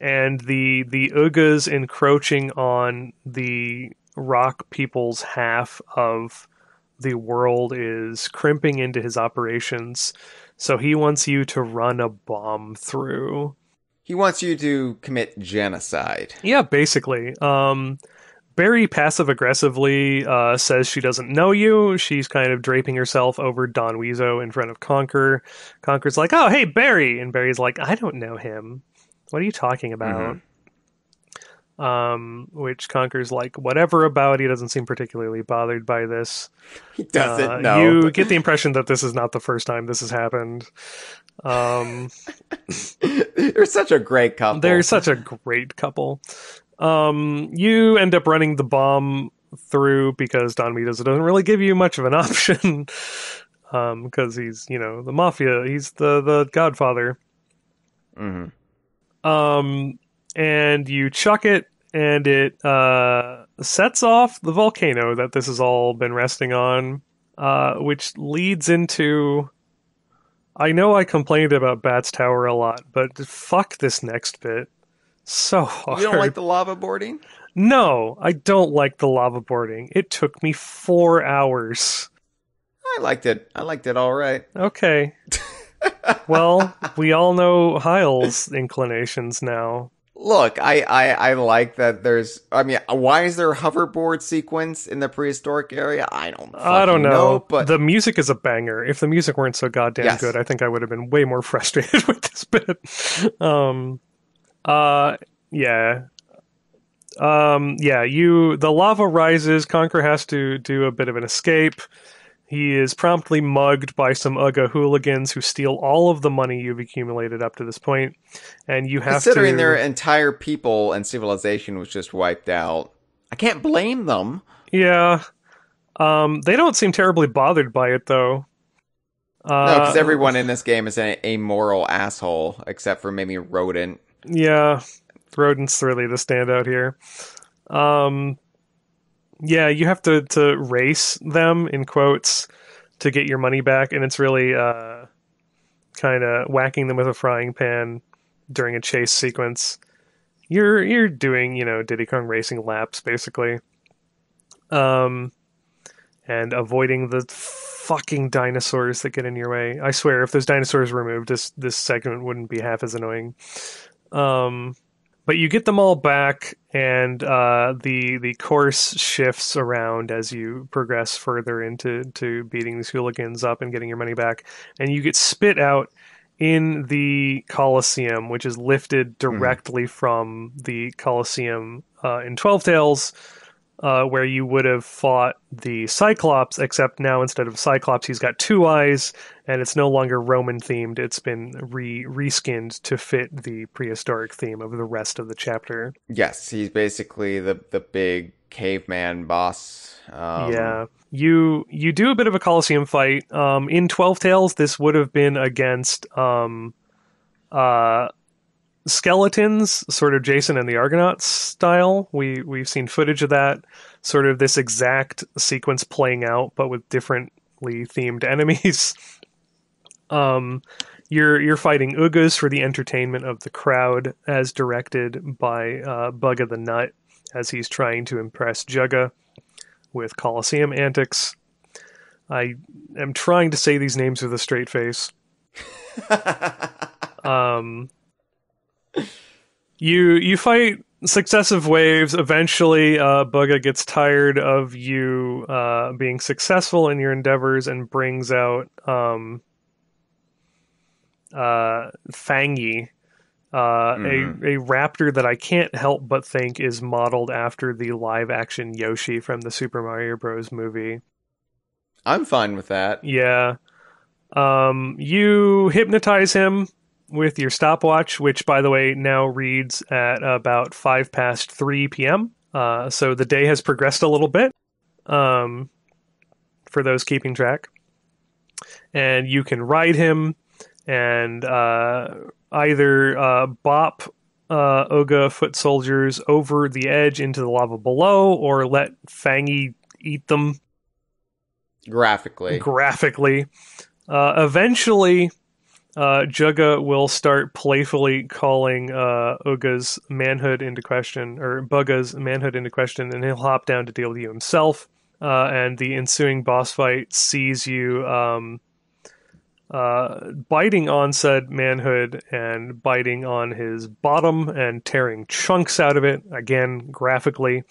and the the Ugas encroaching on the rock people's half of the world is crimping into his operations so he wants you to run a bomb through He wants you to commit genocide. yeah, basically. Um, Berri passive aggressively uh, says she doesn't know you. She's kind of draping herself over Don Weaso in front of Conker. Conker's like, "Oh, hey, Berri," and Berri's like, "I don't know him. What are you talking about?" Um, which Conker's like, "Whatever about." He doesn't seem particularly bothered by this. He doesn't Uh, know. You but- get the impression that this is not the first time this has happened. Um, They're such a great couple. They're such a great couple. Um, you end up running the bomb through because Don Mitos doesn't really give you much of an option. um, because he's, you know, the mafia, he's the, the godfather. Mhm. Um, and you chuck it and it, uh, sets off the volcano that this has all been resting on, uh, which leads into, I know I complained about Bats Tower a lot, but fuck this next bit. So hard. You don't like the lava boarding? No, I don't like the lava boarding. It took me four hours. I liked it. I liked it all right. Okay. well, we all know Hyle's inclinations now. Look, I, I, I like that there's. I mean, why is there a hoverboard sequence in the prehistoric area? I don't. Know. I don't fucking know, but the music is a banger. If the music weren't so goddamn Yes. good, I think I would have been way more frustrated with this bit. Um, uh, yeah. Um, yeah, you the lava rises, Conker has to do a bit of an escape. He is promptly mugged by some Uga hooligans who steal all of the money you've accumulated up to this point, and you have to considering to their entire people and civilization was just wiped out, I can't blame them. Yeah. Um, they don't seem terribly bothered by it though. Uh, No, because everyone in this game is an amoral asshole, except for maybe Rodent. Yeah, rodents really the standout here. Um, yeah, you have to to race them in quotes to get your money back, and it's really uh, kind of whacking them with a frying pan during a chase sequence. You're you're doing you know Diddy Kong racing laps basically, um, and avoiding the fucking dinosaurs that get in your way. I swear, if those dinosaurs were removed, this this segment wouldn't be half as annoying. Um, but you get them all back, and uh, the the course shifts around as you progress further into to beating these hooligans up and getting your money back, and you get spit out in the Colosseum, which is lifted directly from the Colosseum uh, in Twelve Tales. Uh, where you would have fought the Cyclops, except now instead of Cyclops, he's got two eyes, and it's no longer Roman themed. It's been re reskinned to fit the prehistoric theme of the rest of the chapter. Yes, he's basically the the big caveman boss. Um, yeah, you you do a bit of a Colosseum fight. Um, in Twelve Tales, this would have been against um, uh, skeletons, sort of Jason and the Argonauts style. We we've seen footage of that, sort of this exact sequence playing out, but with differently themed enemies. um, you're you're fighting Ugas for the entertainment of the crowd, as directed by uh, Buga the Knut, as he's trying to impress Jugga with Colosseum antics. I am trying to say these names with a straight face. um, you you fight successive waves. Eventually, uh, Buga gets tired of you uh, being successful in your endeavors and brings out um, uh, Fangy, uh, Mhm. a, a raptor that I can't help but think is modeled after the live action Yoshi from the Super Mario Bros. movie. I'm fine with that. Yeah. Um, you hypnotize him with your stopwatch, which, by the way, now reads at about five past three p.m. Uh, so the day has progressed a little bit. Um, for those keeping track, and you can ride him and uh, either uh, bop uh, Uga foot soldiers over the edge into the lava below, or let Fangy eat them Graphically. graphically. Uh, eventually, uh, Jugga will start playfully calling uh, Uga's manhood into question, or Buga's manhood into question, and he'll hop down to deal with you himself. Uh, and the ensuing boss fight sees you um, uh, biting on said manhood and biting on his bottom and tearing chunks out of it, again, graphically.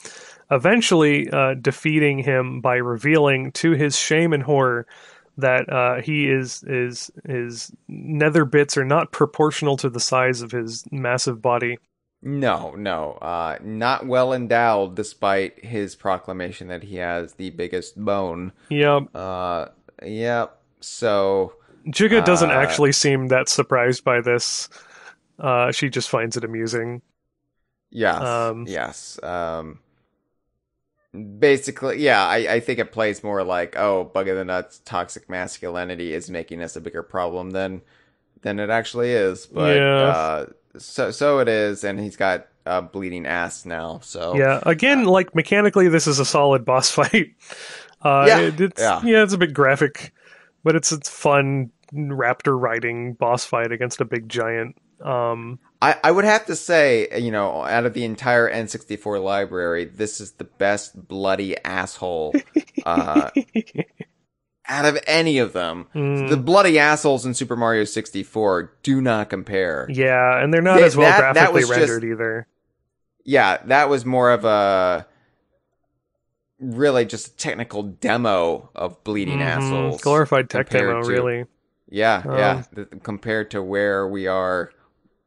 Eventually, uh, defeating him by revealing to his shame and horror that uh, he is is his nether bits are not proportional to the size of his massive body. No, no. Uh, not well endowed, despite his proclamation that he has the biggest bone. Yeah, Uh, yep. So, Jigga doesn't Uh, actually seem that surprised by this. Uh, she just finds it amusing. yes, Um, yes. Um, basically, yeah. I, I think it plays more like, oh, Bug of the Nuts toxic masculinity is making us a bigger problem than than it actually is. But Yeah. uh, so so it is, and he's got a bleeding ass now. So Yeah, again, like mechanically, this is a solid boss fight. Uh, Yeah, it- it's, yeah. yeah, it's a bit graphic, but it's it's fun raptor riding boss fight against a big giant. Um, I, I would have to say, you know, out of the entire N64 library, this is the best bloody asshole uh, out of any of them. mm, The bloody assholes in Super Mario 64 do not compare. yeah, and they're not Yeah, as well that- that graphically just- rendered either. Yeah, that was more of a really just a technical demo of bleeding Mhm, assholes. glorified tech demo, to- really. Yeah, yeah, Um, th- compared to where we are,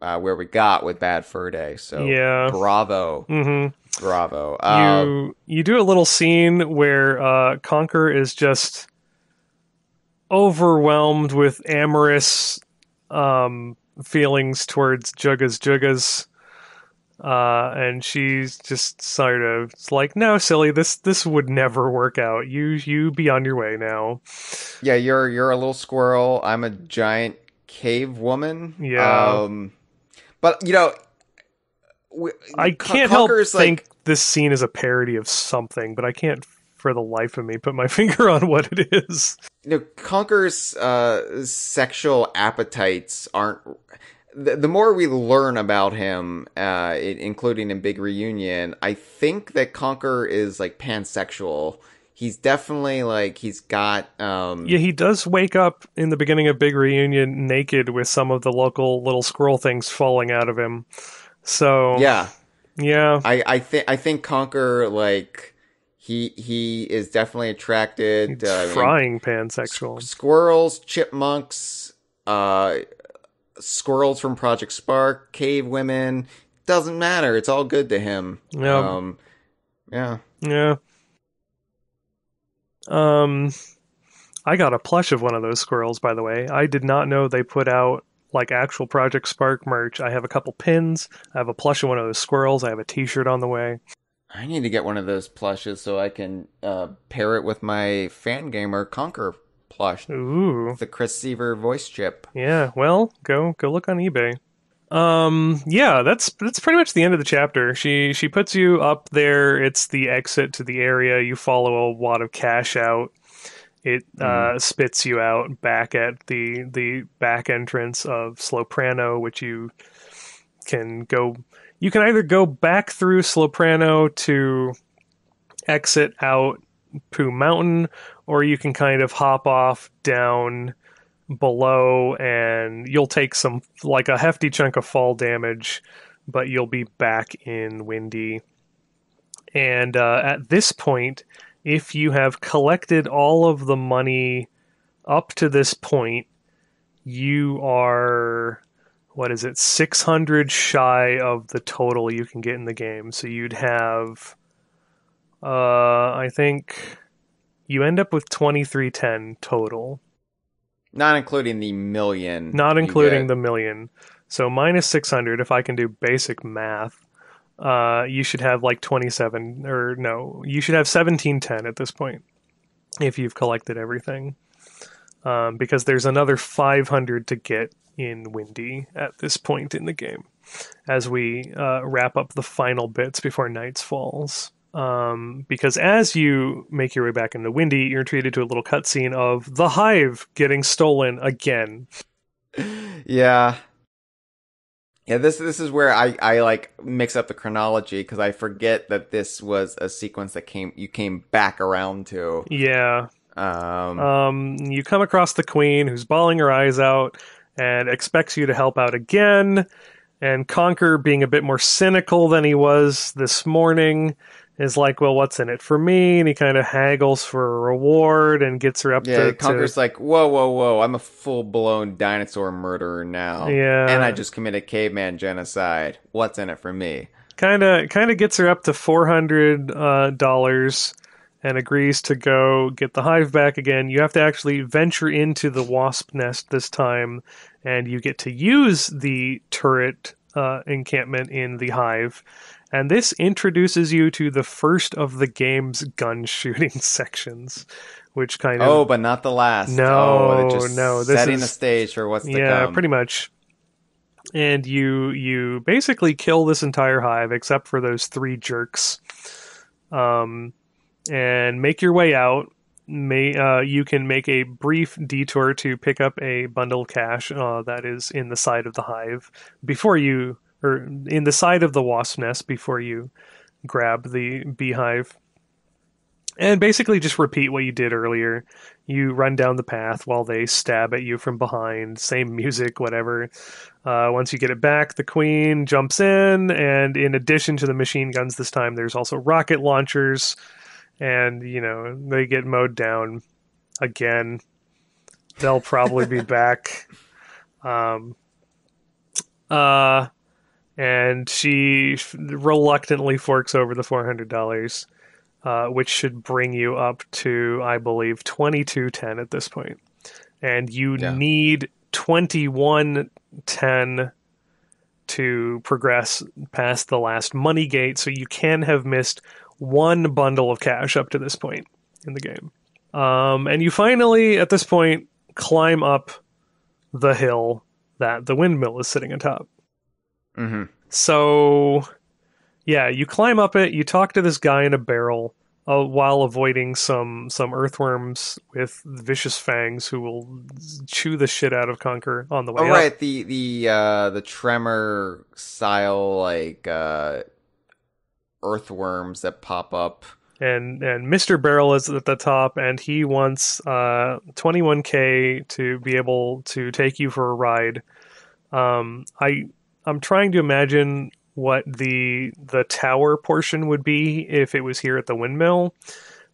uh, where we got with Bad Fur Day. So Yeah. bravo, hmm bravo. Uh, you you do a little scene where uh, Conker is just overwhelmed with amorous um, feelings towards Juggas Juggas. Uh, and she's just sort of it's like, no, silly, this this would never work out. You you be on your way now. Yeah, you're you're a little squirrel. I'm a giant cave woman. Yeah. Um, but you know, we, I can't help Conker's, think this scene is a parody of something, but I can't for the life of me put my finger on what it is. you know, Conker's uh, sexual appetites aren't. The, the more we learn about him, uh, including in Big Reunion, I think that Conker is like pansexual. He's definitely like he's got um Yeah, he does wake up in the beginning of Big Reunion naked with some of the local little squirrel things falling out of him. So yeah. yeah, I I think I think Conker like he he is definitely attracted. Uh, frying pansexual. squirrels, chipmunks, uh, squirrels from Project Spark, cave women. Doesn't matter. It's all good to him. Yeah. Um, yeah. Yeah. Um, I got a plush of one of those squirrels, by the way. I did not know they put out like actual Project Spark merch. I have a couple pins. I have a plush of one of those squirrels. I have a T-shirt on the way. I need to get one of those plushes so I can uh, pair it with my Fangamer Conker plush, Ooh. the Chris Seavor voice chip. Yeah, well, go go look on eBay. Um, yeah, that's that's pretty much the end of the chapter. She she puts you up there. It's the exit to the area. You follow a wad of cash out. It uh, spits you out back at the the back entrance of Sloprano, which you can go. You can either go back through Sloprano to exit out Poo Mountain, or you can kind of hop off down below, and you'll take some like a hefty chunk of fall damage, but you'll be back in Windy. And uh, at this point, if you have collected all of the money up to this point, you are what is it 600 shy of the total you can get in the game so you'd have uh i think you end up with 2310 total Not including the million. not including the million so minus 600 if i can do basic math uh you should have like 27 or no you should have 1710 at this point if you've collected everything um, because there's another 500 to get in Windy at this point in the game as we uh, wrap up the final bits before Nights Falls. Um, because as you make your way back into Windy, you're treated to a little cutscene of the Hive getting stolen again. Yeah. Yeah, this this is where I, I like mix up the chronology because I forget that this was a sequence that came you came back around to. Yeah. Um, Um, you come across the Queen who's bawling her eyes out and expects you to help out again. And Conker, being a bit more cynical than he was this morning, is like, "Well, what's in it for me?" And he kind of haggles for a reward and gets her up yeah, to, Conker's to like, whoa, whoa, whoa! I'm a full blown dinosaur murderer now. Yeah. and I just committed caveman genocide. What's in it for me? kind of kind of gets her up to four hundred uh, dollars and agrees to go get the hive back again. You have to actually venture into the wasp nest this time, and you get to use the turret uh, encampment in the hive. And this introduces you to the first of the game's gun shooting sections, which kind of Oh, but not the last. No, oh, just no, this setting is- the stage for what's yeah, come. pretty much. And you you basically kill this entire hive except for those three jerks, um, and make your way out. May uh, you can make a brief detour to pick up a bundle cache uh, that is in the side of the hive before you or in the side of the wasp nest before you grab the beehive. And basically just repeat what you did earlier. You run down the path while they stab at you from behind. Same music, whatever. Uh, once you get it back, the queen jumps in, and in addition to the machine guns this time, there's also rocket launchers, and you know they get mowed down again. They'll probably be back. Um, uh, and she reluctantly forks over the four hundred dollars, uh, which should bring you up to, I believe, twenty two ten at this point, and you Yeah. need twenty one ten to progress past the last money gate, so you can have missed one bundle of cash up to this point in the game. Um, and you finally, at this point, climb up the hill that the windmill is sitting atop. hmm So, yeah, you climb up it. You talk to this guy in a barrel uh, while avoiding some some earthworms with vicious fangs who will chew the shit out of Conker on the way Oh, up. right. The the uh the tremor style like uh earthworms that pop up. and and Mr. Barrel is at the top, and he wants uh 21k to be able to take you for a ride. Um, I I'm trying to imagine what the the tower portion would be if it was here at the windmill.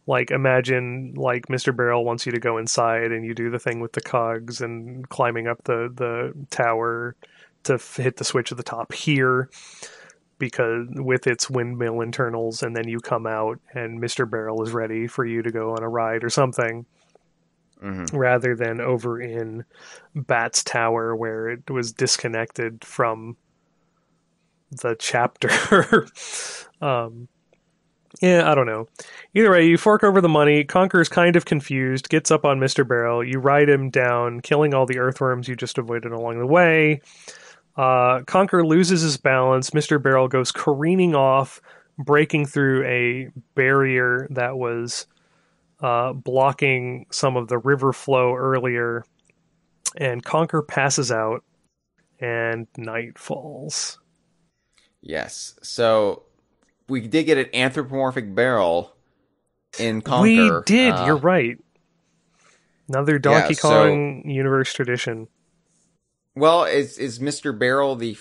Like imagine like Mr. Barrel wants you to go inside and you do the thing with the cogs and climbing up the the tower to f- hit the switch at the top here because with its windmill internals and then you come out and Mr. Barrel is ready for you to go on a ride or something hmm rather than over in Bat's Tower where it was disconnected from the chapter. um, yeah, I don't know. Either way, you fork over the money. Conker's kind of confused, gets up on Mr. Barrel. You ride him down, killing all the earthworms you just avoided along the way. Uh, Conker loses his balance. Mr. Barrel goes careening off, breaking through a barrier that was uh, blocking some of the river flow earlier. And Conker passes out, and night falls. Yes. So we did get an anthropomorphic barrel in Conker. We did. Uh, you're right. Another Donkey so- Kong universe tradition. Well, is is Mr. Barrel the?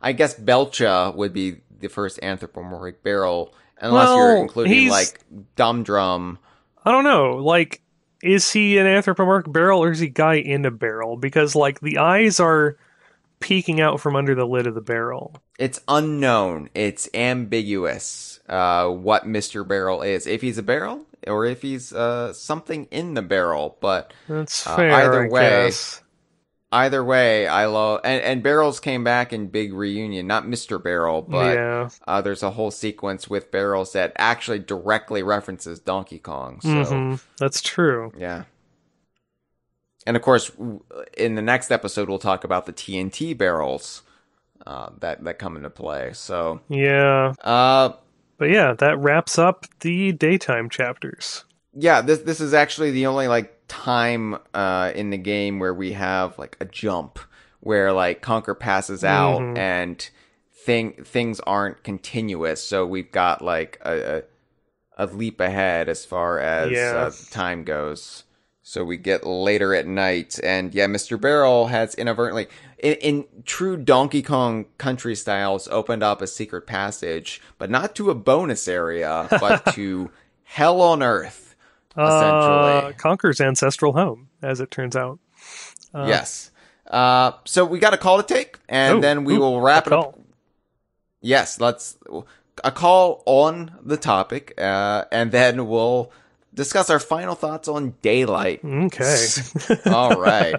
I guess Belcha would be the first anthropomorphic barrel, unless Well, you're including he's- like Dumb Drum. I don't know. Like, is he an anthropomorphic barrel or is he guy in a barrel? Because like the eyes are peeking out from under the lid of the barrel. It's unknown. It's ambiguous. Uh, what Mr. Barrel is, if he's a barrel or if he's uh something in the barrel, but That's Uh, fair. either I way, guess. Either way, I love and, and barrels came back in big reunion, not Mr. Barrel, but yeah. uh, there's a whole sequence with barrels that actually directly references Donkey Kong. So hmm That's true. yeah. And of course, in the next episode, we'll talk about the TNT barrels uh, that that come into play. So, Yeah. uh, But yeah, that wraps up the daytime chapters. Yeah, this this is actually the only like time uh, in the game where we have like a jump where like Conker passes out Mhm. and thing things aren't continuous. So we've got like a a, a leap ahead as far as Yeah. uh, time goes. So we get later at night, and yeah, Mr. Barrel has inadvertently, in, in true Donkey Kong Country styles, opened up a secret passage, but not to a bonus area, but to Hell on Earth. Uh, Conker's ancestral home, as it turns out. Uh, yes. Uh, so we got a call to take, and Ooh, then we ooh, will wrap it up. Yes, let's a call on the topic, uh, and then we'll discuss our final thoughts on Daylight. Okay. All right.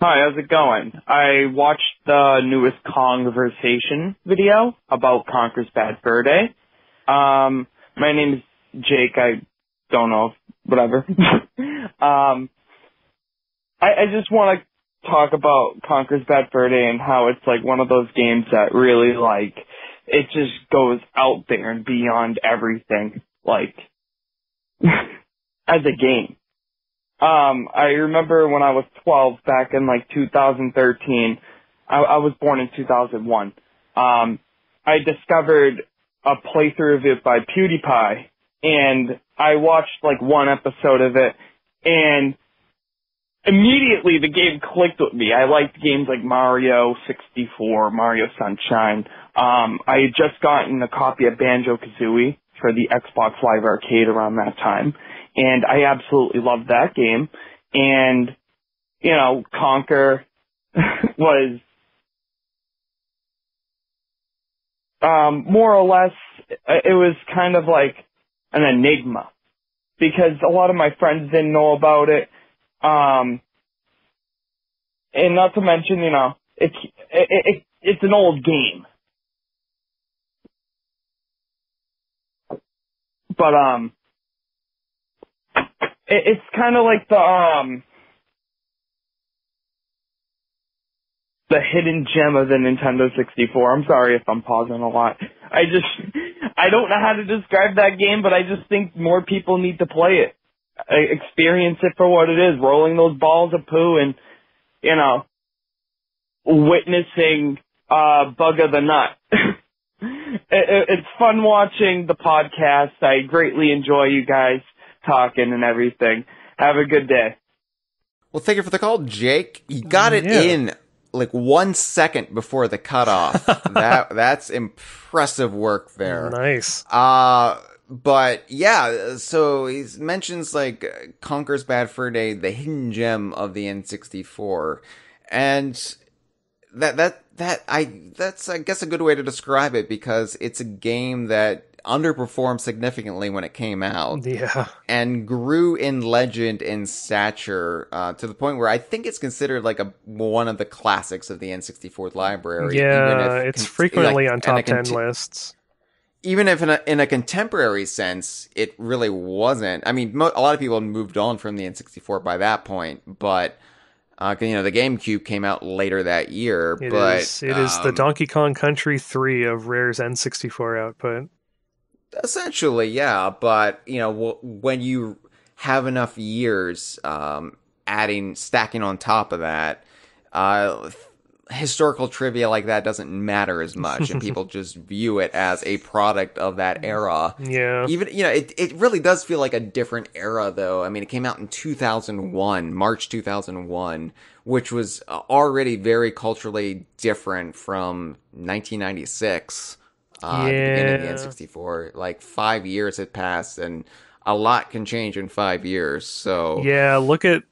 Hi, how's it going? I watched the newest Kongversation video about Conker's Bad Fur Day. Um, my name is Jake. I don't know, whatever. um, I, I just want to talk about Conker's Bad Day and how it's like one of those games that really like it just goes out there and beyond everything, like as a game. Um, I remember when I was 12 back in like 2013. I, I was born in 2001. Um, I discovered a playthrough of it by PewDiePie and I watched like one episode of it and immediately the game clicked with me. I liked games like Mario 64, Mario Sunshine. Um, I had just gotten a copy of Banjo Kazooie for the Xbox Live Arcade around that time and I absolutely loved that game. And you know, Conker was um, more or less it was kind of like an enigma because a lot of my friends didn't know about it. Um, and not to mention, you know, it's it, it, it's an old game. But um it, it's kind of like the um the hidden gem of the Nintendo 64. I'm sorry if I'm pausing a lot. I just I don't know how to describe that game, but I just think more people need to play it, I- experience it for what it is, rolling those balls of poo and you know witnessing uh Buga the Knut. it, it, it's fun watching the podcast. I greatly enjoy you guys talking and everything. Have a good day. Well, thank you for the call, Jake. You got it Yeah. in like one second before the cutoff. that that's impressive work there. Nice. Uh but yeah, so he mentions like Conker's Bad Fur Day, the hidden gem of the N64, and that that that I that's I guess a good way to describe it because it's a game that underperformed significantly when it came out Yeah. and grew in legend and stature uh, to the point where I think it's considered like a one of the classics of the N64 library. Yeah, if it's con- frequently like, on in top 10 lists. even if in a, in a contemporary sense, it really wasn't. I mean, mo- a lot of people moved on from the N64 by that point, but uh, you know, the GameCube came out later that year. It but is. It is the um, Donkey Kong Country 3 of Rare's N64 output. Essentially, yeah. But you know, w- when you have enough years, um, adding stacking on top of that, uh, historical trivia like that doesn't matter as much and people just view it as a product of that era. Yeah. Even, you know, it, it really does feel like a different era though. I mean, it came out in 2001, March 2001, which was already very culturally different from 1996. Uh, the beginning of the N64. Like five years had passed and a lot can change in five years. So Yeah, look at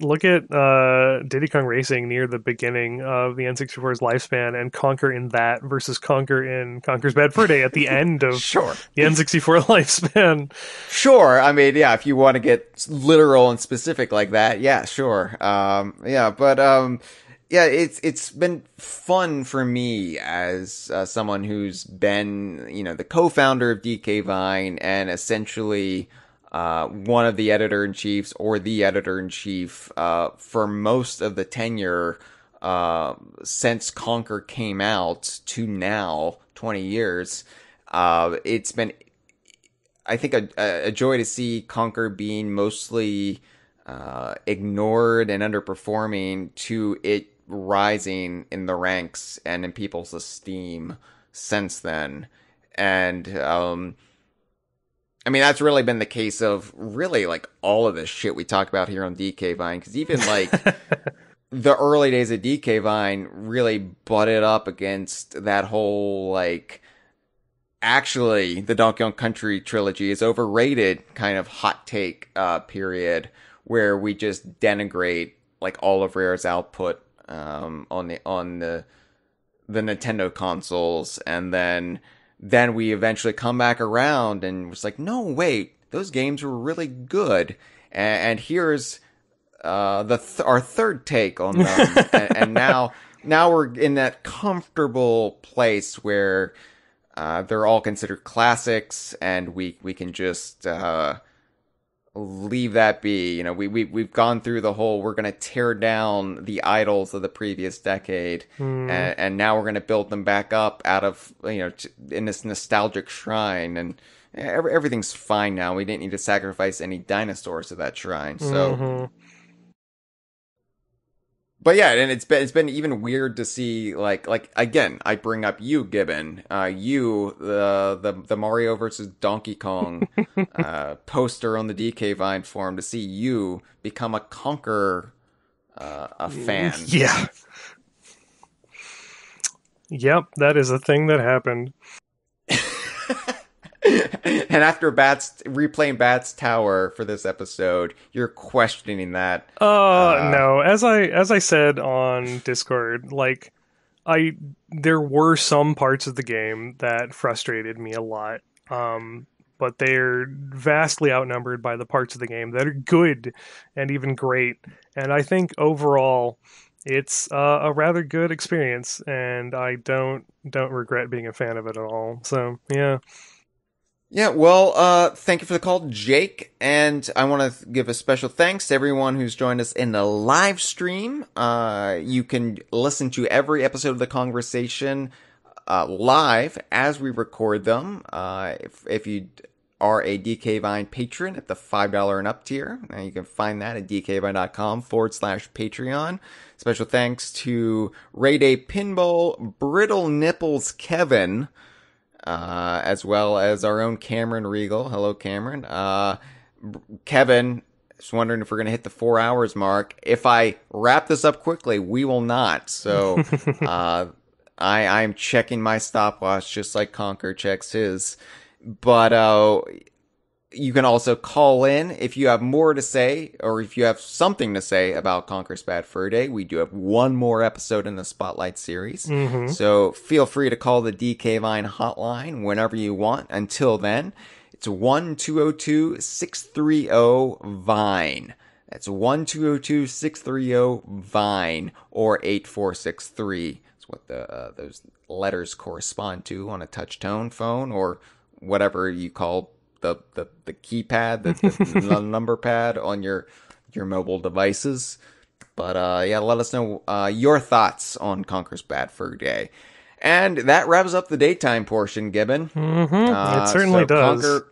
look at uh, Diddy Kong Racing near the beginning of the N64's lifespan, and Conker in that versus Conker in Conker's Bad Fur Day at the end of Sure. the N64 lifespan. Sure. I mean, yeah, if you want to get literal and specific like that, yeah, sure. Um, yeah, but, um, yeah, it's, it's been fun for me as uh, someone who's been, you know, the co-founder of DK Vine and essentially, uh, one of the editor in chiefs or the editor in chief, uh, for most of the tenure, uh, since Conker came out to now, 20 years. Uh, it's been I think a, a joy to see Conker being mostly uh, ignored and underperforming to it rising in the ranks and in people's esteem since then. And um, I mean, that's really been the case of really like all of this shit we talk about here on DK Vine. Because even like the early days of DK Vine really butted up against that whole like actually the Donkey Kong Country trilogy is overrated kind of hot take uh, period where we just denigrate like all of Rare's output um, on the on the the Nintendo consoles. And then then we eventually come back around and was like no wait those games were really good. And, and here's uh, the th- our third take on them. And, and now now we're in that comfortable place where uh, they're all considered classics, and we we can just uh, leave that be. You know, we we we've gone through the whole. We're gonna tear down the idols of the previous decade, and, and now we're gonna build them back up out of you know in this nostalgic shrine, and every, everything's fine now. We didn't need to sacrifice any dinosaurs to that shrine, so. Mhm. But yeah, and it's been it's been even weird to see like like again, I bring up you, Gibbon, uh, you the the the Mario versus Donkey Kong uh, poster on the DK Vine forum to see you become a Conker uh, a fan. Yeah. Yep, that is a thing that happened. and after Bats replaying Bats Tower for this episode, you're questioning that. Uh, no, as I as I said on Discord, like I there were some parts of the game that frustrated me a lot. Um but they're vastly outnumbered by the parts of the game that are good and even great. And I think overall it's uh, a rather good experience and I don't don't regret being a fan of it at all. So, yeah. Yeah, well, uh, thank you for the call, Jake. And I want to give a special thanks to everyone who's joined us in the live stream. Uh, you can listen to every episode of the Kongversation, uh, live as we record them. Uh, if, if you are a DK Vine patron at the $5 and up tier, uh, you can find that at dkvine.com forward slash Patreon. Special thanks to Ray Day Pinball, Brittle Nipples Kevin, uh, as well as our own Cameron Regal. Hello, Cameron. Uh, Kevin just wondering if we're going to hit the four hours mark. If I wrap this up quickly, we will not. So, uh, I, I'm checking my stopwatch just like Conker checks his. But, uh, you can also call in if you have more to say or if you have something to say about Conker's Bad Fur Day. We do have one more episode in the Spotlight series. So feel free to call the DK Vine hotline whenever you want. Until then, it's 1202 630 Vine. That's 1202 630 Vine or 8463. That's what the, uh, those letters correspond to on a touch tone phone or whatever you call the the, the keypad, the, the number pad on your your mobile devices. But uh, yeah, let us know uh, your thoughts on Conker's Bad Fur Day. And that wraps up the daytime portion, Gibbon. Mm-hmm. it certainly does. Conker,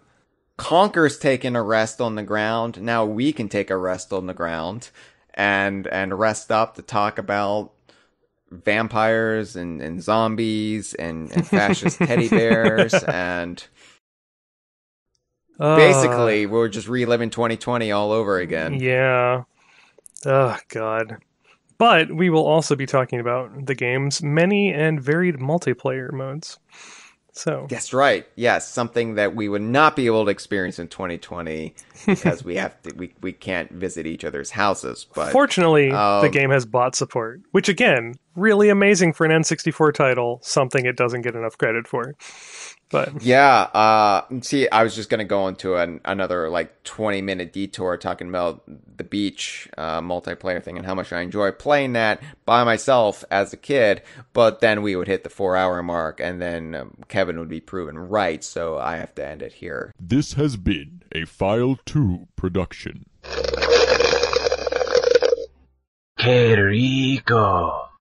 Conker's taking a rest on the ground. Now we can take a rest on the ground and and rest up to talk about vampires and, and zombies and, and fascist teddy bears and Uh, basically we're just reliving 2020 all over again. Yeah. Oh, God. But we will also be talking about the game's many and varied multiplayer modes. So, That's right. Yes, something that we would not be able to experience in 2020 because we have to, we, we can't visit each other's houses. But fortunately, the um, game has bot support, which, again, really amazing for an N64 title, something it doesn't get enough credit for. But yeah, uh, see, I was just gonna go into an, another like 20 minute detour talking about the beach uh, multiplayer thing and how much I enjoy playing that by myself as a kid. But then we would hit the four hour mark, and then um, Kevin would be proven right. So I have to end it here. This has been a File 2 production. Qué rico.